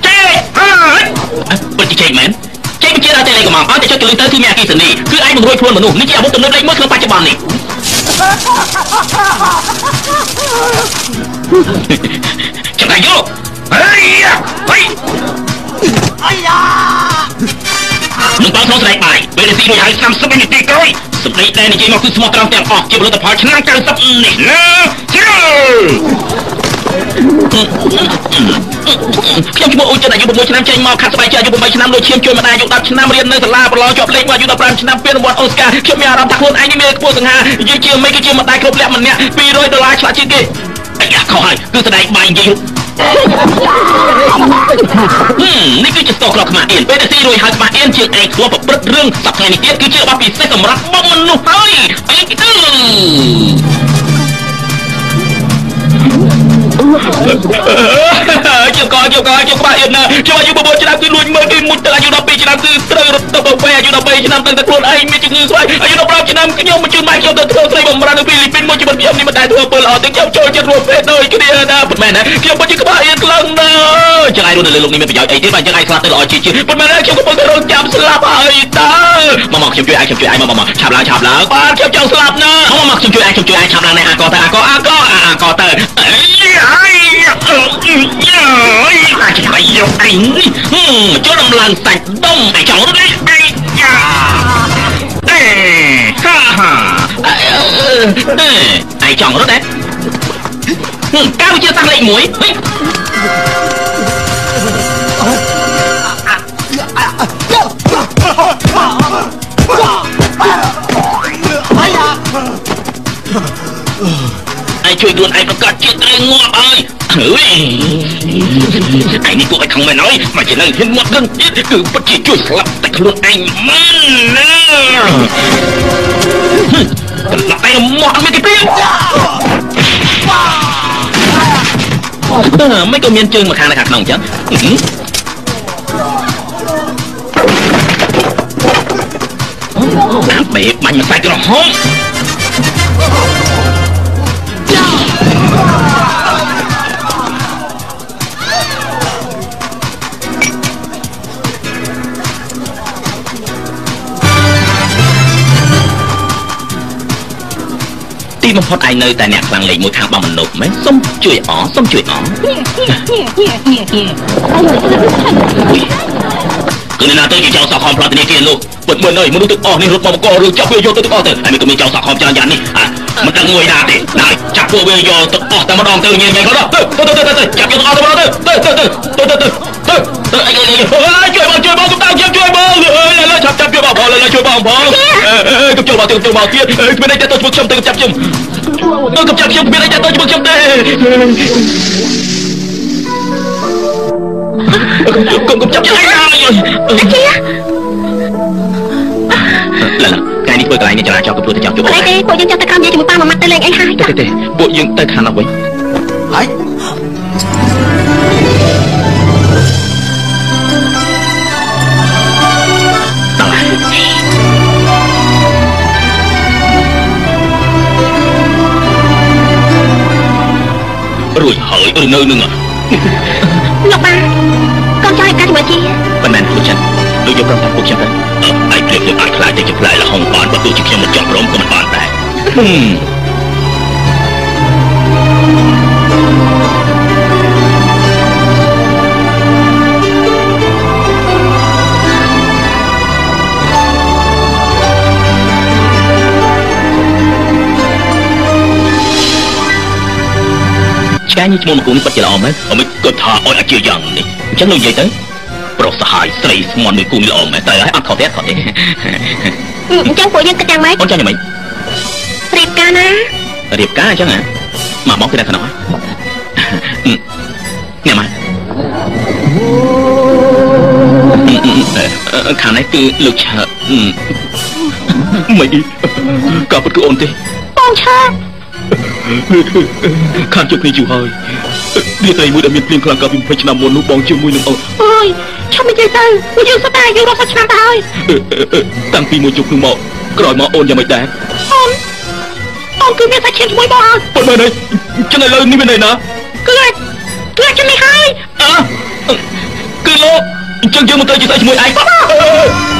ចេហើយពិតជាចេញមែនចេញបញ្ជាដល់តែលេខកំងអត់តែចុចកលឹងទៅគឺមានអគិសនីគឺឯងមិនរួចខ្លួនមនុស្សនេះជាអាវុធទំនើបលេខ1ក្នុងបច្ចុប្បន្ននេះចាំតែយកហេហេ នឹងបងក្នុងស្រែកបាយពេលនេះរួចហើយ30នាទីក្រោយសម្ដីដែលនិយាយមកគឺស្មោះត្រង់ទាំងអស់ជាផលិតផលឆ្នាំ90នេះណាជឿខ្ញុំឈ្មោះអ៊ូចិនអាយុ6ឆ្នាំចេញមកខាត់ស្បែកជើអាយុ8ឆ្នាំដូចឈាមជួយម្ដាយអាយុ10ឆ្នាំរៀននៅសាលាប្រឡងជាប់លេខមកអាយុ15ឆ្នាំពានរង្វាន់អូស្ការខ្ញុំមានអារម្មណ៍ថាខ្លួនឯងនេះមានខ្ពស់សង្ហានិយាយជាមិនគឺជាម្ដាយគ្រប់លក្ខម្នាក់200ដុល្លារឆ្លាតជាងគេអាយ៉ាខុសហើយគឺស្ដែងបាយនិយាយហឹម នេះគឺជាស្ទោក្រខ្មាស់អៀនពេលដែលស៊ីរួយហើយខ្មាស់អៀនជាងឯងធ្លាប់ប្រព្រឹត្តរឿងសប្តាហ៍នេះទៀតគឺជារបស់ពិសេសសម្រាប់បងមនុស្សហើយអីទៅ ជាកជាកជាក្បាលអៀនណាជាអាយុ9ឆ្នាំគឺលួចមើលគេមុជទៅអាយុ12ឆ្នាំគឺត្រូវរត់ទៅបំពេអាយុ13ឆ្នាំតាំងតែខ្លួនឯងមានជំងឺស្បែកអាយុ15ឆ្នាំខ្ញុំមកជឿនម៉ែខ្ញុំទៅធ្វើស្រីបំរើនៅហ្វីលីពីនមួយជីវិតខ្ញុំនេះមិនដែលធ្វើអំពើល្អទាំងខ្ញុំចូលចិត្តរួមពេទ្យដូចគ្នាណាប៉ុន្មានណាខ្ញុំពិតជាក្បាលអៀនខ្លាំងណាស់ចឹងឯងរស់នៅលើលោកនេះមានប្រយោជន៍អីទេបាទចឹងឯងស្លាប់ទៅល្អជាជាប៉ុន្មានណាខ្ញុំកំពុងតែរងចាំស្លាប់ហើយតើមកមកខ្ញុំជួយឯងខ្ញុំជួយឯងមកមកឆាប់ឡើងឆាប់ឡើងបាទខ្ញុំចង់ស្លាប់ណាមកមកខ្ញុំជួយឯងខ្ញុំជួយឯងឆាប់ឡើងនេះអាកទៅអាកអាកអាកទៅអីអីអាចឆ្លៃយ phải vô ảnh ừ, Cho làm làng tạch đông mày cháu đó đấy Ây da Ê Ha ha Ê Ai chọn đó đấy Cao chưa tăng lệnh muối ឯងជួយខ្លួនឯងប្រកាសជាតិត្រូវងាប់ហើយហើយឯងនេះពួកឯងខំមែនហើយមកជានឹងហ៊ានងាប់ដឹងទៀតគឺពិតជាជួយស្លាប់តែខ្លួនឯងមែនណាកន្លក់ឯងមកអត់មានទីព្រៀងអឺមិនក៏មានជើងមកខាងនៅខាងក្នុងអញ្ចឹងអាបេបាញ់មកសាច់ក្រហម ទីបំផុតឯងនៅតែអ្នកខ្លាំងលេខមួយខាងបងមនុស្សមែនសុំជួយអសុំជួយអគឺណាទៅជាចៅសក់ខំផ្លាត់ធនាគារនោះពុតមើលអើយមនុស្សទឹកអស់នេះរត់មកបករួចចាប់វាយកទៅទឹកអស់ទៅហើយមិនក៏មានចៅសក់ខំច្រើនយ៉ាងនេះអាមិនដឹងមួយណាទេណាចាប់ពួកវាយកទឹកអស់តែម្ដងទៅញៀនញ៉ៃក៏ដល់ទៅទៅទៅទៅចាប់យកទឹកអស់ទៅម្ដងទៅទៅទៅទៅទៅ ជួយបងផងអើយកំចូលមកទៅទៅមកទៀតគ្មានអីទៅជួយខ្ញុំទៅចាប់ខ្ញុំទៅកំចាប់ខ្ញុំគ្មានអីទៅជួយខ្ញុំទេកុំកុំចាប់ខ្ញុំអីអីជាឡាឡាកាយនេះធ្វើកន្លែងនេះចរាចរណ៍កំពុងតែចាប់ជួបអីទេពួកយើងចង់ទៅក្រោមនិយាយជាមួយប៉ាមួយម៉ាត់ទៅលេងអីហើយទេទេពួកយើងទៅខាងនោះវិញហើយ រួចហើយឬនៅនឹងលោកប៉ាកូនចៅឯកាជាមួយជាមិនមែនពួកចឹងដូចយកប្រាប់ថាពួកខ្ញុំទៅអើឯងព្រៀបនឹងអាចខ្លាចទៅជាផ្លែលហុងបានបើទោះជាខ្ញុំមិនចង់ព្រមក៏មិនបានដែរ ហឹមឆ្កែញីឈ្មោះមកគុំពិតជាល្អមែនអមិនគាត់ថាអោយអាជាយ៉ាងនេះអញ្ចឹងលោកនិយាយទៅប្រុសសហាយស្រីស្មន់មួយគូនេះល្អមែនតែហើយអត់ខុសទេអត់ខុសទេអញ្ចឹងពួកយើងគិតយ៉ាងម៉េចអូនចង់យ៉ាងម៉េចរៀបការណារៀបការអញ្ចឹងហ៎មកមកពីនៅខាងនោះហ៎ញ៉ាំមកខាងនេះគឺលោកឆើមិនក៏ពិតគឺអូនទេបងឆើ ខាងជិះគ្នាយូរហើយវាត្រីមួយដែលមានភ្លៀងខ្លាំងកាលពី20ឆ្នាំមុននោះបងជាមួយនឹងអូនអើយឈប់និយាយទៅពួកយើងសុទ្ធតែអាយុរាប់សិបឆ្នាំទៅហើយតាំងពីមួយជុកនោះមកក្រោយមកអូនយ៉ាងម៉េចដែរអូនអូនគឺមានសាច់ឈាមជាមួយបងហើយប៉ុន្មានហើយចឹងឥឡូវនេះមានន័យណាគឺអាចគឺអាចជំនេះហើយអើគឺលោកអញ្ចឹងយើងមកទៅជាស្អីជាមួយឯង